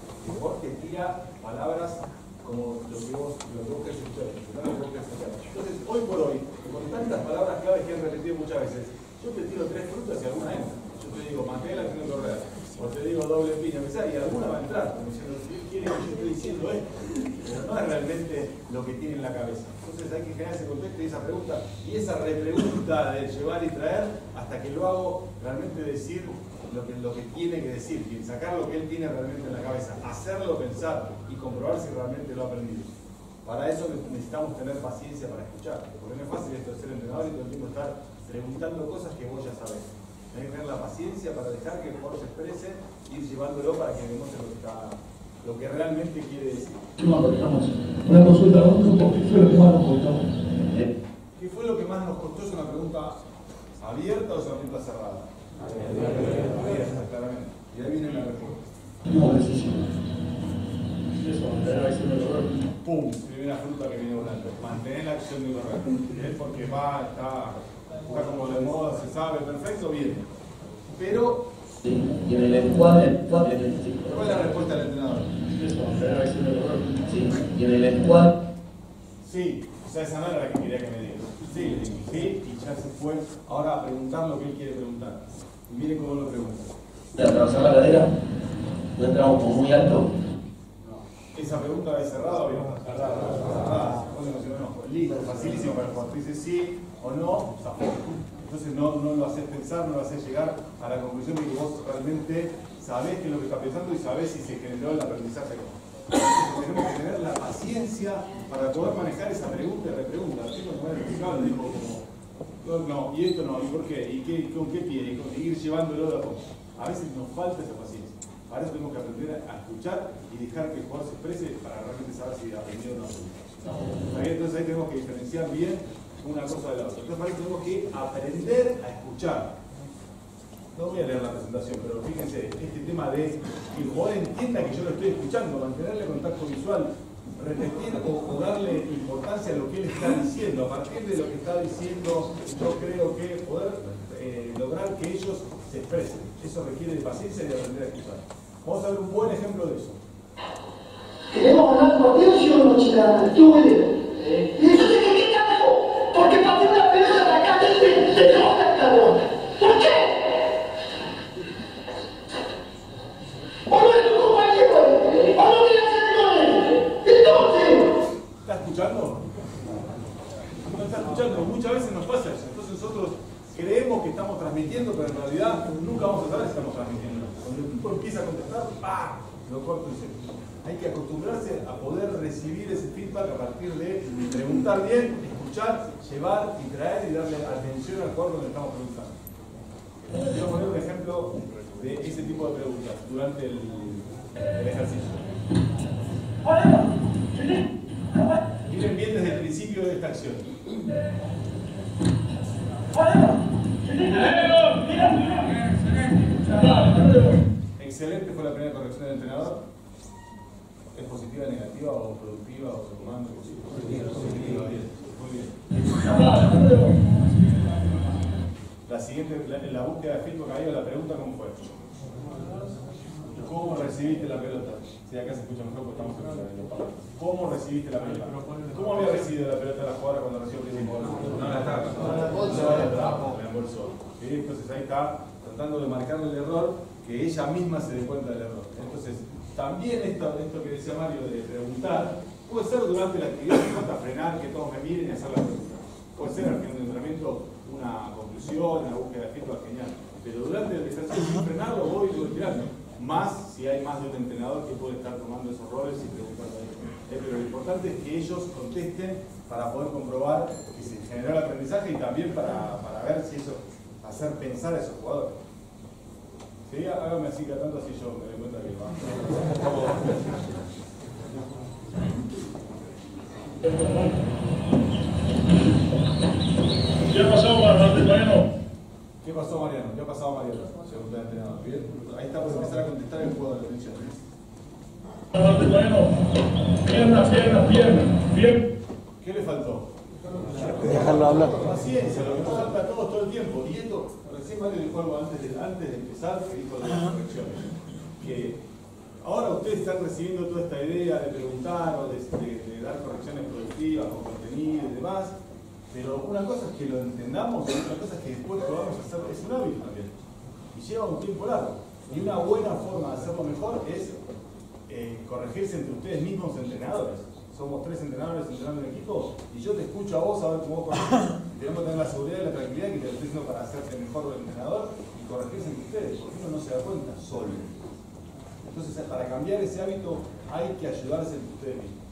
te tira palabras como lo que vos, lo que vos querés escuchar, que. Entonces, hoy por hoy, con tantas palabras claves que han repetido muchas veces, yo te tiro tres frutas y alguna entra. Te digo, mantén la acción de correr, o te digo doble piña, pensá, y alguna va a entrar, como diciendo, ¿qué quiere que yo esté diciendo esto? Pero no es realmente lo que tiene en la cabeza. Entonces hay que generar ese contexto y esa pregunta, y esa repregunta de llevar y traer, hasta que lo hago realmente decir lo que, lo que tiene que decir, sacar lo que él tiene realmente en la cabeza, hacerlo pensar y comprobar si realmente lo ha aprendido. Para eso necesitamos tener paciencia para escuchar, porque no es fácil esto de ser entrenador y todo el tiempo estar preguntando cosas que vos ya sabés. Tenés que tener la paciencia para dejar que el jugador se exprese, ir llevándolo para que demuestre lo que, está, lo que realmente quiere decir. Una consulta, ¿qué fue lo que más nos costó? ¿Qué fue lo que más nos costó? ¿Es una pregunta abierta o es una pregunta cerrada? Abierta, claramente. Y ahí viene la respuesta. Último ejercicio. Eso, mantener la acción de correr. ¡Pum! Primera fruta que viene volando. Mantener la acción de correr. Es porque va, está, está como de moda, se sabe, perfecto, bien. Pero, Y en el encuadre, ¿cuál es la respuesta del entrenador? Sí. Y en el encuadre, Sí, o sea, esa no era la que quería que me diga. Sí, le dije y ya se fue ahora a preguntar lo que él quiere preguntar. Y miren cómo lo pregunta. de atravesar la cadera, no entramos como muy alto. Esa pregunta es cerrada o abierta? Cerrada. Cerrada. Menos listo, facilísimo para el jugador. Dices sí o no, zafó. Entonces no, no lo haces pensar, no lo haces llegar a la conclusión de que vos realmente sabés qué es lo que está pensando y sabés si se generó el aprendizaje o no. Entonces, tenemos que tener la paciencia para poder manejar esa pregunta y repregunta. Dijo como, no, y esto no, y por qué, y qué, con qué pie, y con- ir llevándolo de a poco. A veces nos falta esa paciencia. Para eso tenemos que aprender a escuchar y dejar que el jugador se exprese para realmente saber si aprendió o no. Entonces ahí tenemos que diferenciar bien una cosa de la otra. Entonces para eso tenemos que aprender a escuchar. No voy a leer la presentación, pero fíjense, este tema de que el jugador entienda que yo lo estoy escuchando, mantenerle contacto visual, repetir o, o darle importancia a lo que él está diciendo. A partir de lo que está diciendo, yo creo que poder eh, lograr que ellos se expresen. Eso requiere de paciencia y de aprender a escuchar. Vamos a ver un buen ejemplo de eso. Queremos ganar el partido, o no, chica. Estuvo muy bien. ¿Y eso significa algo? Porque pateó la pelota de acá desde de Roca, cabrón. ¿Por qué? ¿O no es tu compañero? ¿O no quieres hacer con él? Entonces, ¿Está escuchando? No está escuchando. Muchas veces nos pasa eso. Entonces nosotros creemos que estamos transmitiendo, pero en realidad nunca vamos a saber si estamos transmitiendo. Cuando el tipo tipo empieza a contestar, ¡pah! Lo corto y seco. Hay que acostumbrarse a poder recibir ese feedback a partir de preguntar bien, escuchar, llevar y traer y darle atención al jugador donde estamos preguntando. Quiero poner un ejemplo de ese tipo de preguntas durante el, el ejercicio. Miren bien desde el principio de esta acción. Excelente fue la primera corrección del entrenador. ¿Es positiva, negativa o productiva o sumando? Positiva, positiva, bien. Muy bien. La siguiente, la, la de la pregunta, ¿cómo fue? ¿Cómo recibiste la pelota? Si acá se escucha mejor porque estamos en los. ¿Cómo recibiste la pelota? ¿Cómo había recibido la pelota la jugadora cuando recibió el primer gol? No la tapa. No la tapa, la embolsó. Entonces ahí está tratando de marcarle el error, que ella misma se dé cuenta del error. Entonces, también esto, esto que decía Mario de preguntar, puede ser durante la actividad, no falta frenar, que todos me miren y hacer la pregunta. Puede ser al final del entrenamiento una conclusión, una búsqueda de feedback genial. Pero durante el ejercicio sin frenarlo voy y voy tirando. Más si hay más de un entrenador que puede estar tomando esos roles y preguntando ahí. Eh, pero lo importante es que ellos contesten para poder comprobar que se generó el aprendizaje y también para, para ver si eso, hacer pensar a esos jugadores. Sí, hágame así, que tanto así yo me doy cuenta que va. ¿Qué pasó, Mariano? ¿Qué pasó, Mariano? ¿Qué ha pasado, Mariano? Según el entrenador. Bien, ahí está por empezar a contestar el jugador de atención. Bueno, pierna, pierna, pierna. Bien. ¿Qué le faltó? Dejarlo hablar. Paciencia, lo que nos falta a todos todo el tiempo. Y esto, recién Mario dijo algo antes de, antes de empezar, que dijo de las correcciones. Que ahora ustedes están recibiendo toda esta idea de preguntar o de, de- de dar correcciones productivas con contenido y demás. Pero una cosa es que lo entendamos y otra cosa es que después a hacer. Es un hábito también. Y lleva un tiempo largo. Y una buena forma de hacerlo mejor es eh, corregirse entre ustedes mismos entrenadores. Somos tres entrenadores entrenando en equipo y yo te escucho a vos a ver cómo vos tenemos que tener la seguridad y la tranquilidad que te lo para hacerte mejor el entrenador y corregirse entre ustedes, porque uno no se da cuenta solo. Entonces, para cambiar ese hábito hay que ayudarse entre ustedes mismos.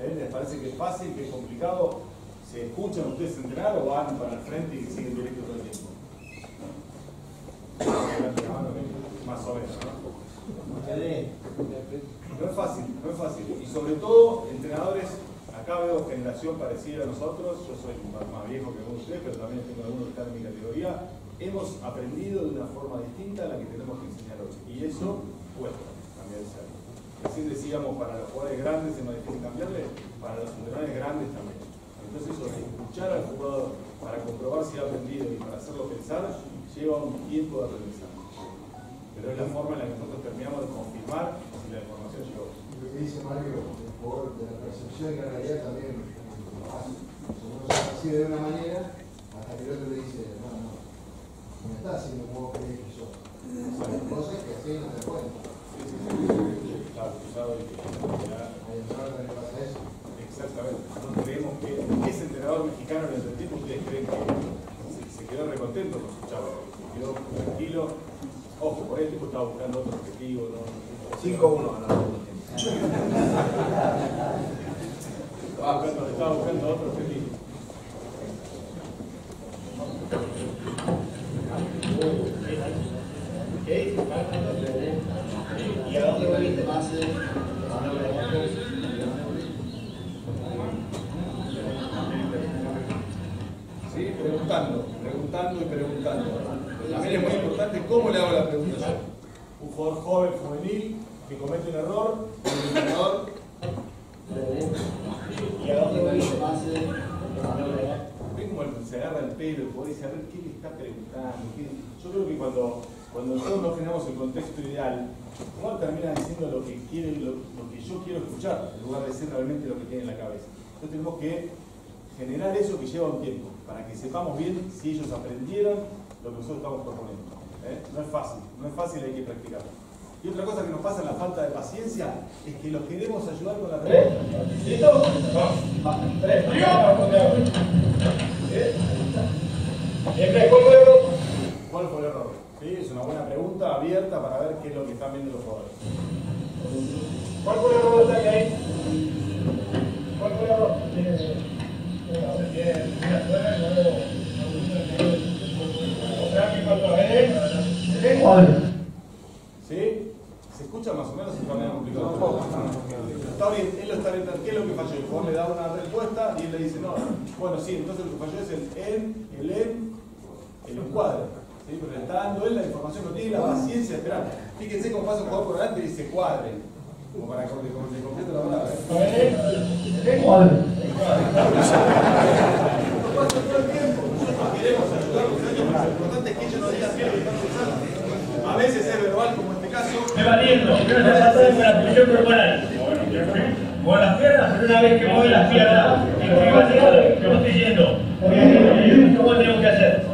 ¿Eh? ¿Les parece que es fácil, que es complicado? ¿Se escuchan ustedes entrenar o van para el frente y siguen directo todo el tiempo? Más o menos, ¿no? No es fácil, no es fácil. Y sobre todo, entrenadores, acá veo generación parecida a nosotros, yo soy más, viejo que de ustedes, pero también tengo algunos que están en mi categoría, hemos aprendido de una forma distinta a la que tenemos que enseñar hoy. Y eso cuesta cambiar ese hábito. Así decíamos, para los jugadores grandes es más difícil cambiarle, para los entrenadores grandes también. Entonces eso de escuchar al jugador para comprobar si ha aprendido y para hacerlo pensar, lleva un tiempo de aprendizaje. Pero es la forma en la que nosotros terminamos de confirmar si la información llegó. Lo que dice Mario, por de la percepción y la realidad también percibe de una manera hasta que el otro le dice, no, no, no me está haciendo como vos crees que yo. Hay cosas que así no te cuenta. Claro, usado y Hay entrenadores que le pasa eso. Exactamente. Nosotros creemos que ese entrenador mexicano en el tiempo ustedes creen que se, se quedó recontento con su chavo, se quedó tranquilo. Ojo, por ahí el tipo estaba buscando otro objetivo, ¿no? 5-1 ganado. Estaba buscando, estaba buscando otro objetivo. ¿Y a dónde volviste más? ¿Sí? Preguntando, preguntando y preguntando. También es muy importante cómo le hago la pregunta yo. Un jugador joven, juvenil, que comete un error, el entrenador ¿Y a dónde volviste más? Ven como el- se agarra el pelo, el jugador dice, a ver, ¿qué le está preguntando? ¿Qué? Yo creo que cuando, cuando nosotros no generamos el contexto ideal, el jugador termina diciendo lo que quiere, lo, lo que yo quiero escuchar, en lugar de decir realmente lo que tiene en la cabeza. Entonces tenemos que generar eso que lleva un tiempo, para que sepamos bien si ellos aprendieron lo que nosotros estamos proponiendo. ¿eh? No es fácil, no es fácil, hay que practicarlo. Y otra cosa que nos pasa en la falta de paciencia es que los queremos ayudar con la pregunta. ¿Listo? Vamos. Tres. ¿Eh? ¿Cuál fue el error? ¿Cuál fue el error? Sí, es una buena pregunta abierta para ver qué es lo que están viendo los jugadores. ¿Cuál fue la pregunta que hay? ¿Cuál fue la pregunta? O sea que cuando es... ¿Sí? ¿Se escucha más o menos? Está medio complicado. Está bien, él lo está orientando. ¿Qué es lo que falló? El jugador le da una respuesta y él le dice, no, bueno, sí, entonces lo que falló es el en, el en, el encuadre. ¿Sí? Pero le está dando él la información, no tiene la paciencia de esperar. Fíjense cómo pasa un jugador por delante y dice cuadre. Como para que complete la palabra. ¿eh? A es que que veces es verbal, como en este caso. No se pasó con la posición corporal. Las piernas, pero una vez que mueve las piernas, privativo, yo estoy yendo. ¿Cómo tenemos que hacer?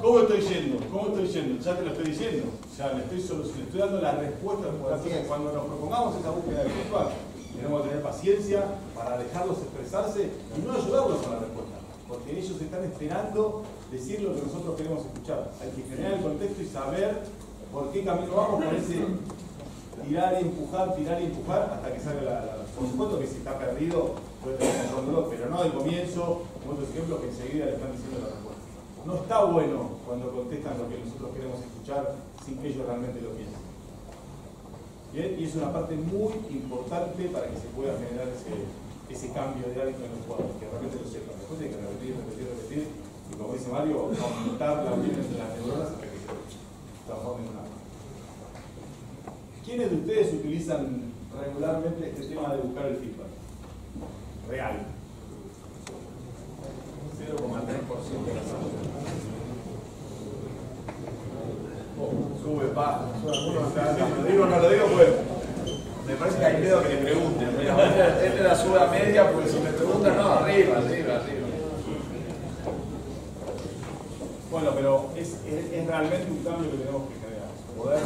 ¿Cómo estoy yendo? ¿Cómo estoy yendo? Ya te lo estoy diciendo. Estoy, solu- le estoy dando la respuesta al cuando nos propongamos esa búsqueda virtual, tenemos que tener paciencia para dejarlos expresarse y no ayudarlos con la respuesta. Porque ellos están esperando decir lo que nosotros queremos escuchar. Hay que generar el contexto y saber por qué camino vamos con ese tirar y empujar, tirar y empujar hasta que salga la, la- Por supuesto que si está perdido, puede tener control, pero no del comienzo, como otros ejemplos que enseguida le están diciendo la respuesta. No está bueno cuando contestan lo que nosotros queremos escuchar sin que ellos realmente lo piensen. Bien, y es una parte muy importante para que se pueda generar ese, ese cambio de hábito en los jugadores, que realmente lo sepan. Después hay que repetir, repetir, repetir, y como dice Mario, aumentar la unión entre las neuronas hasta que se transformen en una. ¿Quiénes de ustedes utilizan regularmente este tema de buscar el feedback? Real. 0,3% de la sala. Sube, baja. Lo digo, no lo digo, pues. Me parece que hay miedo que le pregunten. Mira, Este la sube a media, porque si me preguntan, no, arriba, arriba, arriba. Bueno, pero es, es- es realmente un cambio que tenemos que generar. Poder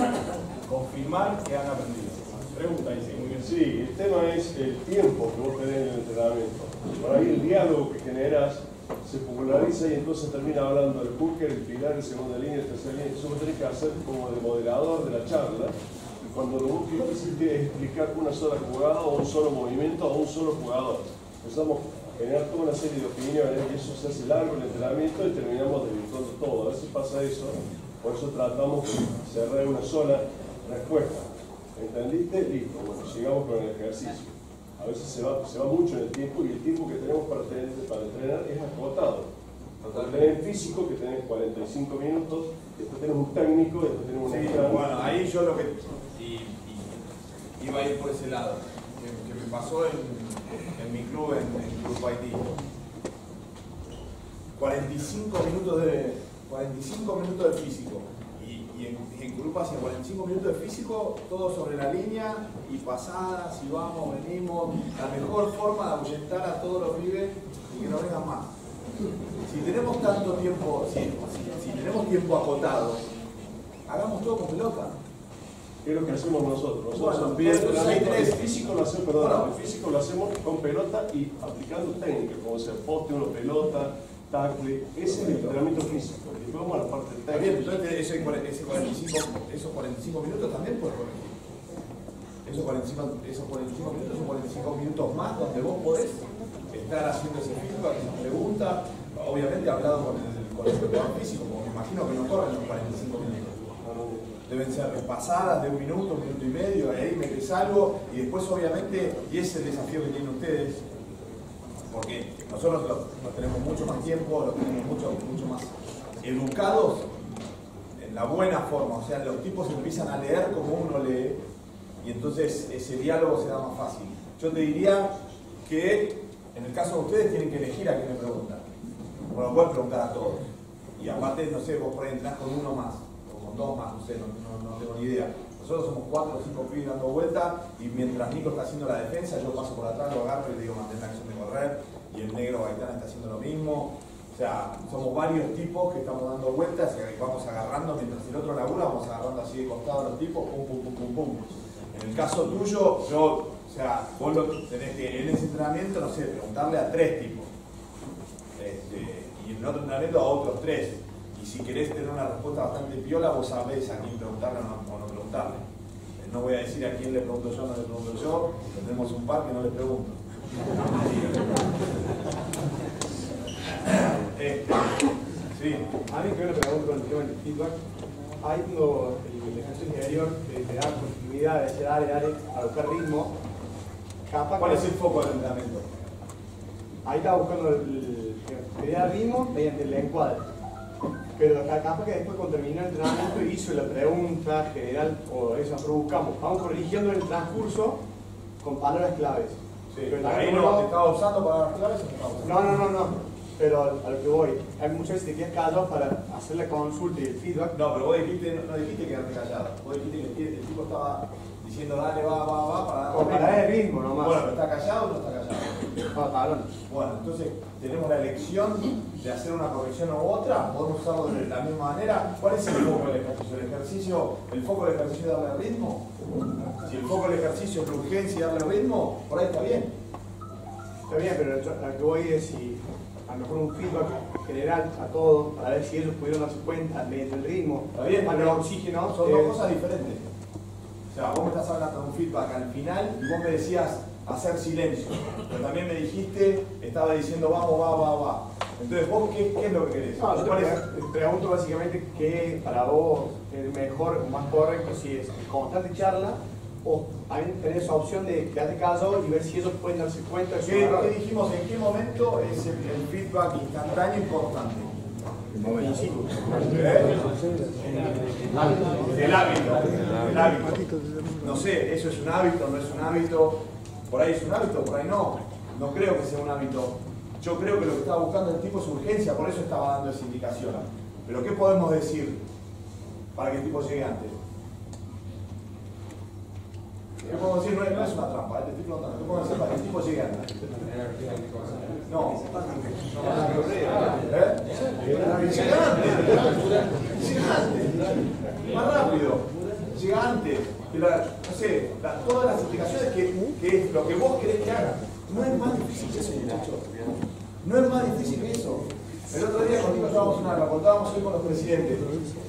confirmar que han aprendido. Sí, el tema es el tiempo que vos tenés en el entrenamiento. Por ahí el diálogo que generas se populariza y entonces termina hablando el hooker, el pilar, el segunda línea, el tercera línea. Eso vos tenés que hacer como de moderador de la charla. Y cuando lo vos querés explicar una sola jugada o un solo movimiento a un solo jugador. Empezamos a generar toda una serie de opiniones y eso se hace largo el entrenamiento y terminamos desvirtuando todo. A veces pasa eso, por eso tratamos de cerrar una sola respuesta. ¿Entendiste? Listo, bueno, sigamos con el ejercicio. A veces se va, se va mucho en el tiempo y el tiempo que tenemos para, tener- para entrenar es acotado. Tenés el físico que tenés 45 minutos, después tenés un técnico, después tenés un Sí, bueno, ahí yo lo que. y- y iba a ir por ese lado. Que, que me pasó en, en mi club, en, en Grupo Haití. 45 minutos de, 45 minutos de físico. En, grupo hacía 45 minutos de físico, todo sobre la línea y pasadas, y vamos, venimos. La mejor forma de ahuyentar a todos los pibes y que no vengan más. Si tenemos tanto tiempo, si, si- si tenemos tiempo acotado, hagamos todo con pelota. ¿Qué es lo que hacemos nosotros? Nosotros Bueno, el físico lo hacemos, perdón, el físico lo hacemos con pelota y aplicando técnicas, como ser poste, uno pelota, ese es el entrenamiento físico. Después vamos a la parte bien, entonces ese, cuare- ese 45, esos 45 minutos también puedes corregir. Esos 45, esos 45 minutos son 45 minutos más donde vos podés estar haciendo ese feedback, esa pregunta, obviamente hablado con el, con el preparador físico, porque me imagino que no corren los 45 minutos. Deben ser pasadas de un minuto, un minuto y medio, ahí metes algo y después obviamente, y ese desafío que tienen ustedes, porque nosotros lo, lo tenemos mucho más tiempo, lo tenemos mucho, mucho más educados en la buena forma, o sea, los tipos empiezan a leer como uno lee y entonces ese diálogo se da más fácil. Yo te diría que en el caso de ustedes tienen que elegir a quién le preguntan. Bueno, puedes preguntar a todos. Y aparte, no sé, vos por ahí entrás con uno más, o con dos más, no sé, no tengo ni idea. Nosotros somos cuatro o cinco pibes dando vuelta y mientras Nico está haciendo la defensa, yo paso por atrás, lo agarro y le digo mantén la acción de correr y el negro Gaitán está haciendo lo mismo. O sea, somos varios tipos que estamos dando vueltas y vamos agarrando, mientras el otro labura, vamos agarrando así de costado a los tipos, pum, pum, pum, pum, pum. En el caso tuyo, yo, o sea, vos lo tenés que en ese entrenamiento, no sé, preguntarle a tres tipos. Este, y en otro entrenamiento a otros tres. Y si querés tener una respuesta bastante piola, vos sabés a quién preguntarle o no preguntarle. Eh, No voy a decir a quién le pregunto yo no le pregunto yo, tenemos un par que no le pregunto. Este, sí. Alguien que me pregunta con el tema del feedback, ahí tengo el ejercicio interior que te da continuidad de decir dale, dale, a buscar ritmo. Capaz ¿Cuál es el foco del entrenamiento? Ahí estaba buscando el, que te da ritmo mediante el encuadre. Pero acá capaz que después cuando terminó el entrenamiento hizo la pregunta general o eso, nosotros buscamos. Vamos corrigiendo en el transcurso con palabras claves. Pero Ahí no, ¿te estaba usando para las claves o estaba usando? no, no, no, no. Pero a lo que voy, hay muchas veces que quedas callado para hacer la consulta y el feedback. No, pero vos dijiste, no, no dijiste quedarte callado. Vos dijiste que el, el tipo estaba diciendo dale, va, va, va, para dar Como para dar el ritmo nomás. Bueno, ¿pero está callado o no está callado? Bueno, entonces tenemos la elección de hacer una corrección u otra, podemos usarlo de la misma manera. ¿Cuál es el foco del ejercicio? ¿El ejercicio, el foco del ejercicio es darle ritmo? Si el foco del ejercicio es la urgencia y darle ritmo, por ahí está bien. Está bien, pero yo- a lo que voy es si a lo mejor un feedback general a todos para ver si ellos pudieron darse cuenta mediante el ritmo, Está bien, para pero el oxígeno. son dos cosas diferentes. O sea, vos me estás hablando de un feedback al final y vos me decías hacer silencio. Pero también me dijiste, estaba diciendo vamos, va, va, va. Entonces, ¿vos qué, qué es lo que querés? No, yo te pregunto básicamente qué para vos es mejor o más correcto, si es constante charla o tener esa opción de quedarte callado y ver si ellos pueden darse cuenta de su ¿Qué, error. qué dijimos? ¿En qué momento es el, el feedback instantáneo importante? Hábito. No sé, eso es un hábito, no es un hábito. Por ahí es un hábito, por ahí no. No creo que sea un hábito. Yo creo que lo que estaba buscando el tipo es urgencia, por eso estaba dando esa indicación. Pero ¿qué podemos decir para que el tipo llegue antes? ¿Qué podemos decir? No es, no es una trampa, eh, te estoy preguntando. ¿Qué podemos decir para el tipo llegue antes? No. ¿Eh? Llega antes. Más rápido. La- no sé, la- todas las explicaciones que, que es lo que vos querés que haga. No es más difícil que eso, muchachos. No es más difícil que eso. El otro día contigo estábamos una, contábamos hoy con los presidentes.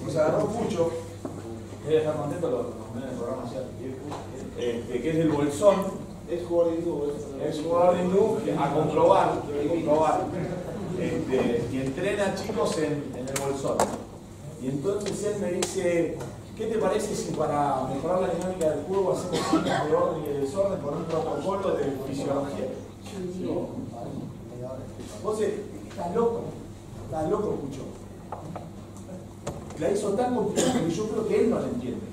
Nos agarró Pucho, debe estar contento los, medios del programa este, que es el bolsón. Es jugador hindú. Es jugador hindú a comprobar, a comprobar. Este, y entrena chicos en, en el bolsón. Y entonces él me dice, ¿qué te parece si para mejorar la dinámica del juego hacemos signos de orden y de desorden con un protocolo de fisiología? Vos eh, estás loco, estás loco, Pucho. La hizo tan complicada que yo creo que él no la entiende.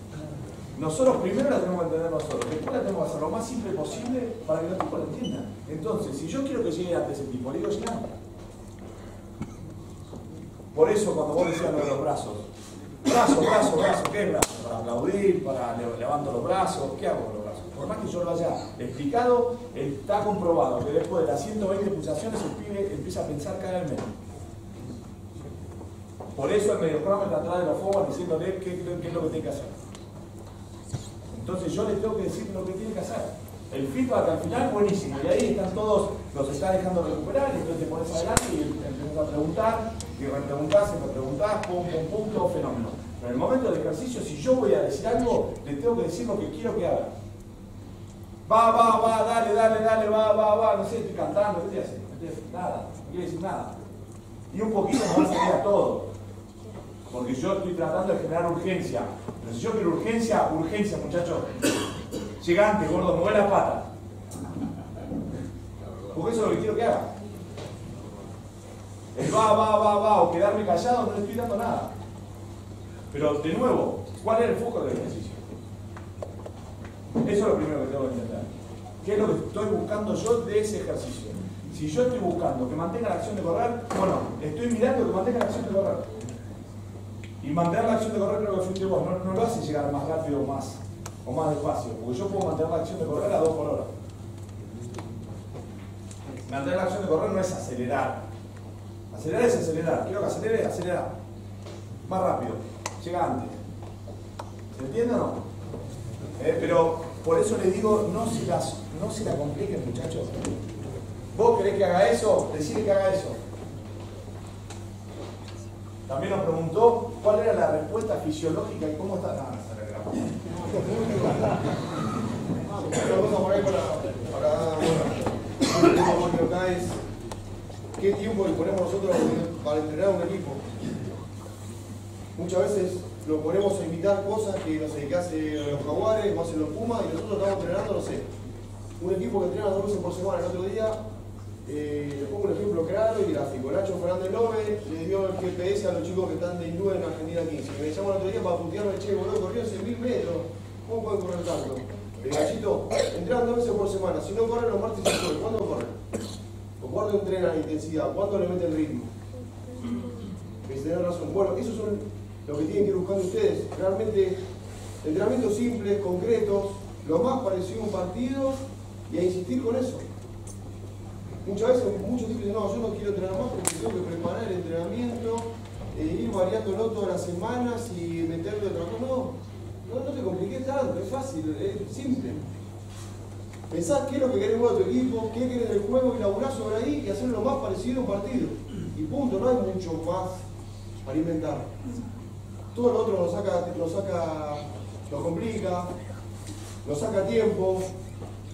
Nosotros primero la tenemos que entender nosotros, después la tenemos que hacer lo más simple posible para que los tipos la entiendan. Entonces, si yo quiero que llegue antes el tipo, le digo antes. Por eso cuando vos decías lo de los brazos, brazo, brazo, brazo, ¿qué brazo? Para aplaudir, para le- levanto los brazos, ¿qué hago con los brazos? Por más que yo lo haya explicado, está comprobado que después de las 120 pulsaciones el pibe empieza a pensar cada vez menos. Por eso el mediocronómetro está atrás de los forward diciéndole qué- qué es lo que tiene que hacer. Entonces yo le tengo que decir lo que tiene que hacer. El feedback al final buenísimo. Y ahí están todos, los está dejando recuperar, y entonces te pones adelante y empiezas a preguntar, y repreguntás, y repreguntás, pum, pum, pum, todo fenómeno. Pero en el momento del ejercicio, si yo voy a decir algo, le tengo que decir lo que quiero que haga. Va, va, va, dale, dale, dale, va, va, va, no sé, estoy cantando, ¿qué te hace? No te hace nada, no quiere decir nada. Y un poquito nos va a salir todo. Porque yo estoy tratando de generar urgencia. Pero si yo quiero urgencia, urgencia, muchachos. Gigante, gordo, mueve la pata. Porque eso es lo que quiero que haga. El va, va, va, va, o quedarme callado, no le estoy dando nada. Pero de nuevo, ¿cuál es el foco del ejercicio? Eso es lo primero que tengo que entender. ¿Qué es lo que estoy buscando yo de ese ejercicio? Si yo estoy buscando que mantenga la acción de correr, bueno, estoy mirando que mantenga la acción de correr. Y mantener la acción de correr creo que fuiste vos, no, no lo hace llegar más rápido o más, o más despacio, porque yo puedo mantener la acción de correr a 2 por hora. Mantener la acción de correr no es acelerar. Acelerar es acelerar. Quiero que acelere, acelerar. Más rápido. Llega antes. ¿Se entiende o no? Eh, pero por eso les digo, no se, las, no se la compliquen, muchachos. ¿Vos querés que haga eso? Decide que haga eso. También nos preguntó cuál era la respuesta fisiológica y cómo está. Ah, se la por ahí qué tiempo le ponemos nosotros para entrenar a un equipo. Muchas veces lo ponemos a imitar cosas que no sé, que hace los jaguares, o hacen los pumas, y nosotros estamos entrenando, no sé, un equipo que entrena dos veces por semana. El otro día, eh, les pongo un ejemplo claro y gráfico. Nacho Fernández López le dio el GPS a los chicos que están de hindú en Argentina 15. Me llaman el otro día para putearme, che, boludo, corrió 6.000 metros. ¿Cómo pueden correr tanto? Gallito, entrenan dos veces por semana. Si no corren los martes y jueves, ¿cuándo corren? ¿O cuándo entrenan intensidad? ¿Cuándo le meten ritmo? Que se den razón. Bueno, esos son lo que tienen que ir buscando ustedes. Realmente, entrenamientos simples, concretos, lo más parecido a un partido y a insistir con eso. Muchas veces muchos dicen, no, yo no quiero entrenar más porque tengo que preparar el entrenamiento, eh, ir variándolo todas las semanas y meterle otra cosa. No, no, no te compliques tanto, es fácil, es simple. Pensás qué es lo que querés jugar a tu equipo, qué querés del juego y laburás sobre ahí y hacerlo lo más parecido a un partido. Y punto, no hay mucho más para inventar. Todo lo otro nos saca, nos saca, nos complica, nos saca tiempo,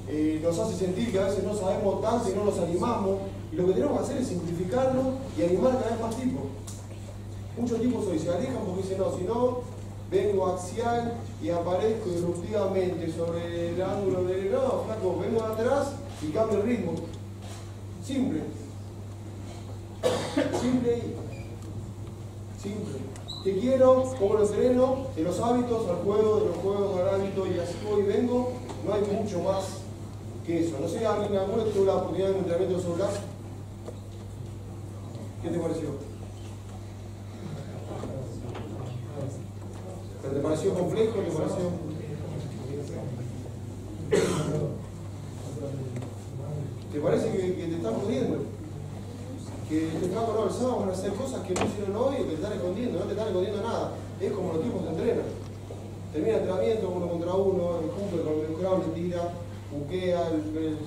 eh, nos hace sentir que a veces no sabemos tanto y no nos animamos. Y lo que tenemos que hacer es simplificarlo y animar cada vez más tipos. Muchos tipos hoy se alejan porque dicen, no, si no, vengo axial y aparezco disruptivamente sobre el ángulo del... No, flaco, vengo de atrás y cambio el ritmo. Simple. Simple y... Simple. Te quiero, como lo entreno, de los hábitos al juego, de los juegos al hábito y así voy vengo. No hay mucho más que eso. No sé, alguien alguna vez tuvo la oportunidad de un entrenamiento celular. ¿Qué te pareció? ¿Pero ¿Te pareció complejo? ¿Te pareció? ¿Te parece que, te están jodiendo? Que te flaco no, sábado van a hacer cosas que no hicieron hoy y te están escondiendo, no te están escondiendo nada. Es como los tipos que entrenan. Termina el entrenamiento uno contra uno, el con el crowd le tira, buquea,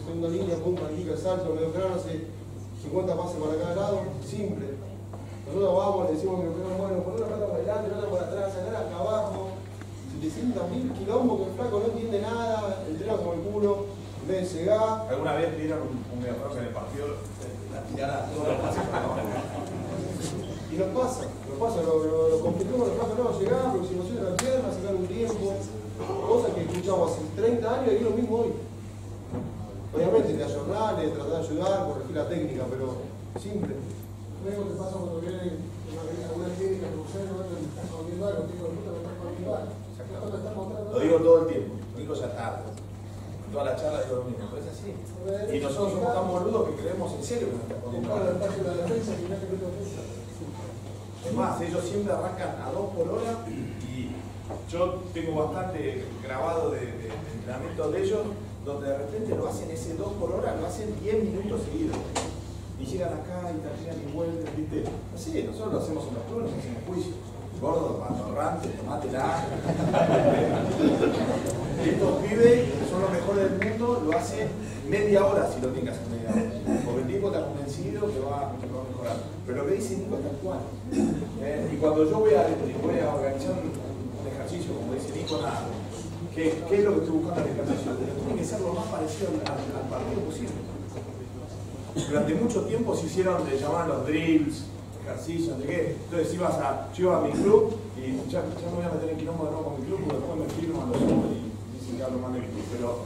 segunda línea, pum, el salto, medio crowd hace 50 pases para cada lado, simple. Nosotros vamos, le decimos que nos bueno, poner una pata por adelante, otra por atrás, sacar acá abajo, 700 mil quilombos que el flaco no entiende nada, entrena como el culo, en vez de cegar. ¿Alguna vez vieron un, un videojuego en el partido la tirada los pases para abajo? Y nos pasa, nos pasa, lo, lo, lo complicamos, el flaco no llegar, aproximación de la pierna, sacar un tiempo, cosas que escuchamos hace 30 años y es lo mismo hoy. Obviamente, de ayornar, de tratar de ayudar, corregir la técnica, pero simple. Lo te pasa cuando viene una te comiendo algo, te digo, puta, comiendo todo el tiempo, lo digo ya tarde. Toda la charla digo lo mismo, pero es así. Y nosotros somos tan boludos que creemos en serio que no te ofensa. Es más, ellos siempre arrancan a 2 por hora y yo tengo bastante grabado de, de- de entrenamiento de ellos donde de repente lo hacen ese 2 por hora, lo hacen 10 minutos seguidos. Y llegan acá y terminan y vuelven, ¿viste? Así, nosotros lo hacemos en los turnos, en el juicio. Gordo, patorrante, tomátela. Estos pibes, son los mejores del mundo, lo hacen media hora si lo que hacer media hora. Porque el tipo está convencido que va, que va a mejorar. Pero lo que dice Nico es tal cual. Eh, y cuando yo voy a, voy a organizar un, un ejercicio, como dice Nico, nada, ¿qué, ¿qué es lo que estoy buscando en ejercicio? Pero tiene que ser lo más parecido al, partido posible. Durante mucho tiempo se hicieron, le llamaban los drills, ejercicios, de qué. Entonces ibas a, yo iba a mi club y ya, ya me voy a meter en quilombo de nuevo con mi club porque después me firman los ojos y dicen que hablo mal del club. Pero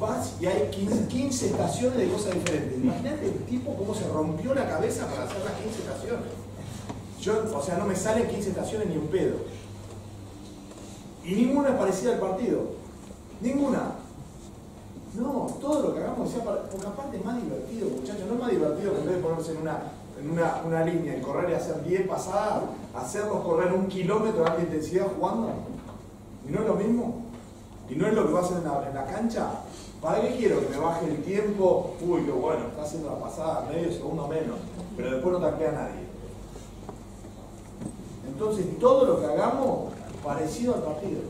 vas y hay 15, 15 estaciones de cosas diferentes. Imagínate el tipo cómo se rompió la cabeza para hacer las 15 estaciones. Yo, o sea, no me salen 15 estaciones ni un pedo. Y ninguna es parecida al partido. Ninguna. No, todo lo que hagamos sea para, porque aparte es más divertido, muchachos. No es más divertido que en vez de ponerse en una, en una, una línea y correr y hacer 10 pasadas, hacerlos correr un kilómetro de alta intensidad jugando. ¿Y no es lo mismo? ¿Y no es lo que va a hacer en la, en la cancha? ¿Para qué quiero que me baje el tiempo? Uy, qué bueno, está haciendo la pasada, medio segundo menos, pero después no tanquea a nadie. Entonces, todo lo que hagamos parecido al partido.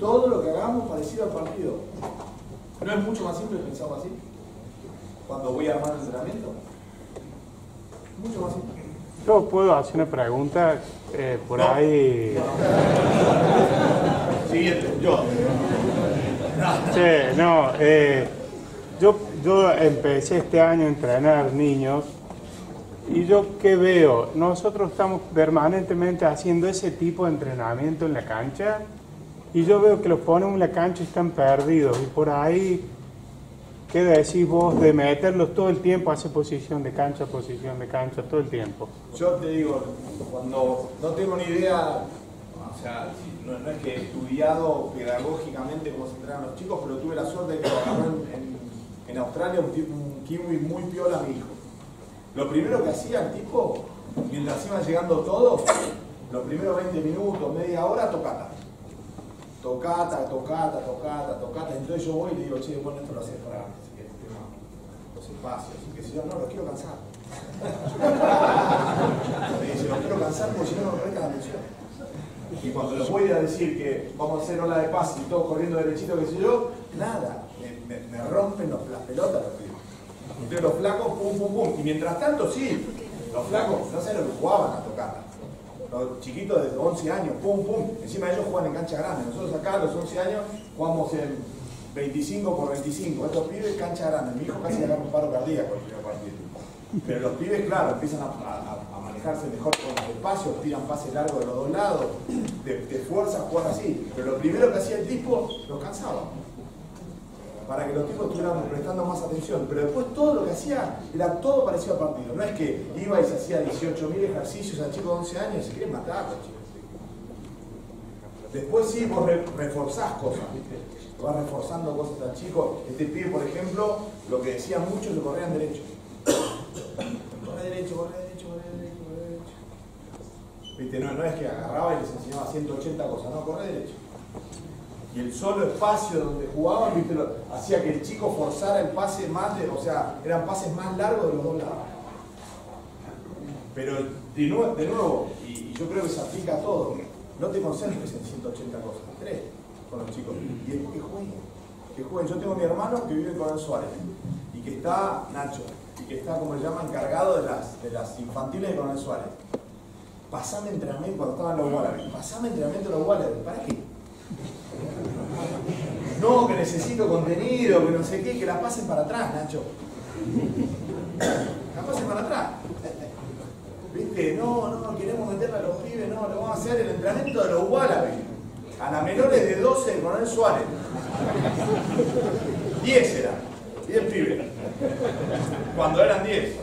Todo lo que hagamos parecido al partido. ¿No es mucho más simple pensarlo así? Cuando voy a armar el entrenamiento. Mucho más simple. yo puedo hacer una pregunta eh, por ahí. Siguiente, yo. Sí, no, eh, yo, yo empecé este año a entrenar niños y yo qué veo, nosotros estamos permanentemente haciendo ese tipo de entrenamiento en la cancha y yo veo que los ponemos en la cancha y están perdidos y por ahí, ¿qué decís vos de meterlos todo el tiempo a esa posición de cancha, posición de cancha, todo el tiempo? Yo te digo, cuando no tengo ni idea, o sea, no, es que he estudiado pedagógicamente cómo se entrenan los chicos, pero tuve la suerte de que en, Australia un, un kiwi muy piola mi hijo. Lo primero que hacía el tipo, mientras iban llegando todos, los primeros 20 minutos, media hora, tocata. Tocata, tocata, tocata, tocata. Entonces yo voy y le digo, che, bueno, esto lo haces para qué, el tema, los espacios, que si yo no, los quiero cansar. Le dice, los quiero cansar porque si no, no me la atención. Y cuando les voy a decir que vamos a hacer ola de paz y todos corriendo derechito, qué sé yo, nada, me, rompen las pelotas los. Entonces los flacos, pum, pum, pum. Y mientras tanto, sí, los flacos, no sé lo que jugaban a tocar. Los chiquitos de 11 años, pum, pum. Encima ellos juegan en cancha grande. Nosotros acá a los 11 años jugamos en 25 por 25. Estos pibes cancha grande. Mi hijo casi agarra un paro cardíaco el primer partido. Pero los pibes, claro, empiezan a, manejarse mejor con los espacios, tiran pases largos de los dos lados, te, te fuerzan a jugar así. Pero lo primero que hacía el tipo, los cansaba para que los tipos estuvieran prestando más atención. Pero después todo lo que hacía era todo parecido al partido. No es que iba y se hacía 18.000 ejercicios al chico de 11 años y se quiere matar los chicos. Después sí, vos re- reforzás cosas, ¿viste? Vas reforzando cosas al chico. Este pibe, por ejemplo, lo que decía mucho que corrían derecho. Corre derecho, corre derecho, corre derecho, corre derecho. ¿Viste? No, no es que agarraba y les enseñaba 180 cosas, no, corre derecho. Y el solo espacio donde jugaban, ¿viste? Hacía que el chico forzara el pase más, de, o sea, eran pases más largos de los dos lados. Pero de nuevo, y, yo creo que se aplica a todo, no te concentres en 180 cosas, tres con los chicos. Y después que jueguen, que jueguen. Yo tengo mi hermano que vive con el Suárez y que está, Nacho, y que está, como le llaman, encargado de las, de las infantiles de Coronel Suárez. Pasame entrenamiento cuando estaban los Wallabies. Pasame entrenamiento de los Wallabies. ¿Para qué? No, que necesito contenido, que no sé qué, que la pasen para atrás, Nacho. La pasen para atrás. ¿Viste? No, no, queremos meterle a los pibes, no, lo vamos a hacer el entrenamiento de los Wallabies. A las menores de 12 de Coronel Suárez. 10 eran, 10 pibes. Cuando eran 10.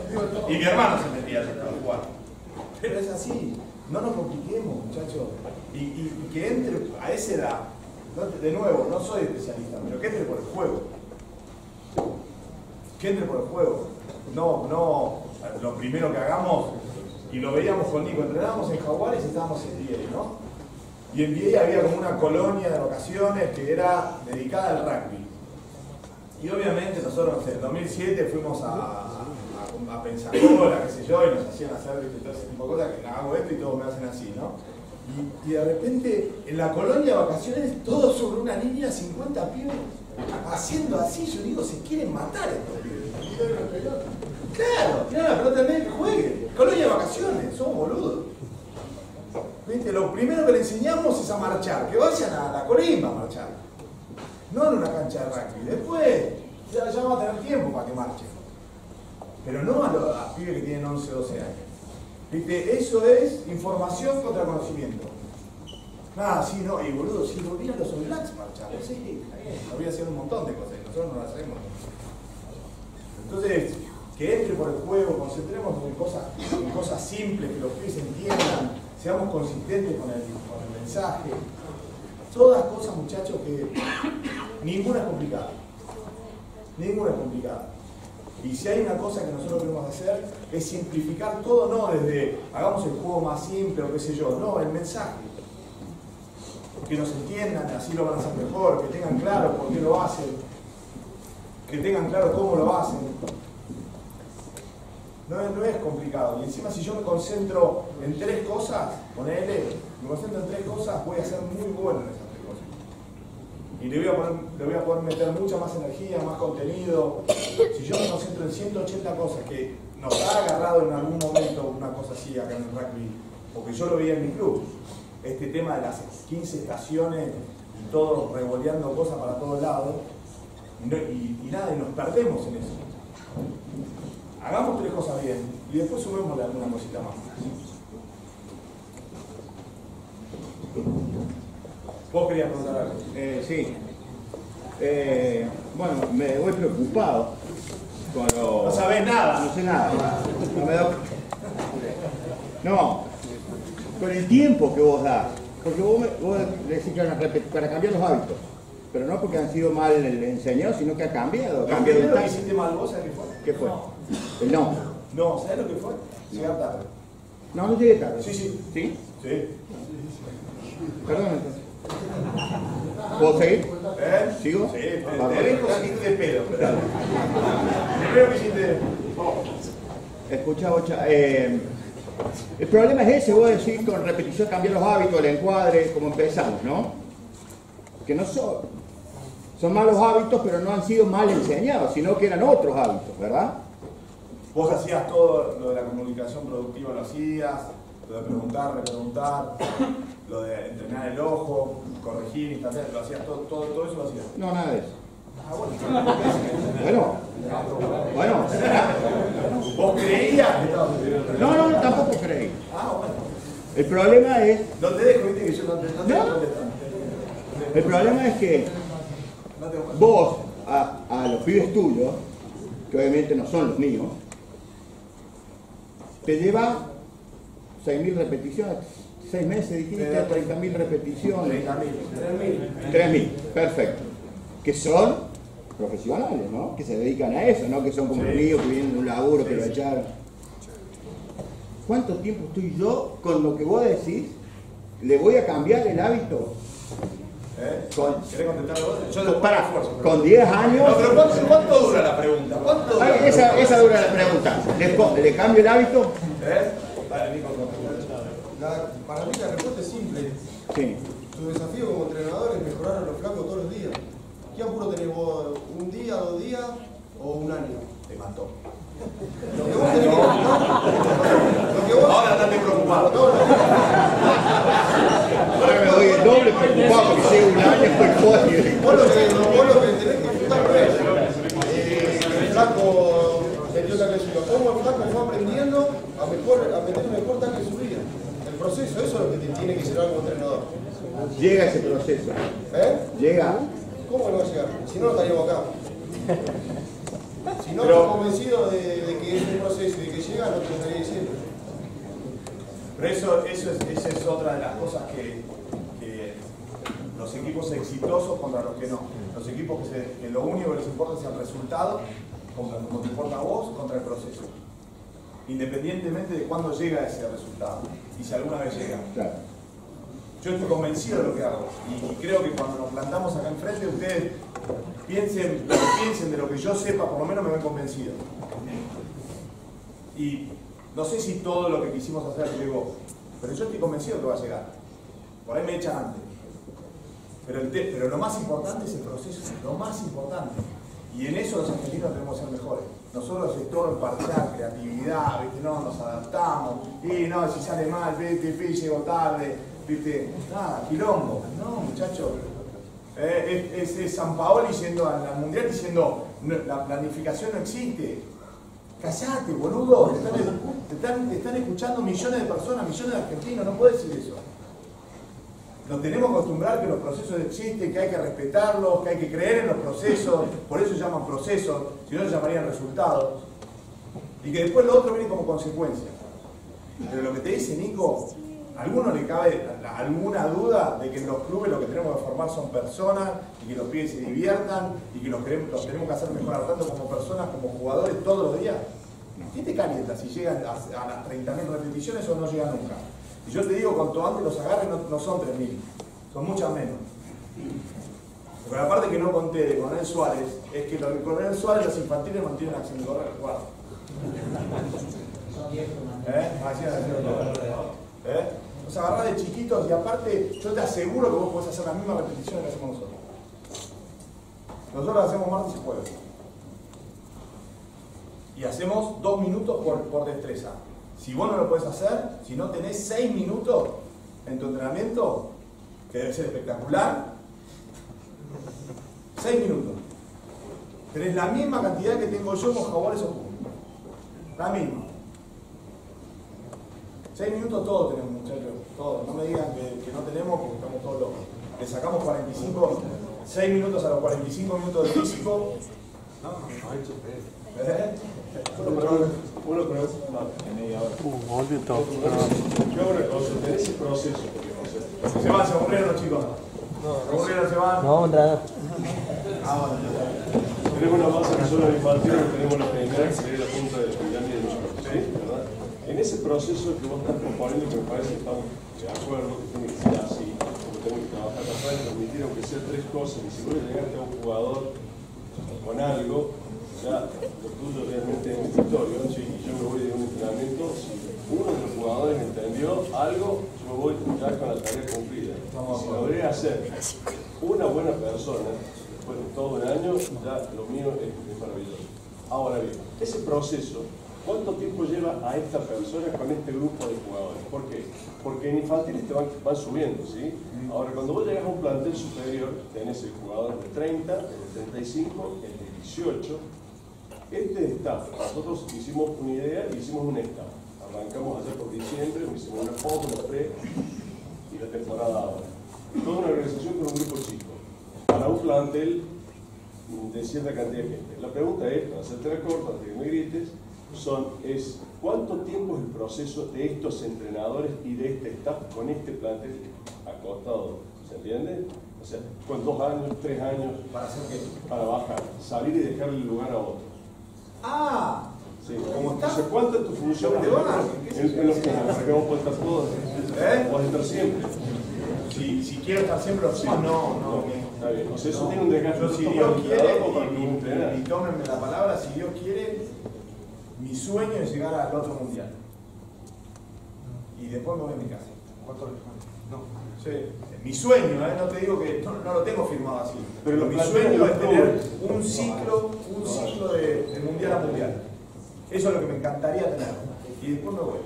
Y mi hermano se metía a jugar. Pero es así, no nos compliquemos, muchachos. Y, que entre a esa edad, de nuevo, no soy especialista, pero que entre por el juego. Que entre por el juego. No, no, lo primero que hagamos, y lo veíamos con Nico, entrenábamos en Jaguares y estábamos en VA, ¿no? Y en VA había como una colonia de vacaciones que era dedicada al rugby. Y obviamente nosotros, en 2007 fuimos a, a, Pensacola, qué sé yo, y nos hacían hacer ¿viste? tipo de cosas, que hago esto y todos me hacen así, ¿no? Y, de repente, en la colonia de vacaciones, todo sobre una línea, 50 pibes, haciendo así, yo digo, se quieren matar estos pibes. Claro, tiran la pelota en que jueguen. Colonia de vacaciones, somos boludos. ¿Viste? Lo primero que le enseñamos es a marchar, que vayan a la colimba a marchar. No en una cancha de rugby. Después ya, ya vamos a tener tiempo para que marchen. Pero no a los pibes que tienen 11, 12 años. ¿Viste? Eso es información contra conocimiento. Nada, sí, no, y boludo, si volvían los Blacks marchar, sí, está bien, habría sido un montón de cosas, nosotros no las hacemos. Entonces, que entre por el juego, concentremos en cosas, cosas simples, que los pibes entiendan, seamos consistentes con el, con el mensaje. Todas cosas, muchachos, que ninguna es complicada. Ninguna es complicada. Y si hay una cosa que nosotros queremos hacer es simplificar todo, no desde hagamos el juego más simple o qué sé yo, no, el mensaje. Que nos entiendan, así lo van a hacer mejor, que tengan claro por qué lo hacen, que tengan claro cómo lo hacen. No es, no es complicado. Y encima si yo me concentro en tres cosas, ponele, me concentro en tres cosas, voy a ser muy bueno en cosas. Y le voy, a poner, le voy a poder meter mucha más energía, más contenido. Si yo me concentro en 180 cosas que nos ha agarrado en algún momento una cosa así acá en el rugby, porque yo lo veía en mi club, este tema de las 15 estaciones y todo revoleando cosas para todos lados, y, y- nada, y nos perdemos en eso. Hagamos tres cosas bien y después subémosle alguna cosita más. Vos querías preguntar algo. Eh, sí. Eh, bueno, me voy preocupado con lo... No sabés nada. No sé nada. No me doy- No, con el tiempo que vos das. Porque vos, me- vos decís que para cambiar los hábitos. Pero no porque han sido mal enseñados, sino que ha cambiado. Lo cambiado el que hiciste mal vos, ¿sabés qué fue? ¿Qué fue? El no. No, ¿sabés lo que fue? Llegar tarde. No, no llegué tarde. Sí, sí. ¿Sí? Sí. Perdón entonces. ¿Puedo seguir? ¿Eh? ¿Sigo? Sí, te, Vamos. te dejo de pedo. pero- Primero que hiciste. Escucha, Bocha, eh, el problema es ese, vos decís con repetición cambiar los hábitos, el encuadre, como empezamos, ¿no? Que no son, son malos hábitos, pero no han sido mal enseñados, sino que eran otros hábitos, ¿verdad? Vos hacías todo lo de la comunicación productiva, lo hacías, lo de preguntar, repreguntar, lo de entrenar el ojo, corregir, instancias, lo hacías todo, todo, todo eso lo hacías. No, nada de eso. Ah, bueno. Bueno, bueno, ¿Vos creías que estabas haciendo no, no, tampoco creí. Ah, bueno. El problema es, No te dejo, viste que yo no te, no No. el problema es que vos, a, a los pibes tuyos, que obviamente no son los míos, te lleva 6.000 repeticiones, 6 meses dijiste, 30.000 repeticiones. 3.000, perfecto. Que son profesionales, ¿no? Que se dedican a eso, ¿no? Que son como Sí. míos que vienen de un laburo, que Sí, lo sí. echaron. ¿Cuánto tiempo estoy yo con lo que vos decís? ¿Le voy a cambiar el hábito? ¿Eh? Con, ¿Querés contestar vos? Yo después para, esfuerzo, pero- con 10 años. No, pero ¿cuánto, cuánto dura la pregunta? ¿Cuánto dura? Ay, esa, esa dura la pregunta. ¿Le, le cambio el hábito? ¿Eh? Dale, Nico, contesta. La- para mí la respuesta es simple. Sí. Tu desafío como entrenador es mejorar a los flacos todos los días. ¿Qué apuro tenés vos? ¿Un día, dos días o un año? Te mató. Lo que vos tenés que... Lo que vos... Ahora estás preocupado. No, no. Ahora me doy el doble preocupado porque llevo un año por podio. Vos lo que, vos lo que tenés que disfrutar es eh, el flaco metió su vida. Cómo el flaco fue aprendiendo a, mejor, a meter un mejor tackle en su vida. Proceso, eso es lo que te tiene que llevar como entrenador. Llega ese proceso. ¿Eh? Llega. ¿Cómo no va a llegar? Si no, no estaríamos acá. Si no Pero- estás convencido de, de que es un proceso y de que llega, no te lo estaría diciendo. Pero eso, eso es, esa es otra de las cosas que, que los equipos exitosos contra los que no. Los equipos que, se- que lo único que les importa es el resultado, como, como te importa a vos, contra el proceso. Independientemente de cuándo llega ese resultado y si alguna vez llega. Claro. Yo estoy convencido de lo que hago y, y creo que cuando nos plantamos acá enfrente ustedes piensen piensen de lo que yo sepa, por lo menos me ven convencido. Y no sé si todo lo que quisimos hacer llegó, pero yo estoy convencido que va a llegar. Por ahí me echan antes. Pero, el pero lo más importante es el proceso, lo más importante. Y en eso los argentinos tenemos que ser mejores. Nosotros es todo imparcial, creatividad, ¿viste? No, nos adaptamos. Y no, si sale mal, viste, fi, llego tarde, viste, nada, quilombo. No, muchachos. Eh, es, es- es San Paoli yendo al, al mundial diciendo "No, la planificación no existe. Callate, boludo. Te están- te están escuchando millones de personas, millones de argentinos, no puedes decir eso. Nos tenemos que acostumbrar que los procesos existen, que hay que respetarlos, que hay que creer en los procesos, por eso llaman procesos, si no se llamarían resultados. Y que después lo otro viene como consecuencia. Pero lo que te dice Nico, ¿a alguno le cabe alguna duda de que en los clubes lo que tenemos que formar son personas y que los pibes se diviertan y que los tenemos que hacer mejorar tanto como personas como jugadores todos los días? ¿Qué te calienta si llegan a, a las 30.000 repeticiones o no llegan nunca? Y yo te digo, cuanto antes los agarres no, no son 3.000, son muchas menos. Porque la parte que no conté de Coronel Suárez es que los de Coronel Suárez, los infantiles mantienen acción de correr, guarda. ¿Eh? Es, así es. ¿Eh? Los agarrás de chiquitos y aparte yo te aseguro que vos podés hacer las mismas repeticiones que hacemos nosotros. Nosotros hacemos martes y jueves. Y hacemos dos minutos por, por destreza. Si vos no lo podés hacer, si no tenés seis minutos en tu entrenamiento, que debe ser espectacular, seis minutos. Tenés la misma cantidad que tengo yo con jabones o. La misma. Seis minutos todos tenemos, muchachos. Todos. No me digan que, que no tenemos porque estamos todos locos. Le sacamos 45, 6 minutos a los 45 minutos de físico. No, no, ¿Eh? Uh, ese proceso, Se van, se aburrieron chicos. Se aburrieron, se van. No. Ah, está. Tenemos una base que son los infantiles, tenemos la primera, que sería la punta de la pirámide de nosotros. ¿verdad? En ese proceso que vos estás proponiendo, que me parece que estamos de acuerdo, que tiene que ser así, porque tenemos que trabajar de permitir, aunque sea tres cosas, y si vos le llegaste a un jugador con algo, ya lo tuyo realmente es un victorio, ¿sí? y yo me voy de un entrenamiento, si uno de los jugadores entendió algo, yo me voy ya con la tarea cumplida. Si logré hacer una buena persona, después de todo el año, ya lo mío es, es maravilloso. Ahora bien, ese proceso, ¿cuánto tiempo lleva a esta persona con este grupo de jugadores? ¿Por qué? Porque en infantiles te van, van subiendo, ¿sí? Ahora, cuando vos llegas a un plantel superior, tenés el jugador de 30, el de 35, el de 18. Este staff, nosotros hicimos una idea y hicimos un staff. Arrancamos allá por diciembre, hicimos una post, una pre y la temporada ahora. Toda una organización con un grupo chico, para un plantel de cierta cantidad de gente. La pregunta es, para hacerte la corta, antes que me grites, son, es ¿cuánto tiempo es el proceso de estos entrenadores y de este staff con este plantel acostado? ¿Se entiende? O sea, con dos años, tres años. ¿Para hacer qué? Para bajar, salir y dejarle el lugar a otro. Ah, Sí. Entonces, ¿cuánto es tu función? ¿Te van a- En, en los que vos podés estar todos. ¿Eh? Podés estar siempre. Si, si quiero estar siempre los no, no. Está bien. O sea, eso tiene un desgaste si como Dios quiere, o y, como y, y tómenme la palabra, si Dios quiere, mi sueño es llegar al otro mundial. Y después me voy a mi casa. No. Sí. Mi sueño, ¿eh? no te digo que no, no lo tengo firmado así. Pero mi sueño es tener un ciclo, un ciclo de, de mundial a mundial. Eso es lo que me encantaría tener. Y después me voy.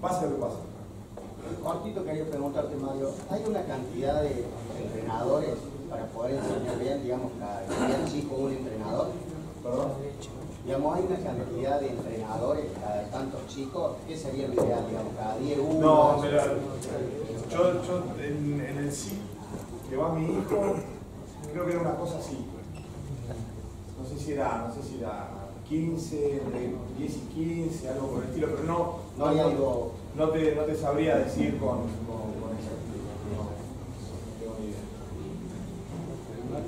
Pase lo que pase. Cortito quería preguntarte, Mario. ¿Hay una cantidad de entrenadores para poder enseñar bien, digamos, cada cada chico un entrenador? Perdón. Digamos, hay una cantidad de entrenadores cada tantos chicos. ¿Qué sería lo ideal, digamos, cada 10 uno? No, pero yo, yo en, en el sí que va mi hijo, creo que era una cosa así. No sé si era, no sé si era 15, entre 10 y 15, algo por el estilo, pero no, No hay algo- no, te, no te sabría decir con, con, con exactitud. No, no tengo ni idea.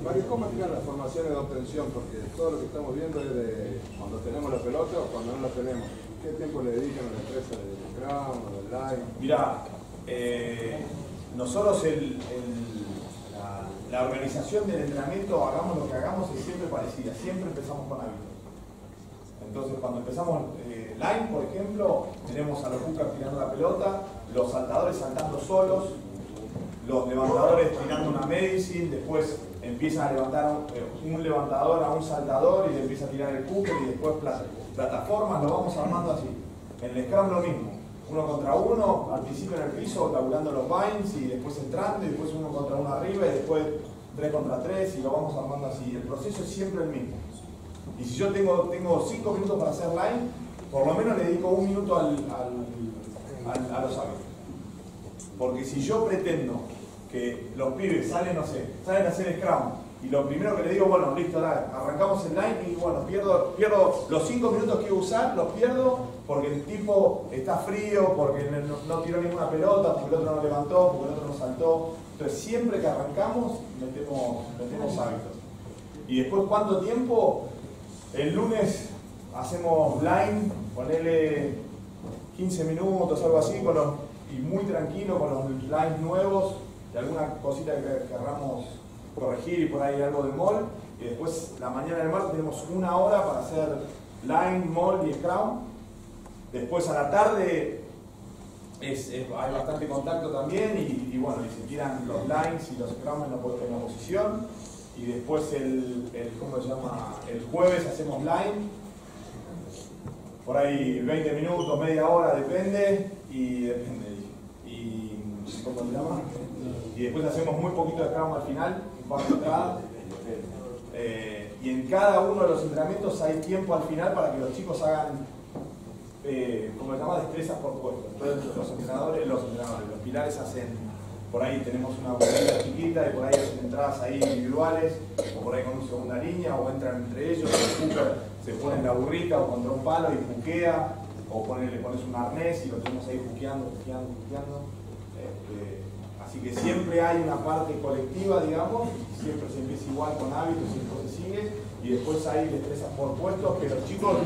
Mario, ¿cómo que las formaciones de obtención? Porque todo lo que estamos viendo es de cuando tenemos la pelota o cuando no la tenemos. ¿Qué tiempo le dedican a la empresa del Scrum o del Line? Mirá, eh, nosotros el, la organización del entrenamiento, hagamos lo que hagamos, es siempre parecida, siempre empezamos con hábitos. Entonces cuando empezamos eh, line, por ejemplo, tenemos a los hookers tirando la pelota, los saltadores saltando solos, los levantadores tirando una medicine, después empiezan a levantar eh, un levantador a un saltador y le empieza a tirar el hooker y después pla- plataformas, lo vamos armando así. En el Scrum lo mismo, uno contra uno, al principio en el piso, tabulando los binds y después entrando y después uno contra uno arriba y después tres contra tres y lo vamos armando así. El proceso es siempre el mismo. Y si yo tengo, tengo cinco minutos para hacer line, por lo menos le dedico un minuto al, al- al- a los hábitos. Porque si yo pretendo que los pibes salen, no sé, salen a hacer scrum, y lo primero que le digo, bueno, listo, dale, arrancamos el line y bueno, pierdo, pierdo los cinco minutos que iba a usar, los pierdo porque el tipo está frío, porque no, no tiró ninguna pelota, porque el otro no levantó, porque el otro no saltó. Entonces siempre que arrancamos, metemos, metemos hábitos. Y después, ¿cuánto tiempo? El lunes hacemos line, ponele 15 minutos, algo así, con los, y muy tranquilo con los lines nuevos, y alguna cosita que querramos corregir y por ahí algo de mall. Y después, la mañana del martes, tenemos una hora para hacer line, mall y scrum. Después, a la tarde, es- hay bastante contacto también, y, bueno, y se tiran los lines y los scrum en la, en la posición. y después el, el, ¿cómo se llama? El jueves hacemos line, por ahí 20 minutos, media hora, depende, y depende. Y, ¿cómo se llama? Y después hacemos muy poquito de Scrum al final, de entradas. Eh, y en cada uno de los entrenamientos hay tiempo al final para que los chicos hagan, eh, como se llama, destrezas por puesto. Entonces los entrenadores, los entrenadores, los pilares hacen, por ahí tenemos una bolita chiquita y por ahí hacen entradas ahí individuales, o por ahí con una segunda línea, o entran entre ellos, el hooker se pone en la burrita o contra un palo y puquea, o pone- le pones un arnés y lo tenemos ahí puqueando, puqueando, puqueando. Así que siempre hay una parte colectiva, digamos, siempre se empieza igual con hábitos, siempre se sigue, y después hay destrezas por puestos que los chicos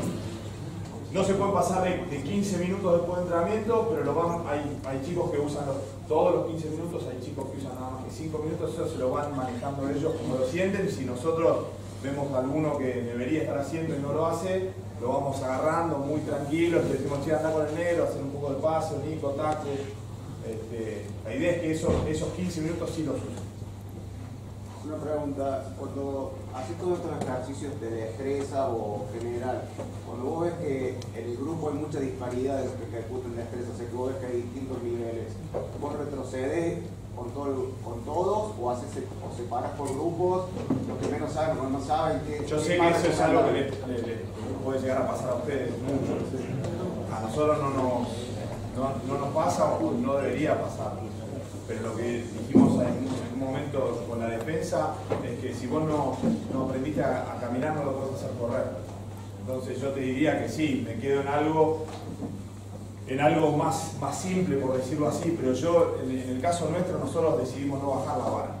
no se pueden pasar de, de 15 minutos después de entrenamiento, pero hay, chicos que usan todos los 15 minutos, hay chicos que usan nada más que 5 minutos, eso se lo van manejando ellos como lo sienten, si nosotros vemos a alguno que debería estar haciendo y no lo hace, lo vamos agarrando muy tranquilo, le decimos, che, anda con el negro, hacer un poco de paso, Nico, taco. Este, la idea es que esos, esos 15 minutos sí los usen. Una pregunta, cuando haces todos estos ejercicios de destreza o general, cuando vos ves que en el grupo hay mucha disparidad de los que ejecutan destreza, o sea que vos ves que hay distintos niveles, ¿vos retrocedes con, todo, con todos o haces o separas por grupos, los que menos saben, los que no saben? ¿qué- Yo sé que eso es algo que le, le- le puede llegar a pasar a ustedes mucho. A nosotros no nos, no, no nos pasa o no debería pasar. Pero lo que dijimos en un, en un momento con la defensa es que si vos no, no aprendiste a, caminar no lo podés hacer correr. Entonces yo te diría que sí, me quedo en algo en algo más, más simple, por decirlo así, pero yo, en, el caso nuestro, nosotros decidimos no bajar la vara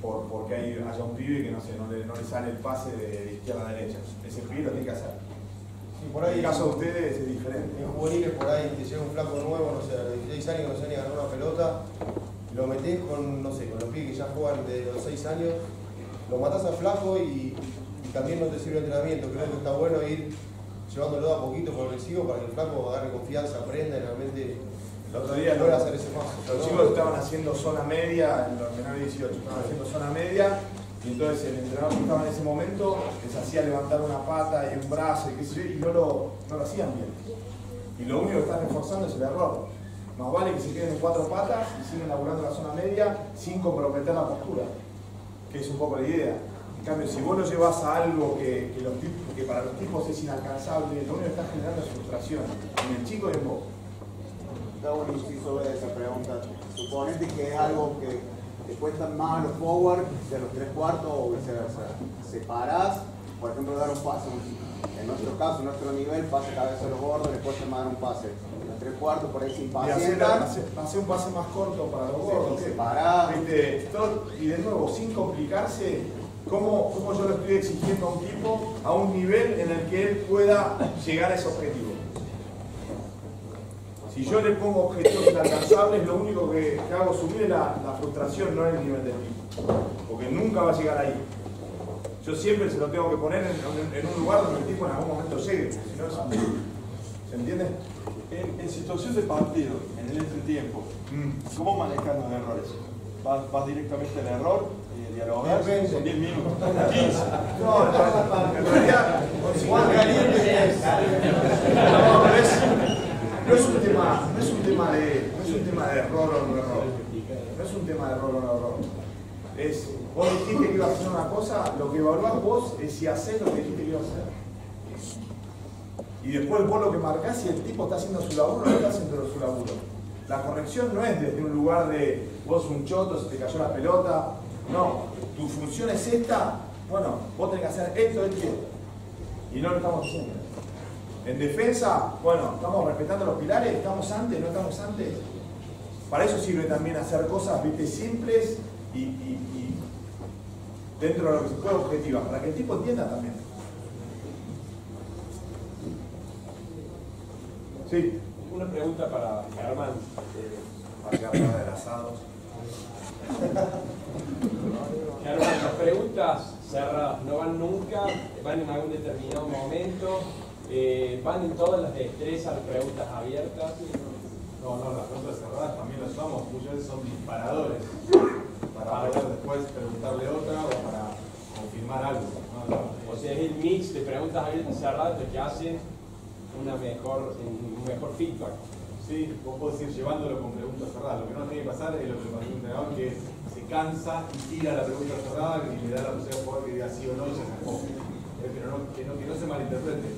por, porque hay, haya un pibe que no, sé, no, le, no le sale el pase de izquierda a derecha. Ese pibe lo tiene que hacer. Por ahí- en el caso de ustedes es diferente. En juveniles por ahí te llega un flaco nuevo, no sé, a los 16 años no sabe ni ganar una pelota, lo metés con, no sé, con los pibes que ya juegan de los 6 años, lo matás al flaco y, y también no te sirve el entrenamiento. Creo que está bueno ir llevándolo a poquito progresivo para que el flaco agarre confianza, aprenda y realmente El otro día los, hacer ese paso. los chicos estaban haciendo zona media, en los menores de 18, estaban haciendo zona media, y entonces el entrenador que estaba en ese momento les hacía levantar una pata y un brazo y no lo, no lo hacían bien. Y lo único que están reforzando es el error. Más vale que se queden en cuatro patas y sigan laburando la zona media sin comprometer la postura, que es un poco la idea. En cambio, si vos lo llevas a algo que, que para los tipos es inalcanzable, lo único que estás generando es frustración, en el chico y en vos. Está bueno inciso B de esa pregunta. Suponete que es algo que te cuestan más los forward que los tres cuartos o viceversa. Separás, por ejemplo, dar un pase. En nuestro caso, en nuestro nivel, pase cabeza a los gordos, les cuesta más dar un pase. Los tres cuartos, por ahí se impacientan. hacer un pase más corto para los. Viste, todo- y de nuevo, sin complicarse, ¿cómo, ¿cómo yo le estoy exigiendo a un tipo a un nivel en el que él pueda llegar a ese objetivo? Si yo le pongo objetivos inalcanzables, lo único que, que hago subir es la, la frustración, no el nivel del tipo. Porque nunca va a llegar ahí. Yo siempre se lo tengo que poner en, un lugar donde el tipo en algún momento llegue, si no es... ¿Se entiende? En, en situación de partido, en el entretiempo, ¿cómo manejan los errores? ¿Vas, vas directamente al error? Eh. Depende. Son 10 minutos, 15. No, en realidad, es. No, pero es, no es un no es un tema de, no es un tema de error o no error. No es un tema de error o no error. Es, vos dijiste que ibas a hacer una cosa, lo que evaluás vos es si haces lo que dijiste que ibas a hacer. Y después vos lo que marcás si el tipo está haciendo su laburo o no está haciendo su laburo. La corrección no es desde un lugar de vos un choto, se te cayó la pelota. No, tu función es esta, bueno, vos tenés que hacer esto, esto y esto. Y no lo estamos haciendo. En defensa, bueno, estamos respetando los pilares, estamos antes, no estamos antes. Para eso sirve también hacer cosas, viste, simples y, y- y dentro de lo que se puede objetivas, para que el tipo entienda también. Sí. Una pregunta para Germán. eh, Para que hablar del asado. Germán, las preguntas cerradas no van nunca, van en algún determinado momento, eh, van en todas las destrezas, preguntas abiertas. No, no, las preguntas cerradas también las usamos, muchas veces son disparadores. para poder después preguntarle otra o para confirmar algo. ¿no? O sea, es el mix de preguntas abiertas y cerradas que hacen una mejor, un mejor feedback. Sí, vos podés ir llevándolo con preguntas cerradas. Lo que no tiene que pasar es lo que pasó un entrenador que se cansa y tira la pregunta cerrada y le da la posibilidad al jugador que diga sí o no y se sacó. Eh, Pero no, que, no, que no se malinterprete.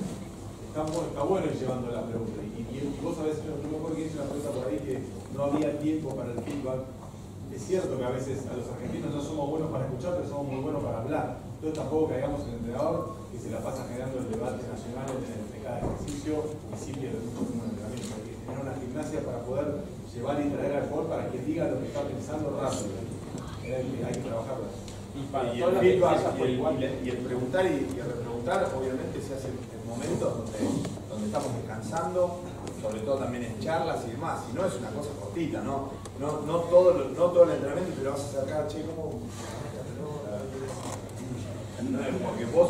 Está, está bueno ir llevando la pregunta. Y, y- y vos sabés, yo yo me acuerdo que hice una pregunta por ahí que no había tiempo para el feedback. Es cierto que a veces a los argentinos no somos buenos para escuchar, pero somos muy buenos para hablar. Entonces tampoco caigamos en el entrenador que se la pasa generando el debate nacional de, cada ejercicio y sí pierde mucho en entrenamiento. Hay que tener una gimnasia para poder llevar y traer al jugador para que diga lo que está pensando rápido. Hay que trabajarlo. Y para Y todas el feedback y el, igual. y el- y el preguntar y, el repreguntar, obviamente se hace momentos donde, donde estamos descansando, sobre todo también en charlas y demás. Si no es una cosa cortita, ¿no? No, no, todo, no todo el entrenamiento te lo vas a acercar, che, ¿cómo? No, Porque vos,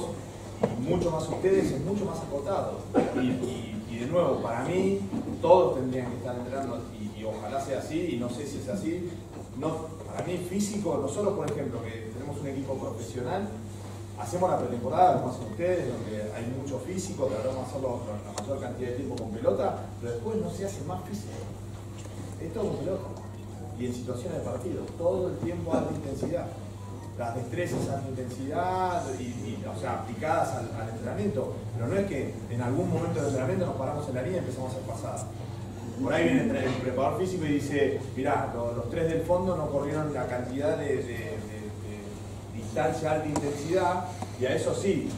y mucho más ustedes, es mucho más acotado. Y, y- y de nuevo, para mí, todos tendrían que estar entrenando, y, y ojalá sea así, y no sé si es así. No, para mí, físico, nosotros, por ejemplo, que tenemos un equipo profesional, hacemos la pretemporada, como hacen ustedes, donde hay mucho físico, tratamos de hacerlo la mayor cantidad de tiempo con pelota, pero después no se hace más físico. Es todo con pelota. Y en situaciones de partido, todo el tiempo alta intensidad. Las destrezas alta intensidad, y, o sea, aplicadas al, entrenamiento. Pero no es que en algún momento del entrenamiento nos paramos en la línea y empezamos a hacer pasadas. Por ahí viene el, preparador físico y dice, mirá, lo- los, tres del fondo no corrieron la cantidad de distancia alta intensidad, y a eso sí,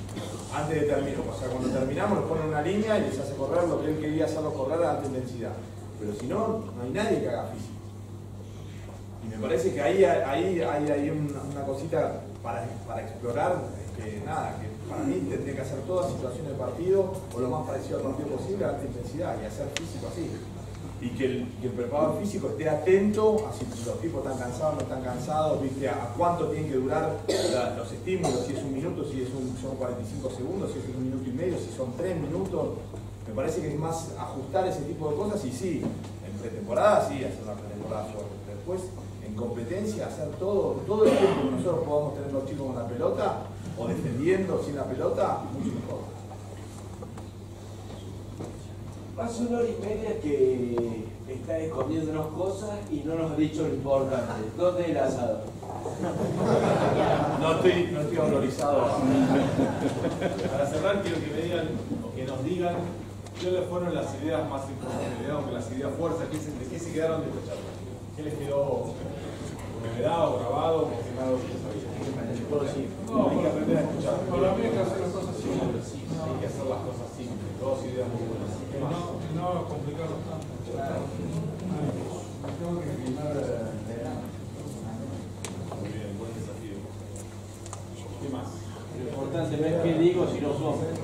antes de terminar, o sea, cuando terminamos nos ponen una línea y les hace correr lo que él quería hacerlo correr a alta intensidad. Pero si no, no hay nadie que haga físico. Y me parece que ahí hay, ahí hay una, cosita para, para explorar, que nada, que para mí tendría que hacer todas situaciones de partido o lo más parecido al partido posible a alta intensidad y hacer físico así. Y que el, preparador físico esté atento a si los tipos están cansados no están cansados, viste, a cuánto tienen que durar los estímulos, si es un minuto, si es un, son 45 segundos, si es un minuto y medio, si son tres minutos. Me parece que es más ajustar ese tipo de cosas y sí, en pretemporada sí, hacer una pretemporada fuerte. Después, en competencia, hacer todo, todo el tiempo que nosotros podamos tener los chicos con la pelota o defendiendo sin la pelota, mucho mejor. Hace una hora y media que está escondiéndonos cosas y no nos ha dicho lo importante. ¿Dónde es el asado? No estoy, no estoy valorizado. Para cerrar, quiero que me digan, o que nos digan, ¿qué fueron las ideas más importantes? Digamos que las ideas fuerzas, ¿qué se- ¿de qué se quedaron de esta charla? ¿Qué les quedó remedado, grabado, confirmado? No, hay que aprender a escuchar. Para mí hay que hacer las cosas simples. Hay que hacer las cosas simples, dos ideas muy buenas. ¿Qué más? No, no complicarlo tanto. Tengo que filmar verano. Muy bien, buen desafío. ¿Qué más? Lo importante no es qué digo, sino son. que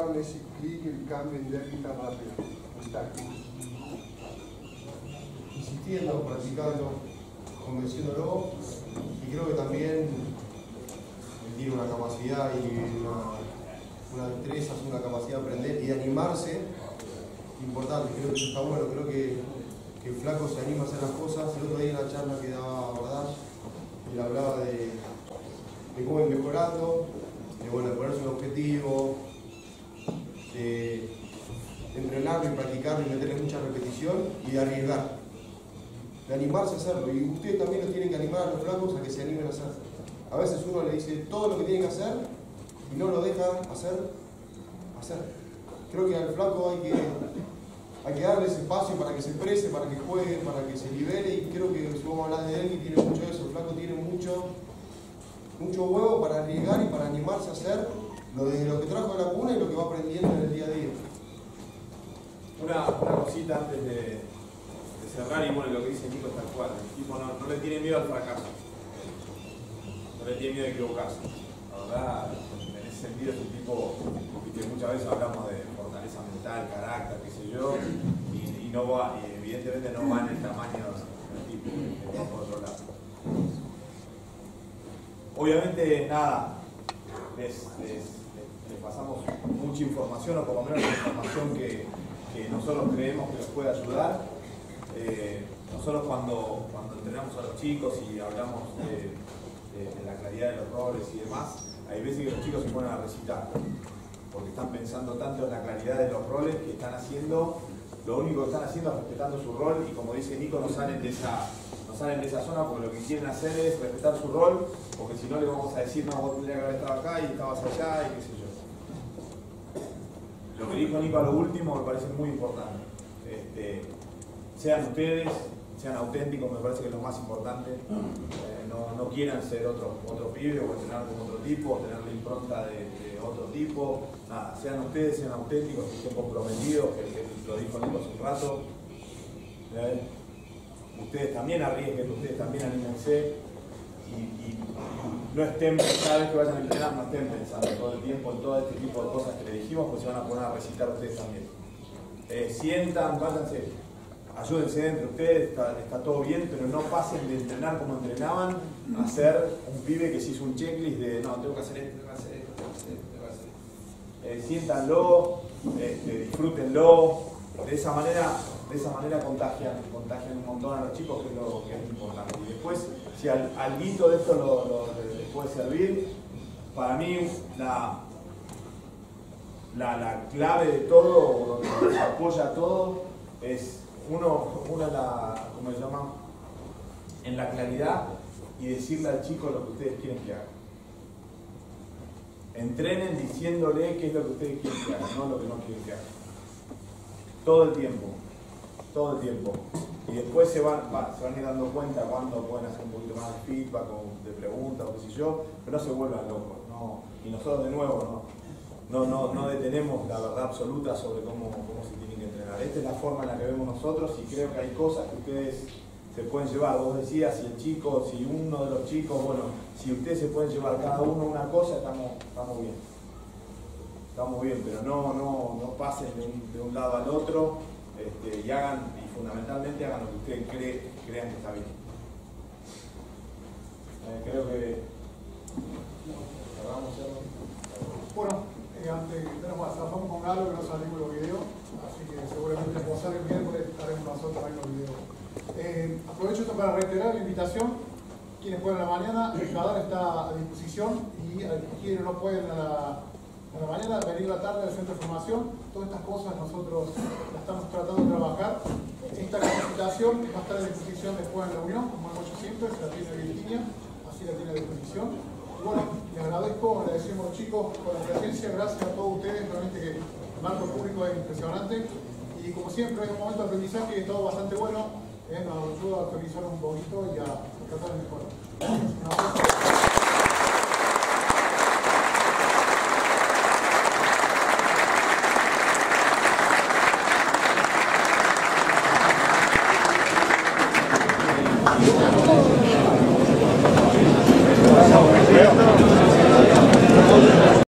¿Cómo lograron ese clic, el cambio en rápido? El tanque. insistiendo, practicando, convenciéndolo y creo que también tiene una capacidad y una, una destreza, una capacidad de aprender y de animarse importante, creo que eso está bueno, creo que, que flaco se anima a hacer las cosas, el otro día en la charla que daba verdad, él hablaba de, de cómo ir mejorando, de, bueno, ponerse un objetivo, de, de entrenarlo y practicarlo y meterle mucha repetición y de arriesgar de animarse a hacerlo. Y ustedes también los tienen que animar a los flacos a que se animen a hacer. A veces uno le dice todo lo que tienen que hacer y no lo deja hacer, hacer. Creo que al flaco hay que, hay que darle ese espacio para que se exprese, para que juegue, para que se libere y creo que si vamos a hablar de él y tiene mucho eso, el flaco tiene mucho, mucho huevo para arriesgar y para animarse a hacer lo, de, lo que trajo de la cuna y lo que va aprendiendo en el día a día. Una, cosita antes de, cerrar y bueno, lo que dice Nico es tal cual. El tipo no, le tiene miedo al fracaso. No le tiene miedo a equivocarse. La verdad, en ese sentido es un tipo que muchas veces hablamos de fortaleza mental, carácter, qué sé yo, y, no va, y evidentemente no va en el tamaño del tipo, que va por otro lado. Obviamente, nada, les- les pasamos mucha información, o por lo menos información que, nosotros creemos que les puede ayudar. Eh, nosotros cuando, cuando entrenamos a los chicos y hablamos de la claridad de los roles y demás, hay veces que los chicos se ponen a recitar, porque están pensando tanto en la claridad de los roles que están haciendo, lo único que están haciendo es respetando su rol y como dice Nico, no salen de esa, no salen de esa zona porque lo que quieren hacer es respetar su rol, porque si no le vamos a decir, no, vos tendrías que haber estado acá y estabas allá y qué sé yo. Lo que dijo Nico a lo último me parece muy importante. Este, sean ustedes, sean auténticos, me parece que es lo más importante. Eh, no, no quieran ser otro, otro pibe o entrenar con otro tipo, o tener la impronta de, otro tipo. Sean ustedes, sean auténticos, estén comprometidos, que, que lo dijo Nico hace un rato. Eh, ustedes también arriesguen, ustedes también anímense y, no estén, cada vez que vayan a entrenar, no estén pensando todo el tiempo en todo este tipo de cosas que le dijimos, pues se van a poner a recitar ustedes también. Eh, sientan, váyanse, ayúdense entre ustedes, está, todo bien, pero no pasen de entrenar como entrenaban a ser un pibe que se hizo un checklist de no, tengo que hacer esto, tengo que hacer esto, tengo que hacer esto, tengo que hacer esto. Eh, siéntanlo, este, disfrútenlo, de esa manera, de esa manera contagian, contagian un montón a los chicos, que es lo que es importante. Y después, si al, alguito de esto lo, puede servir, para mí la, la, la clave de todo, donde se apoya todo, es uno, en la, ¿cómo se llama? En la claridad y decirle al chico lo que ustedes quieren que haga. Entrenen diciéndole qué es lo que ustedes quieren que haga, no lo que no quieren que haga. Todo el tiempo, todo el tiempo. Y después se van, va, se van a ir dando cuenta cuando pueden hacer un poquito más de feedback o de preguntas o qué sé yo, pero no se vuelvan locos. No. Y nosotros de nuevo no, no, no, no detenemos la verdad absoluta sobre cómo, cómo se tiene que entrenar. Esta es la forma en la que vemos nosotros y creo que hay cosas que ustedes se pueden llevar. Vos decías, si el chico, si uno de los chicos, bueno, si ustedes se pueden llevar cada uno una cosa, estamos, estamos bien. Estamos bien, pero no, no, no pasen de un, de un lado al otro este, y hagan, y fundamentalmente hagan lo que ustedes cree- crean que está bien. Eh, creo que cerramos. Bueno, eh, antes de nos zafamos con algo que no salimos los videos, así que seguramente como sale el miércoles estaremos nosotros en los videos. Eh, aprovecho esto para reiterar la invitación. Quienes pueden la mañana, el cadar está a disposición y quienes no pueden a la, a la mañana, venir la tarde al centro de formación. Todas estas cosas nosotros las estamos tratando de trabajar. Esta capacitación va a estar a disposición después en la reunión, como hemos hecho siempre, se la tiene Virginia, así la tiene a disposición. Bueno, les agradezco, agradecemos chicos por la presencia, gracias a todos ustedes, realmente que el marco público es impresionante. Y como siempre, es un momento de aprendizaje y es todo bastante bueno. ¿eh? Nos ayuda a actualizar un poquito y a